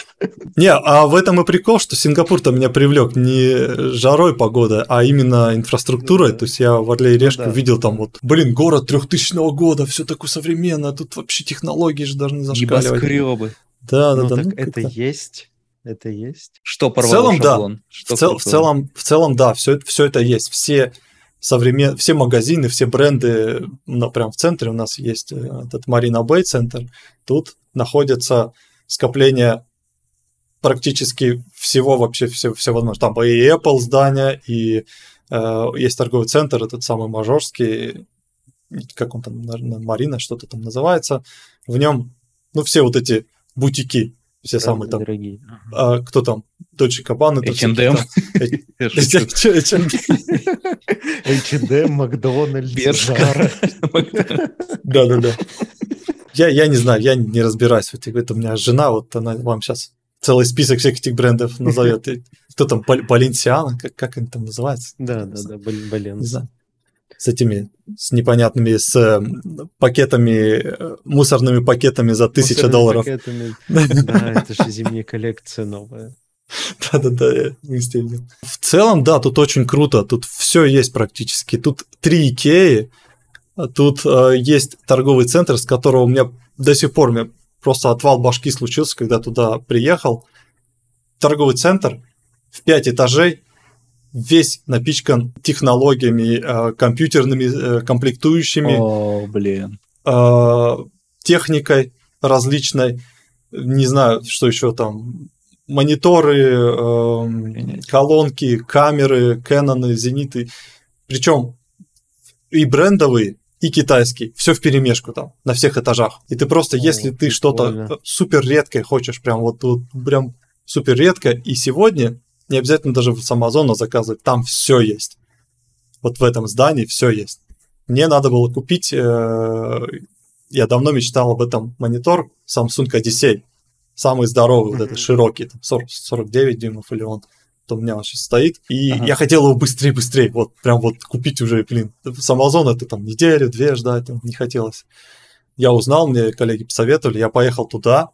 Не, а в этом и прикол, что Сингапур-то меня привлек не жарой погода, а именно инфраструктурой. То есть я в Орле и Решке видел там вот, блин, город 3000 года, все такое современное, тут вообще технологии же должны зашкаливать. Небоскребы. Да, да, да. Ну, это есть это есть? Что порвало в целом, шаблон? Да. Что в, цел, в, целом, в целом, да, все, все это есть. Все современ... все магазины, все бренды, ну, прям в центре у нас есть э, этот Marina Bay центр. Тут находится скопление практически всего вообще, все, все возможно. Там и Apple здание, и э, есть торговый центр, этот самый Мажорский, как он там, наверное, Марина, что-то там называется. В нем, ну, все вот эти бутики, все самые там. Дорогие. А, кто там? Дольче Кабан. H&M. H&M, Макдональдс, Бершка. Да-да-да. Я, я не знаю, я не разбираюсь в этих. Это у меня жена, вот она вам сейчас целый список всех этих брендов назовет. Кто там, Баленсиана, как, как они там называются? Да, да, да, Баленсиана с этими, с непонятными, с э, пакетами, э, мусорными пакетами за тысячу долларов. Пакетами. Да, это же зимняя коллекция новая. Да-да-да, я В целом, да, тут очень круто, тут все есть практически. Тут три Икеи, тут э, есть торговый центр, с которого у меня до сих пор мне просто отвал башки случился, когда туда приехал. Торговый центр в пять этажей, весь напичкан технологиями, э, компьютерными э, комплектующими. О, блин. Э, техникой различной. Не знаю, что еще там. Мониторы, колонки, камеры, Canon, Зениты. Причем и брендовые, и китайский, все в перемешку там, на всех этажах. И ты просто, О, если ты что-то супер редкое хочешь, прям вот, вот прям супер редко, и сегодня не обязательно даже с Амазона заказывать, там все есть. Вот в этом здании все есть. Мне надо было купить, э, я давно мечтал об этом монитор Samsung Odyssey, самый здоровый, mm-hmm. вот этот широкий, там 40, 49 дюймов или он, у меня он сейчас стоит. И ага. я хотел его быстрее, быстрее, вот прям вот купить уже, блин. С Амазона это там неделю, две ждать, не хотелось. Я узнал, мне коллеги посоветовали, я поехал туда,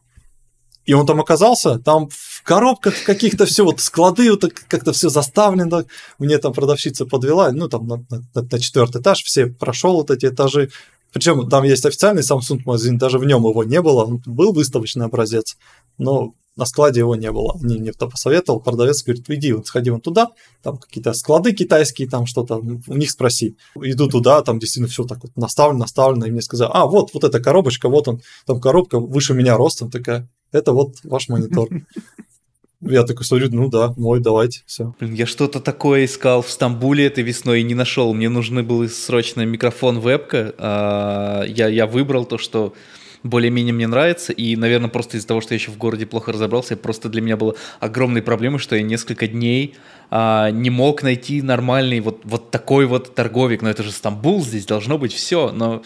и он там оказался, там в коробках каких-то все, вот склады вот как-то все заставлено. Мне там продавщица подвела, ну там на, на, на четвертый этаж, все прошел вот эти этажи. Причем там есть официальный Samsung магазин, даже в нем его не было. Был выставочный образец, но на складе его не было. Мне, мне кто посоветовал, продавец говорит, иди, вот сходи вон туда, там какие-то склады китайские, там что-то, у них спроси. Иду туда, там действительно все так вот наставлено, наставлено, и мне сказали, а, вот, вот эта коробочка, вот он, там коробка выше меня ростом такая, это вот ваш монитор. Я такой смотрю, ну да, мой, давайте, все. Блин, я что-то такое искал в Стамбуле этой весной и не нашел. Мне нужны был срочно микрофон, вебка. А, я, я выбрал то, что более-менее мне нравится, и, наверное, просто из-за того, что я еще в городе плохо разобрался, просто для меня было огромной проблемой, что я несколько дней а, не мог найти нормальный вот, вот такой вот торговик, но это же Стамбул, здесь должно быть все, но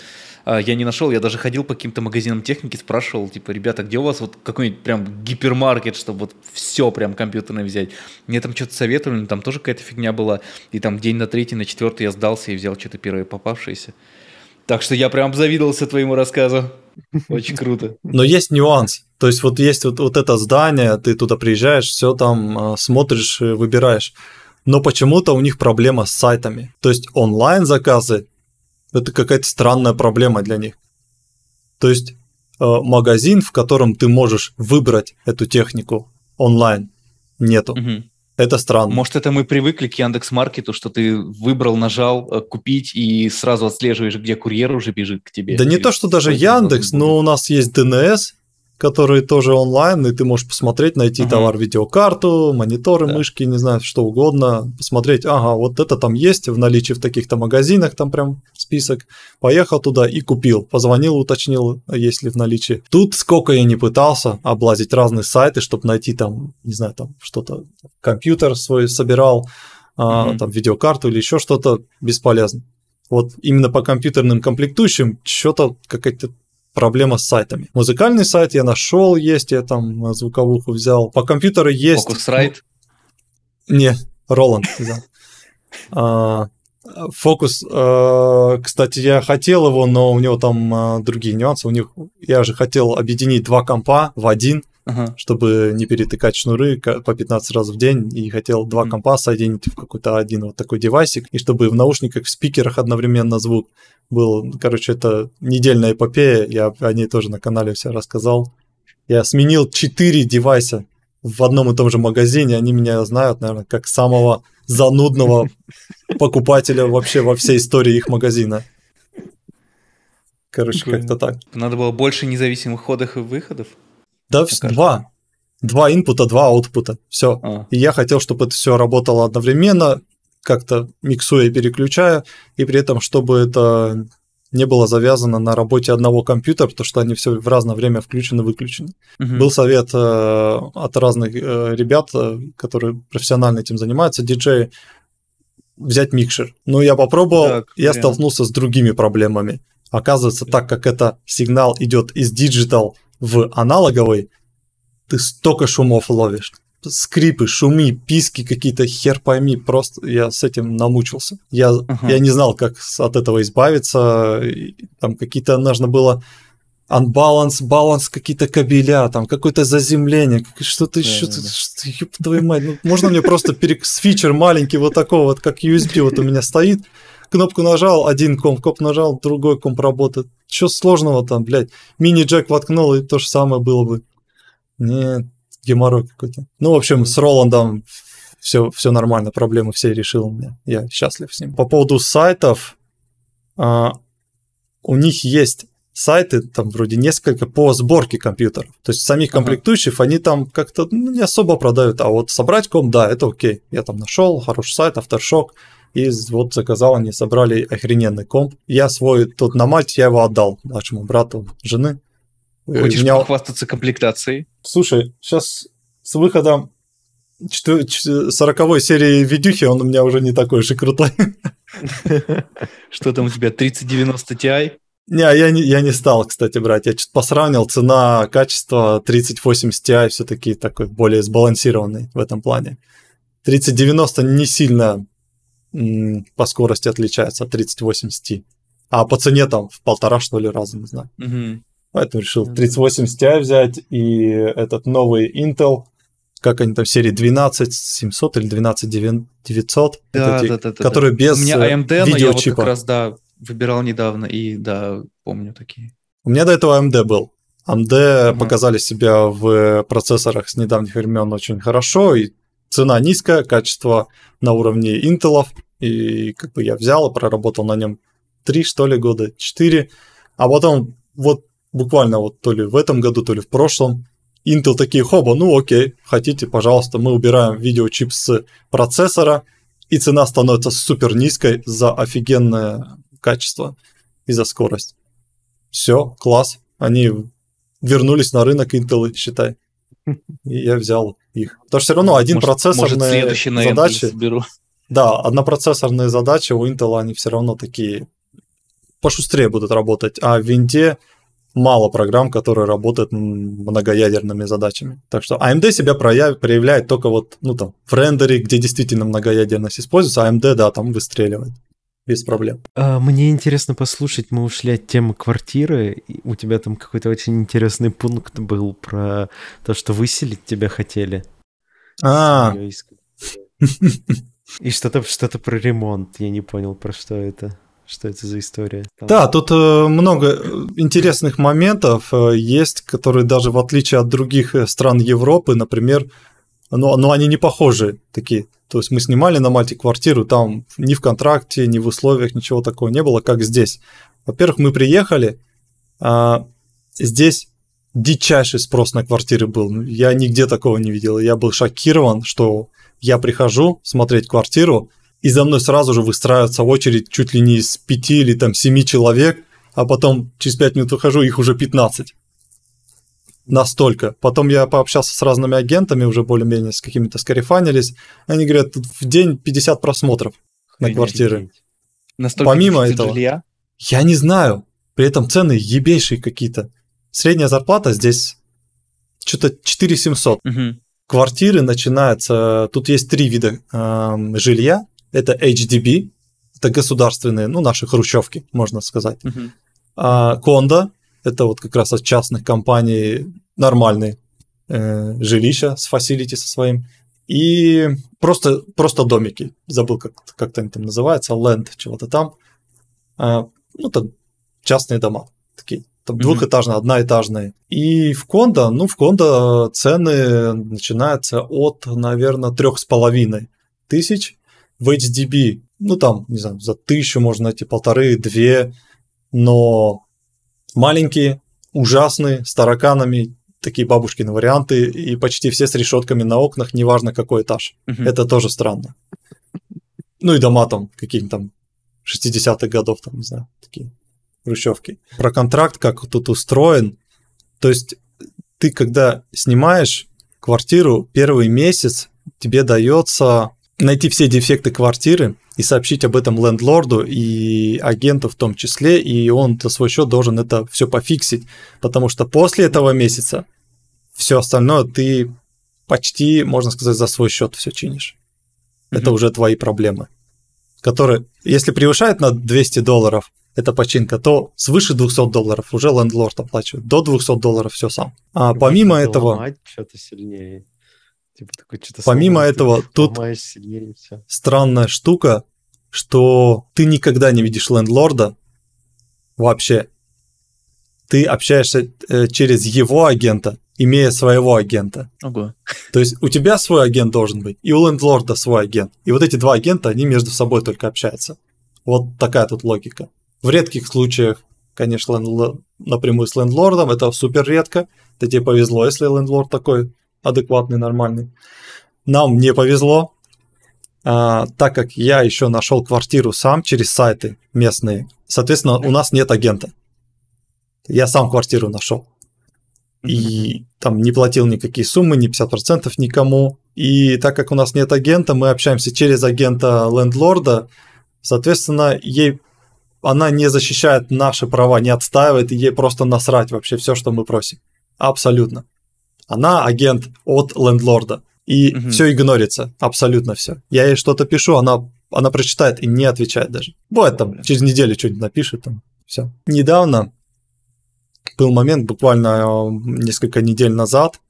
а, я не нашел, я даже ходил по каким-то магазинам техники, спрашивал, типа, ребята, где у вас вот какой-нибудь прям гипермаркет, чтобы вот все прям компьютерное взять. Мне там что-то советовали, но там тоже какая-то фигня была, и там день на третий, на четвертый я сдался и взял что-то первое попавшееся. Так что я прям обзавидовался твоему рассказу. Очень круто. Но есть нюанс. То есть вот есть вот, вот это здание, ты туда приезжаешь, все там а, смотришь, выбираешь. Но почему-то у них проблема с сайтами. То есть онлайн заказы это какая-то странная проблема для них. То есть э, магазин, в котором ты можешь выбрать эту технику онлайн, нету. Угу. Это странно. Может, это мы привыкли к Яндекс Маркету, что ты выбрал, нажал э, купить и сразу отслеживаешь, где курьер уже бежит к тебе. Да не то, что даже Яндекс, но у нас есть ДНС, которые тоже онлайн, и ты можешь посмотреть, найти uh-huh. товар, видеокарту, мониторы, да. мышки, не знаю, что угодно, посмотреть, ага, вот это там есть в наличии в таких-то магазинах, там прям список, поехал туда и купил, позвонил, уточнил, есть ли в наличии. Тут сколько я не пытался облазить разные сайты, чтобы найти там, не знаю, там что-то, компьютер свой собирал, а, mm-hmm. там видеокарту или еще что-то, бесполезно. Вот именно по компьютерным комплектующим что-то какая-то проблема с сайтами. Музыкальный сайт я нашел, есть, я там звуковуху взял. По компьютеру есть... Focusrite? Не, Роланд взял. Фокус, а, кстати, я хотел его, но у него там а, другие нюансы. У них я же хотел объединить два компа в один, ага. чтобы не перетыкать шнуры по 15 раз в день, и хотел два mm. компа соединить в какой-то один вот такой девайсик, и чтобы в наушниках, в спикерах одновременно звук был. Короче, это недельная эпопея, я о ней тоже на канале все рассказал. Я сменил 4 девайса в одном и том же магазине, они меня знают, наверное, как самого занудного покупателя вообще во всей истории их магазина. Короче, как-то так. Надо было больше независимых ходов и выходов? Да, два. Два инпута, два аутпута. Все. А. И я хотел, чтобы это все работало одновременно, как-то миксуя и переключая, и при этом, чтобы это не было завязано на работе одного компьютера, потому что они все в разное время включены-выключены. Угу. Был совет э, от разных э, ребят, э, которые профессионально этим занимаются, диджеи, взять микшер. Но я попробовал, так, я столкнулся с другими проблемами. Оказывается, так как это сигнал идет из digital в аналоговый, ты столько шумов ловишь. Скрипы, шуми, писки какие-то, хер пойми, просто я с этим намучился. Я, uh-huh. я не знал, как от этого избавиться. Там какие-то нужно было unbalance, баланс, какие-то кабеля, там какое-то заземление, что-то еще, да, да. что, ёб твою мать, ну, можно мне просто перек... с фичер маленький вот такого вот, как USB вот у меня стоит, кнопку нажал, один комп, комп нажал, другой комп работает. Что сложного там, блядь? Мини-джек воткнул, и то же самое было бы. Нет, геморрой какой-то. Ну, в общем, с Роландом все, все нормально, проблемы все решил меня. Я счастлив с ним. По поводу сайтов, а, у них есть сайты, там вроде несколько, по сборке компьютеров. То есть самих комплектующих ага. они там как-то ну, не особо продают, а вот собрать ком, да, это окей. Я там нашел хороший сайт, Aftershock, и вот заказал, они собрали охрененный комп. Я свой тут на Мальте, я его отдал нашему брату жены. Хочешь меня... похвастаться комплектацией? Слушай, сейчас с выходом 40 серии видюхи он у меня уже не такой же крутой. Что там у тебя, 3090 Ti? Не, я не, я не стал, кстати, брать. Я что-то посравнил, цена, качество 3080 Ti все-таки такой более сбалансированный в этом плане. 3090 не сильно по скорости отличается от 3080 А по цене там в полтора, что ли, раза, не знаю. Угу. Поэтому решил 3080 Ti взять и этот новый Intel, как они там, серии 12700 или 12900, да, эти, да, да, которые да. без У меня AMD, видеочипа. но я вот как раз, да, выбирал недавно, и да, помню такие. У меня до этого AMD был. AMD угу. показали себя в процессорах с недавних времен очень хорошо, и цена низкая, качество на уровне Intel, и как бы я взял и проработал на нем 3, что ли, года, 4. А потом вот буквально вот то ли в этом году, то ли в прошлом, Intel такие, хоба, ну окей, хотите, пожалуйста, мы убираем видеочип с процессора, и цена становится супер низкой за офигенное качество и за скорость. Все, класс. Они вернулись на рынок Intel, считай. И я взял их. Потому что все равно один может, процессорные может, задачи... Беру. Да, однопроцессорные задачи у Intel, они все равно такие пошустрее будут работать, а в винте мало программ, которые работают многоядерными задачами. Так что AMD себя прояв... проявляет только вот, ну там, в рендере, где действительно многоядерность используется, AMD, да, там выстреливает без проблем. А, мне интересно послушать, мы ушли от темы квартиры, у тебя там какой-то очень интересный пункт был про то, что выселить тебя хотели. А, и что-то что про ремонт. Я не понял, про что это. Что это за история? Там... Да, тут э, много интересных моментов э, есть, которые даже в отличие от других э, стран Европы, например, но, но они не похожи такие. То есть мы снимали на Мальте квартиру, там ни в контракте, ни в условиях ничего такого не было, как здесь. Во-первых, мы приехали, а здесь дичайший спрос на квартиры был. Я нигде такого не видел. Я был шокирован, что я прихожу смотреть квартиру, и за мной сразу же выстраивается очередь чуть ли не из пяти или там семи человек, а потом через пять минут выхожу, их уже 15. Настолько. Потом я пообщался с разными агентами, уже более-менее с какими-то скарифанились. Они говорят, в день 50 просмотров на квартиры. Настолько Помимо этого, жилья? я не знаю. При этом цены ебейшие какие-то. Средняя зарплата здесь что-то 4700. Угу. Квартиры начинаются... Тут есть три вида э, жилья. Это HDB, это государственные, ну, наши хрущевки, можно сказать. Угу. А, кондо, это вот как раз от частных компаний нормальные э, жилища с фасилити со своим. И просто, просто домики. Забыл, как, как они там называется, ленд, чего-то там. А, ну, там частные дома такие. Там mm-hmm. двухэтажные, одноэтажные. И в кондо, ну, в кондо цены начинаются от, наверное, трех с половиной тысяч. В HDB, ну, там, не знаю, за тысячу можно найти полторы, две, но маленькие, ужасные, с тараканами, такие бабушкины варианты, и почти все с решетками на окнах, неважно какой этаж. Угу. Это тоже странно. Ну и дома там, какие-нибудь там 60-х годов, там, не знаю, такие хрущевки. Про контракт, как тут устроен. То есть ты, когда снимаешь квартиру, первый месяц тебе дается найти все дефекты квартиры и сообщить об этом лендлорду и агенту в том числе, и он за свой счет должен это все пофиксить, потому что после этого месяца все остальное ты почти, можно сказать, за свой счет все чинишь. Mm-hmm. Это уже твои проблемы, которые, если превышает на 200 долларов, эта починка, то свыше 200 долларов уже лендлорд оплачивает. До 200 долларов все сам. А помимо этого... Что-то сильнее. Типа такой, что-то Помимо сломать, этого, тут странная штука, что ты никогда не видишь лендлорда вообще. Ты общаешься э, через его агента, имея своего агента. Ого. То есть у тебя свой агент должен быть, и у лендлорда свой агент. И вот эти два агента, они между собой только общаются. Вот такая тут логика. В редких случаях, конечно, напрямую с лендлордом, это супер редко. Это тебе повезло, если лендлорд такой адекватный, нормальный. Нам не повезло, а, так как я еще нашел квартиру сам через сайты местные. Соответственно, у нас нет агента. Я сам квартиру нашел. И там не платил никакие суммы, ни 50% никому. И так как у нас нет агента, мы общаемся через агента лендлорда. Соответственно, ей она не защищает наши права, не отстаивает, и ей просто насрать вообще все, что мы просим. Абсолютно. Она агент от лендлорда. И угу. все игнорится, абсолютно все. Я ей что-то пишу, она, она прочитает и не отвечает даже. Бывает там, через неделю что-нибудь напишет, там, все. Недавно был момент, буквально э, несколько недель назад,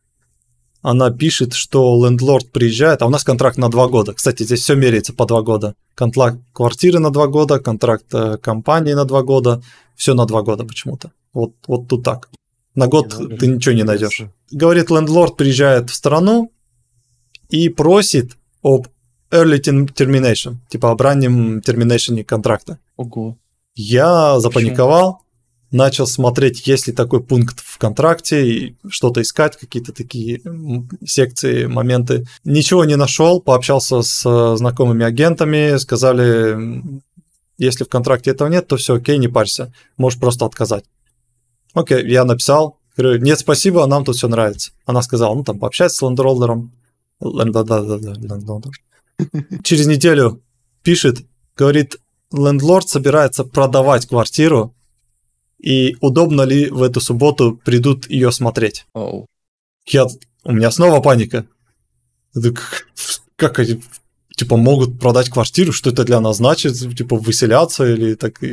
она пишет, что лендлорд приезжает, а у нас контракт на два года. Кстати, здесь все меряется по два года. Контракт квартиры на два года, контракт э, компании на два года, все на два года почему-то. Вот, вот тут так. На год не, ты ничего не найдешь. Говорит, лендлорд приезжает в страну и просит об early termination, типа об раннем терминейшене контракта. Ого. Я запаниковал, начал смотреть, есть ли такой пункт в контракте, и что-то искать, какие-то такие секции, моменты. Ничего не нашел, пообщался с э, знакомыми агентами, сказали, если в контракте этого нет, то все окей, не парься, можешь просто отказать. Окей, я написал, говорю, нет, спасибо, нам тут все нравится. Она сказала, ну там пообщайся с лендроллером. Через неделю пишет, говорит, лендлорд собирается продавать квартиру, и удобно ли в эту субботу придут ее смотреть. Oh. Я, у меня снова паника. Как, как типа могут продать квартиру, что это для нас значит, типа выселяться или так, и,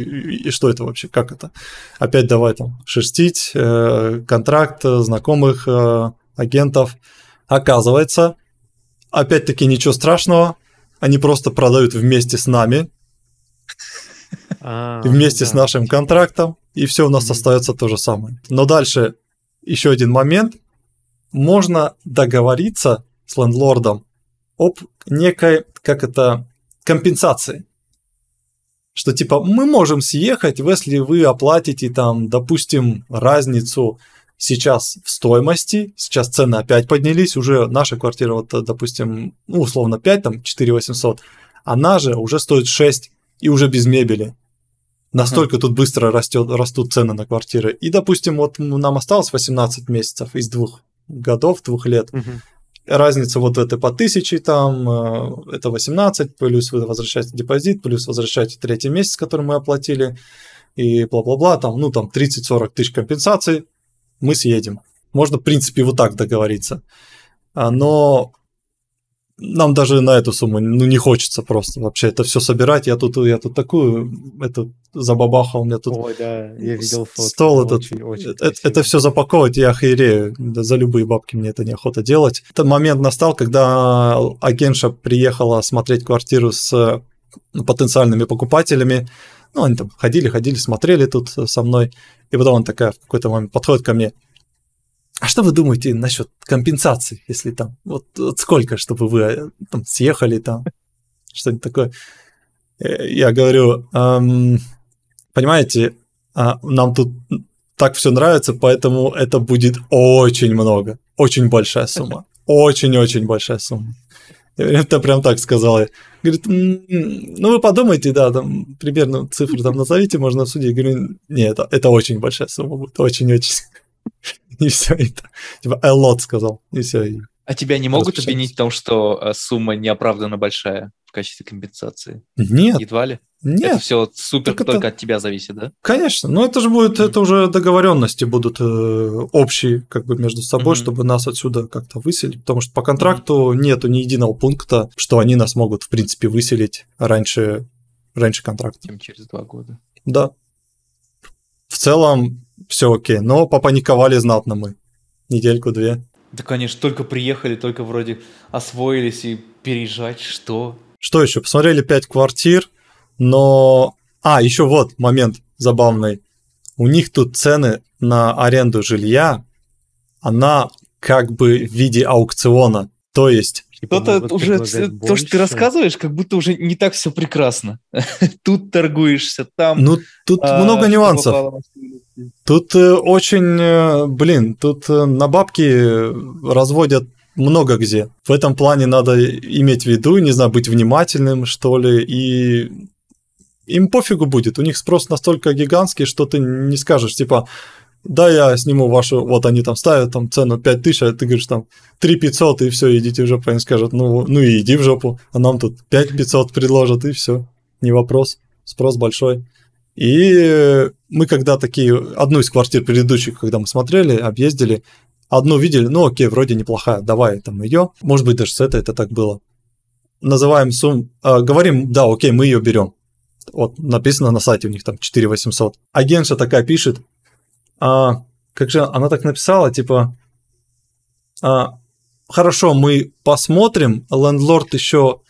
и что это вообще, как это? Опять давай там шерстить, э, контракт знакомых э, агентов. Оказывается, опять-таки ничего страшного, они просто продают вместе с нами, а, вместе с нашим контрактом, и все у нас остается то же самое. Но дальше еще один момент. Можно договориться с лендлордом об некой, как это, компенсации. Что типа мы можем съехать, если вы оплатите там, допустим, разницу сейчас в стоимости, сейчас цены опять поднялись, уже наша квартира, вот, допустим, ну, условно 5, там, 4 800, она же уже стоит 6 и уже без мебели. Настолько uh-huh. тут быстро растет, растут цены на квартиры. И, допустим, вот нам осталось 18 месяцев из двух годов, двух лет. Uh-huh. Разница вот это по тысяче, там, э, это 18, плюс вы возвращаете депозит, плюс возвращаете третий месяц, который мы оплатили, и бла-бла-бла, там, ну, там 30-40 тысяч компенсаций, мы съедем. Можно, в принципе, вот так договориться. А, но нам даже на эту сумму ну, не хочется просто вообще это все собирать. Я тут, я тут такую, это забабахал, меня тут Ой, да, я видел фото. стол этот. Очень, очень это, это все запаковывать, я охерею. Да, за любые бабки мне это неохота делать. Этот момент настал, когда агентша приехала смотреть квартиру с потенциальными покупателями. Ну, они там ходили, ходили, смотрели тут со мной. И потом он такая в какой-то момент подходит ко мне. А что вы думаете насчет компенсации, если там, вот, вот сколько, чтобы вы э, там съехали там, что-нибудь такое? Э, я говорю, эм, понимаете, а, нам тут так все нравится, поэтому это будет очень много, очень большая сумма, очень-очень большая сумма. Это прям так сказала. Говорит, ну вы подумайте, да, там примерно цифру там назовите, можно обсудить. Я говорю, нет, это, это очень большая сумма будет, очень-очень. И все это. Типа, a lot сказал. И все. А тебя не могут обвинить в том, что э, сумма неоправданно большая качестве компенсации? Нет. Едва ли? Нет. Это все супер так только это... от тебя зависит, да? Конечно. Но это же будет, mm-hmm. это уже договоренности будут э, общие как бы между собой, mm-hmm. чтобы нас отсюда как-то выселить. Потому что по контракту mm-hmm. нету ни единого пункта, что они нас могут, в принципе, выселить раньше, раньше контракта. Чем через два года. Да. В целом, все окей. Но попаниковали знатно мы. Недельку-две. Да, конечно, только приехали, только вроде освоились и переезжать, что? Что еще? Посмотрели пять квартир, но... А, еще вот момент забавный. У них тут цены на аренду жилья, она как бы в виде аукциона. То есть что-то уже, то, что ты рассказываешь, как будто уже не так все прекрасно. тут торгуешься, там... Ну, тут а, много нюансов. Тут э, очень, э, блин, тут э, на бабки разводят много где. В этом плане надо иметь в виду, не знаю, быть внимательным, что ли, и им пофигу будет. У них спрос настолько гигантский, что ты не скажешь, типа, да, я сниму вашу, вот они там ставят там цену 5000, а ты говоришь там 3 500 и все, идите в жопу. Они скажут, ну, ну и иди в жопу, а нам тут 5 500 предложат и все, не вопрос, спрос большой. И мы когда такие, одну из квартир предыдущих, когда мы смотрели, объездили, одну видели, ну окей, вроде неплохая, давай там ее, может быть даже с этой это так было. Называем сумму, э, говорим, да, окей, мы ее берем. Вот написано на сайте у них там 4 800. Агентша такая пишет, а, как же она так написала, типа, а, хорошо, мы посмотрим, лендлорд еще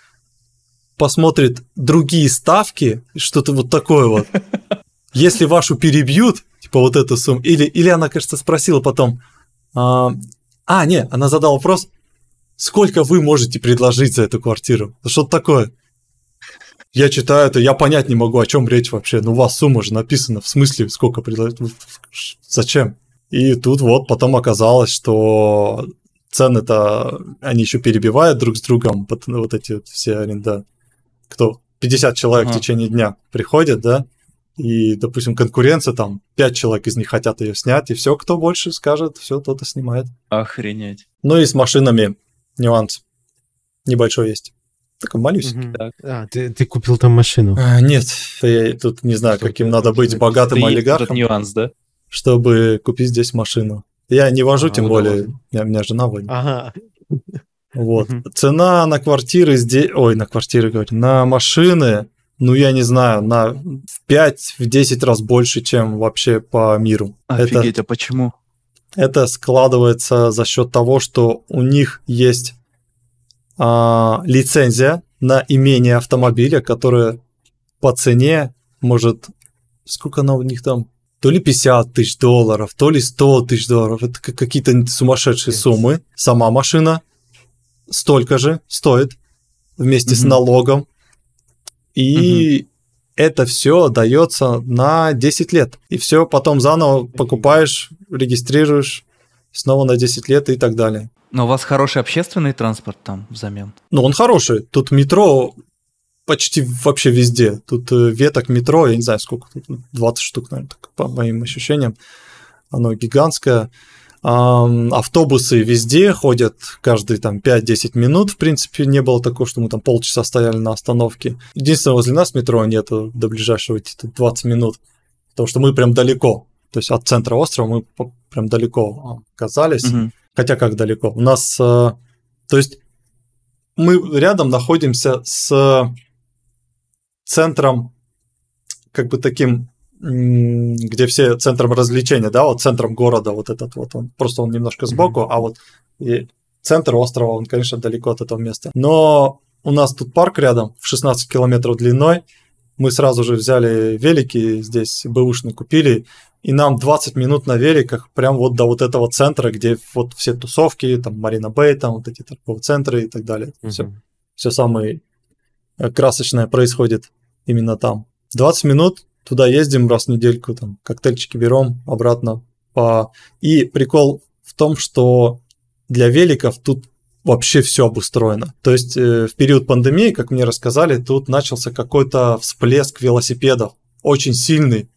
посмотрит другие ставки, что-то вот такое вот. Если вашу перебьют, типа вот эту сумму, или, или она, кажется, спросила потом, а, а, не, она задала вопрос, сколько вы можете предложить за эту квартиру? Что-то такое. Я читаю это, я понять не могу, о чем речь вообще. Ну, у вас сумма же написана, в смысле, сколько предложить? Зачем? И тут вот потом оказалось, что цены-то они еще перебивают друг с другом, вот эти вот все аренда. Кто 50 человек ага. в течение дня приходят, да, и, допустим, конкуренция, там, 5 человек из них хотят ее снять, и все, кто больше скажет, все, тот и снимает. Охренеть. Ну и с машинами нюанс небольшой есть. Так, молюсь. Угу. Так. А, ты, ты купил там машину? А, нет, я тут не знаю, Что каким надо быть богатым ты олигархом. Этот нюанс, да? Чтобы купить здесь машину. Я не вожу, а, тем более, у меня, у меня жена водит. Ага. Вот. Угу. Цена на квартиры здесь... Ой, на квартиры, говорю. На машины, ну, я не знаю, на в 5-10 раз больше, чем вообще по миру. Офигеть, это, а почему? Это складывается за счет того, что у них есть а, лицензия на имение автомобиля, которая по цене может... Сколько она у них там? То ли 50 тысяч долларов, то ли 100 тысяч долларов. Это какие-то сумасшедшие суммы. Сама машина столько же стоит вместе mm-hmm. с налогом. И mm-hmm. это все дается на 10 лет. И все потом заново покупаешь, регистрируешь снова на 10 лет и так далее. Но у вас хороший общественный транспорт там взамен? Ну, он хороший. Тут метро почти вообще везде. Тут э, веток метро, я не знаю сколько, тут 20 штук, наверное, так, по моим ощущениям. Оно гигантское. Автобусы везде ходят каждые там 5-10 минут. В принципе, не было такого, что мы там полчаса стояли на остановке. Единственное, возле нас метро нету до ближайшего идти 20 минут. Потому что мы прям далеко. То есть от центра острова мы прям далеко оказались. Угу. Хотя как далеко? У нас... Э, то есть мы рядом находимся с центром, как бы таким где все центром развлечения, да, вот центром города вот этот вот, он просто он немножко сбоку, mm-hmm. а вот и центр острова, он, конечно, далеко от этого места. Но у нас тут парк рядом, в 16 километров длиной, мы сразу же взяли велики здесь, бэушные купили, и нам 20 минут на великах прям вот до вот этого центра, где вот все тусовки, там Марина Бэй, там вот эти торговые центры и так далее. Mm-hmm. Все, все самое э, красочное происходит именно там. 20 минут Туда ездим раз в недельку, там, коктейльчики берем обратно. По... И прикол в том, что для великов тут вообще все обустроено. То есть э, в период пандемии, как мне рассказали, тут начался какой-то всплеск велосипедов, очень сильный,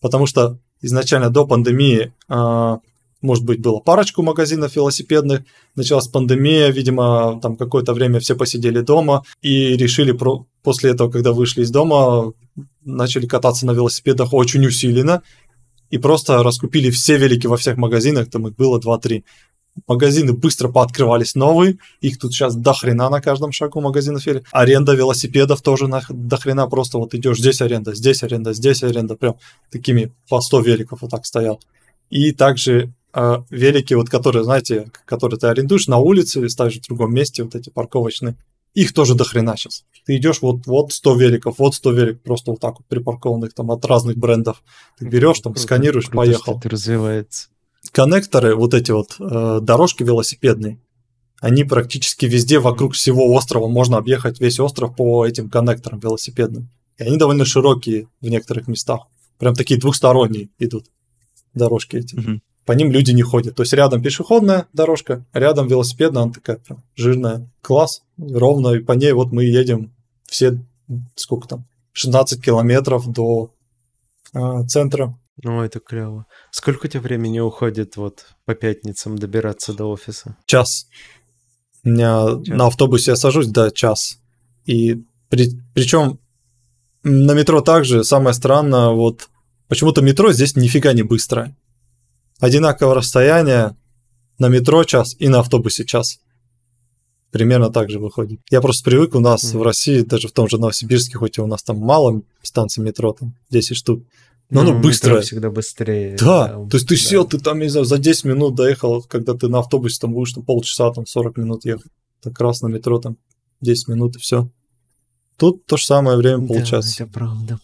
потому что изначально до пандемии э, может быть, было парочку магазинов велосипедных, началась пандемия, видимо, там какое-то время все посидели дома и решили про... после этого, когда вышли из дома, начали кататься на велосипедах очень усиленно и просто раскупили все велики во всех магазинах, там их было 2-3. Магазины быстро пооткрывались новые, их тут сейчас до хрена на каждом шагу магазинов велик. Аренда велосипедов тоже на, до хрена, просто вот идешь здесь аренда, здесь аренда, здесь аренда, прям такими по 100 великов вот так стоял. И также э, велики, вот которые, знаете, которые ты арендуешь на улице или ставишь в другом месте, вот эти парковочные, их тоже до хрена сейчас. Ты идешь, вот, вот 100 великов, вот 100 велик, просто вот так вот припаркованных там от разных брендов. Ты берешь, там, круто, сканируешь, круто, поехал. это развивается. Коннекторы, вот эти вот э, дорожки велосипедные, они практически везде вокруг всего острова. Можно объехать весь остров по этим коннекторам велосипедным. И они довольно широкие в некоторых местах. Прям такие двухсторонние идут дорожки эти. Угу по ним люди не ходят. То есть рядом пешеходная дорожка, рядом велосипедная, она такая прям жирная. Класс, ровно, и по ней вот мы едем все, сколько там, 16 километров до э, центра. Ну, это клево. Сколько у тебя времени уходит вот по пятницам добираться до офиса? Час. У меня час. на автобусе я сажусь, да, час. И при, причем на метро также, самое странное, вот почему-то метро здесь нифига не быстрое одинаковое расстояние на метро час и на автобусе час. Примерно так же выходит. Я просто привык у нас mm-hmm. в России, даже в том же Новосибирске, хоть и у нас там мало станций метро, там 10 штук, но ну, оно быстрое. всегда быстрее. Да, да, то есть ты да. сел, ты там, не знаю, за 10 минут доехал, когда ты на автобусе там будешь там полчаса, там 40 минут ехать. Так раз на метро там 10 минут и все. Тут то же самое время получается. Да, это правда.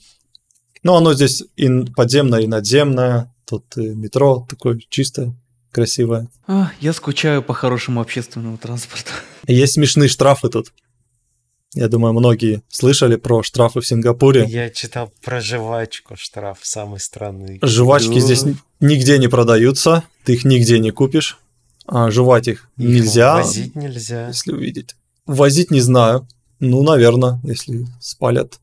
Ну, оно здесь и подземное, и надземное. Тут метро такое чистое, красивое. А, я скучаю по хорошему общественному транспорту. Есть смешные штрафы тут. Я думаю, многие слышали про штрафы в Сингапуре. Я читал про жвачку штраф, самый странный. Жвачки здесь нигде не продаются, ты их нигде не купишь. А жевать их, их нельзя. Возить нельзя. Если увидеть. Возить не знаю. Ну, наверное, если спалят.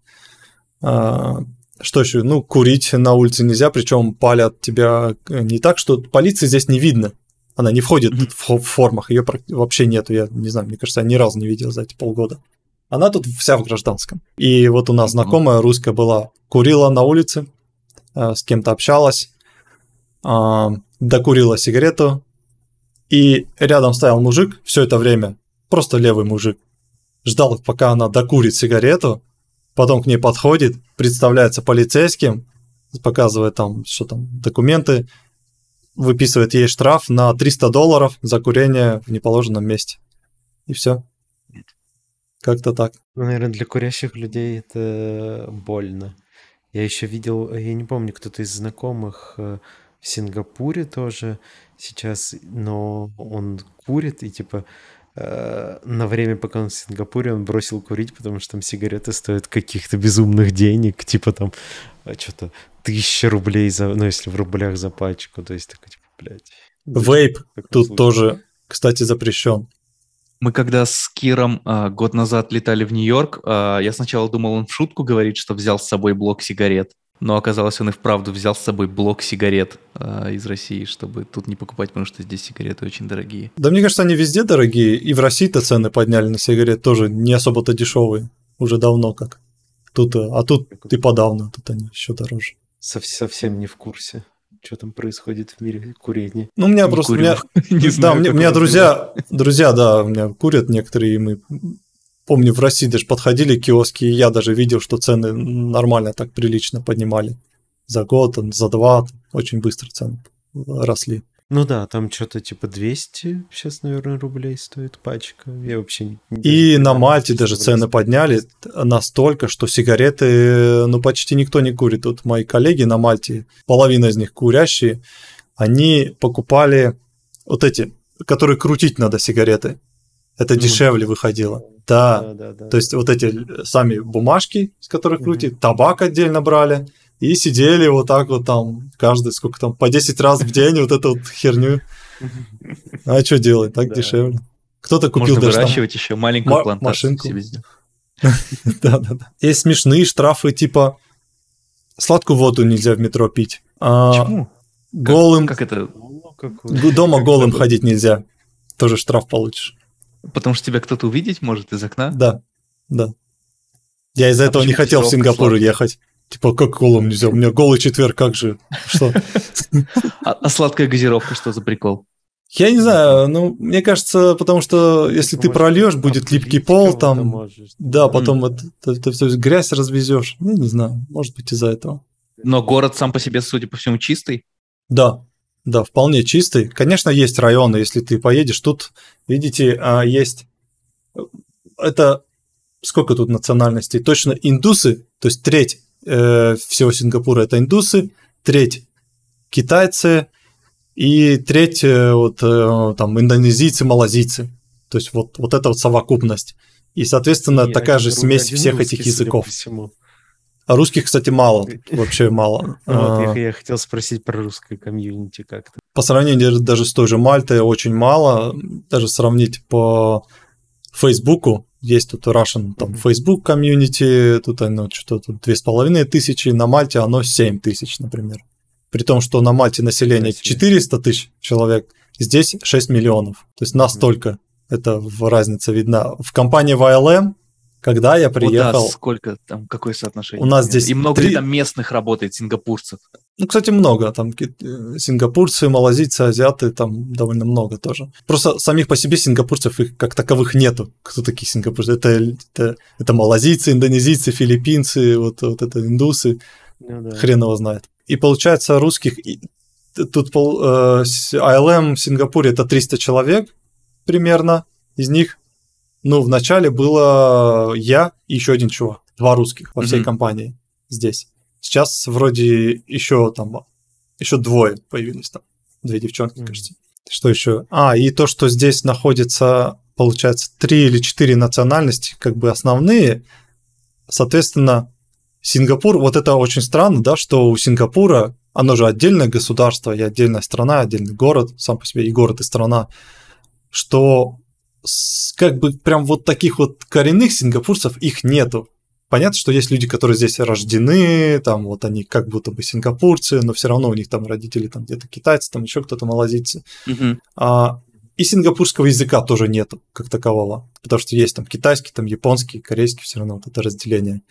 А, что еще? Ну, курить на улице нельзя, причем палят тебя э, не так, что полиции здесь не видно. Она не входит mm-hmm. в формах, ее вообще нету. Я не знаю, мне кажется, я ни разу не видел за эти полгода. Она тут вся в гражданском. И вот у нас знакомая русская была, курила на улице, э, с кем-то общалась, э, докурила сигарету, и рядом стоял мужик все это время, просто левый мужик, ждал, пока она докурит сигарету, потом к ней подходит, представляется полицейским, показывает там, что там, документы, выписывает ей штраф на 300 долларов за курение в неположенном месте. И все. Как-то так. Ну, наверное, для курящих людей это больно. Я еще видел, я не помню, кто-то из знакомых э, в Сингапуре тоже сейчас, но он курит и типа на время, пока он в Сингапуре, он бросил курить, потому что там сигареты стоят каких-то безумных денег, типа там а, что-то тысяча рублей за, ну если в рублях за пачку, то есть такой типа, блядь. Вейп тут случае? тоже, кстати, запрещен. Мы когда с Киром э, год назад летали в Нью-Йорк, э, я сначала думал, он в шутку говорит, что взял с собой блок сигарет. Но оказалось, он и вправду взял с собой блок сигарет э, из России, чтобы тут не покупать, потому что здесь сигареты очень дорогие. Да мне кажется, они везде дорогие. И в России-то цены подняли на сигарет тоже не особо-то дешевые. Уже давно как. Тут, а тут и подавно, тут они еще дороже. Совсем не в курсе что там происходит в мире курения. Ну, у меня не просто... Курю. Меня, не знаю, да, у меня друзья, друзья, да, у меня курят некоторые, и мы Помню, в России даже подходили киоски, и я даже видел, что цены нормально так прилично поднимали. За год, за два, очень быстро цены росли. Ну да, там что-то типа 200 сейчас, наверное, рублей стоит пачка. Я вообще не... И на Мальте даже цены подняли настолько, что сигареты, ну, почти никто не курит. Тут мои коллеги на Мальте, половина из них курящие, они покупали вот эти, которые крутить надо сигареты. Это дешевле выходило. Да. Да, да, да. То есть вот эти сами бумажки, с которых крутить, mm табак отдельно брали и сидели вот так вот там каждый сколько там по 10 раз в день вот эту вот херню. А что делать? Так дешевле. Кто-то купил Можно даже выращивать там еще маленькую плантацию машинку. Да, да, да. Есть смешные штрафы типа сладкую воду нельзя в метро пить. А Почему? Голым. Как, как это? Дома голым ходить нельзя. Тоже штраф получишь. Потому что тебя кто-то увидеть может из окна? Да, да. Я из-за а этого не хотел в Сингапур ехать. Типа, как голым нельзя? У меня голый четверг, как же? Что? А, а сладкая газировка что за прикол? Я не знаю, ну, мне кажется, потому что если ты прольешь, будет липкий пол там. Да, потом это, это, все грязь развезешь. Ну, не знаю, может быть из-за этого. Но город сам по себе, судя по всему, чистый? Да, да, вполне чистый. Конечно, есть районы, если ты поедешь. Тут, видите, а, есть... Это сколько тут национальностей? Точно индусы, то есть треть э, всего Сингапура это индусы, треть китайцы и треть э, вот э, там индонезийцы, малазийцы. То есть вот, вот эта вот совокупность. И, соответственно, и такая же смесь всех этих языков. А русских, кстати, мало, вообще мало. Вот, я, а. я хотел спросить про русское комьюнити как-то. По сравнению даже с той же Мальтой очень мало. Даже сравнить по Фейсбуку, есть тут Russian там Facebook комьюнити, тут оно что-то две с половиной тысячи, на Мальте оно 7 тысяч, например. При том, что на Мальте население 400 тысяч человек, здесь 6 миллионов. То есть настолько это разница видна. В компании YLM когда я приехал... О, да, сколько там, какое соотношение? У нас здесь... И много 3... ли там местных работает, сингапурцев? Ну, кстати, много. Там э, сингапурцы, малазийцы, азиаты, там довольно много тоже. Просто самих по себе сингапурцев их как таковых нету. Кто такие сингапурцы? Это, это, это малазийцы, индонезийцы, филиппинцы, вот, вот это индусы. Ну, да. Хрен его знает. И получается русских... Тут э, ILM в Сингапуре это 300 человек примерно. Из них ну, вначале было я и еще один чувак, два русских во всей mm-hmm. компании здесь. Сейчас вроде еще там, еще двое появились там, две девчонки, mm-hmm. кажется. Что еще? А, и то, что здесь находится, получается, три или четыре национальности, как бы основные, соответственно, Сингапур, вот это очень странно, да, что у Сингапура, оно же отдельное государство и отдельная страна, отдельный город, сам по себе и город, и страна, что как бы прям вот таких вот коренных сингапурцев их нету. Понятно, что есть люди, которые здесь рождены, там вот они как будто бы сингапурцы, но все равно у них там родители там где-то китайцы, там еще кто-то малазийцы. Угу. А, и сингапурского языка тоже нету как такового, потому что есть там китайский, там японский, корейский, все равно вот это разделение.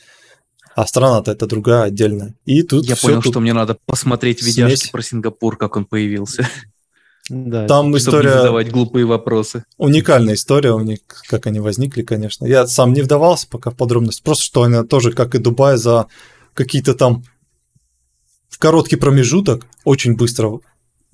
А страна-то это другая, отдельная. И тут Я понял, тут что мне надо посмотреть видяшки смесь. про Сингапур, как он появился. Да, Там история... Не задавать глупые вопросы. Уникальная история у них, как они возникли, конечно. Я сам не вдавался пока в подробности, просто что они тоже, как и Дубай, за какие-то там в короткий промежуток очень быстро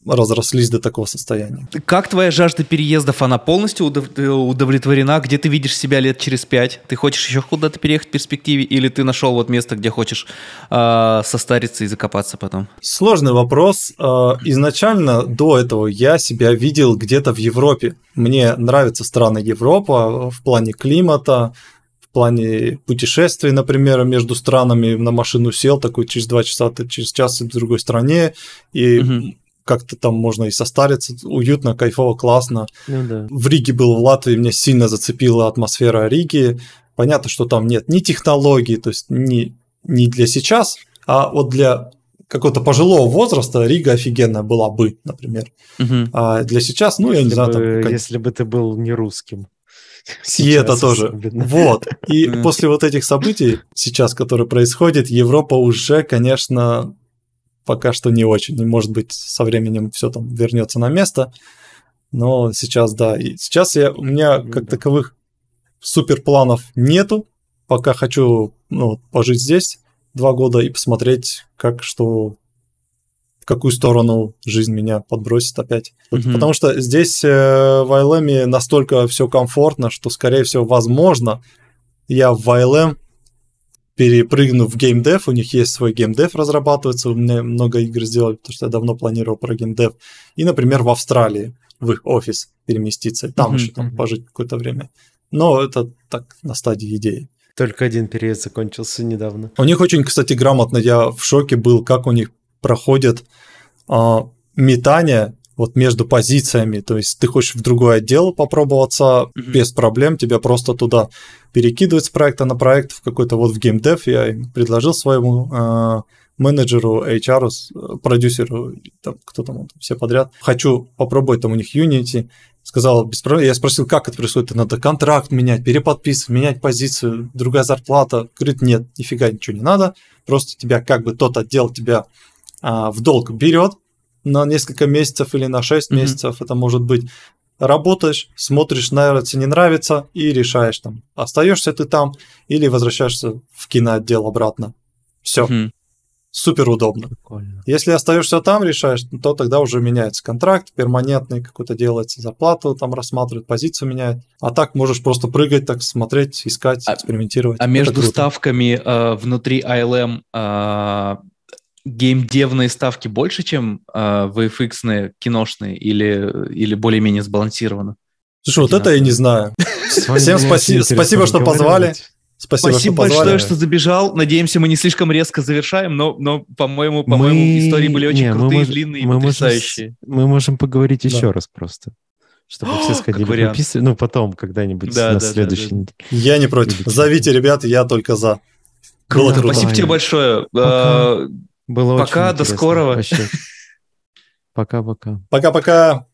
разрослись до такого состояния. Как твоя жажда переездов, она полностью удовлетворена? Где ты видишь себя лет через пять? Ты хочешь еще куда-то переехать в перспективе? Или ты нашел вот место, где хочешь э, состариться и закопаться потом? Сложный вопрос. А, изначально до этого я себя видел где-то в Европе. Мне нравятся страны Европы в плане климата, в плане путешествий, например, между странами на машину сел, такой через два часа ты через час в другой стране, и угу как-то там можно и состариться, уютно, кайфово, классно. Ну да. В Риге был, в Латвии меня сильно зацепила атмосфера Риги. Понятно, что там нет ни технологий, то есть не, не для сейчас, а вот для какого-то пожилого возраста Рига офигенная была бы, например. Мгм. А для сейчас, ну, я Если не знаю, там, бы- как- если бы ты был не русским. и это Сейчас тоже. особенно. Вот. И после вот этих событий, сейчас, которые происходят, Европа уже, конечно, пока что не очень. И, может быть, со временем все там вернется на место. Но сейчас, да. И сейчас я, у меня Ну как таковых супер планов нету. Пока хочу ну, пожить здесь два года и посмотреть, как что в какую сторону жизнь меня подбросит опять. Мгм. Потому что здесь э, в ILM настолько все комфортно, что, скорее всего, возможно, я в ILM перепрыгну в геймдев, у них есть свой геймдев разрабатывается, у меня много игр сделали, потому что я давно планировал про геймдев. И, например, в Австралии, в их офис переместиться, там Мгм, еще там пожить какое-то время. Но это так на стадии идеи. Только один период закончился недавно. У них очень, кстати, грамотно, я в шоке был, как у них проходит а, метание вот между позициями. То есть ты хочешь в другой отдел попробоваться Мгм. без проблем, тебя просто туда перекидывают с проекта на проект в какой-то вот в геймдев. Я предложил своему а, менеджеру, HR, с- продюсеру, там, кто там, все подряд. Хочу попробовать там у них Unity. Сказал, без проблем. Я спросил, как это происходит. Надо контракт менять, переподписывать, менять позицию, другая зарплата. Говорит, нет, нифига ничего не надо. Просто тебя как бы тот отдел тебя а, в долг берет на несколько месяцев или на 6 Мгм. месяцев, это может быть. Работаешь, смотришь, нравится, не нравится, и решаешь там, остаешься ты там или возвращаешься в киноотдел обратно. Все, Мгм. супер удобно. Прикольно. Если остаешься там, решаешь, то тогда уже меняется контракт, перманентный какой-то делается, зарплату там рассматривают, позицию меняют. А так можешь просто прыгать, так смотреть, искать, А- экспериментировать. А Это между круто. ставками э, внутри ILM э, геймдевные ставки больше, чем э, VFX-ные, киношные, или, или более-менее сбалансировано? Слушай, вот это я не знаю. Всем спасибо, интересно что позвали. Спасибо, Спасибо что большое, позвали. что забежал. Надеемся, мы не слишком резко завершаем, но, но по-моему, по-моему, Мы- истории были очень не, мы крутые, можем- длинные и мы можем потрясающие. Мы можем поговорить Да. еще раз просто. Чтобы все О, сходили как вариант. пописали. Ну, потом, когда-нибудь Да, на да, да, следующей да. неделе. Я не против. Зовите, ребят, я только за. Круто, круто. спасибо тебе большое. Пока. Было Пока, очень до интересно. скорого. Вообще. Пока-пока. Пока-пока.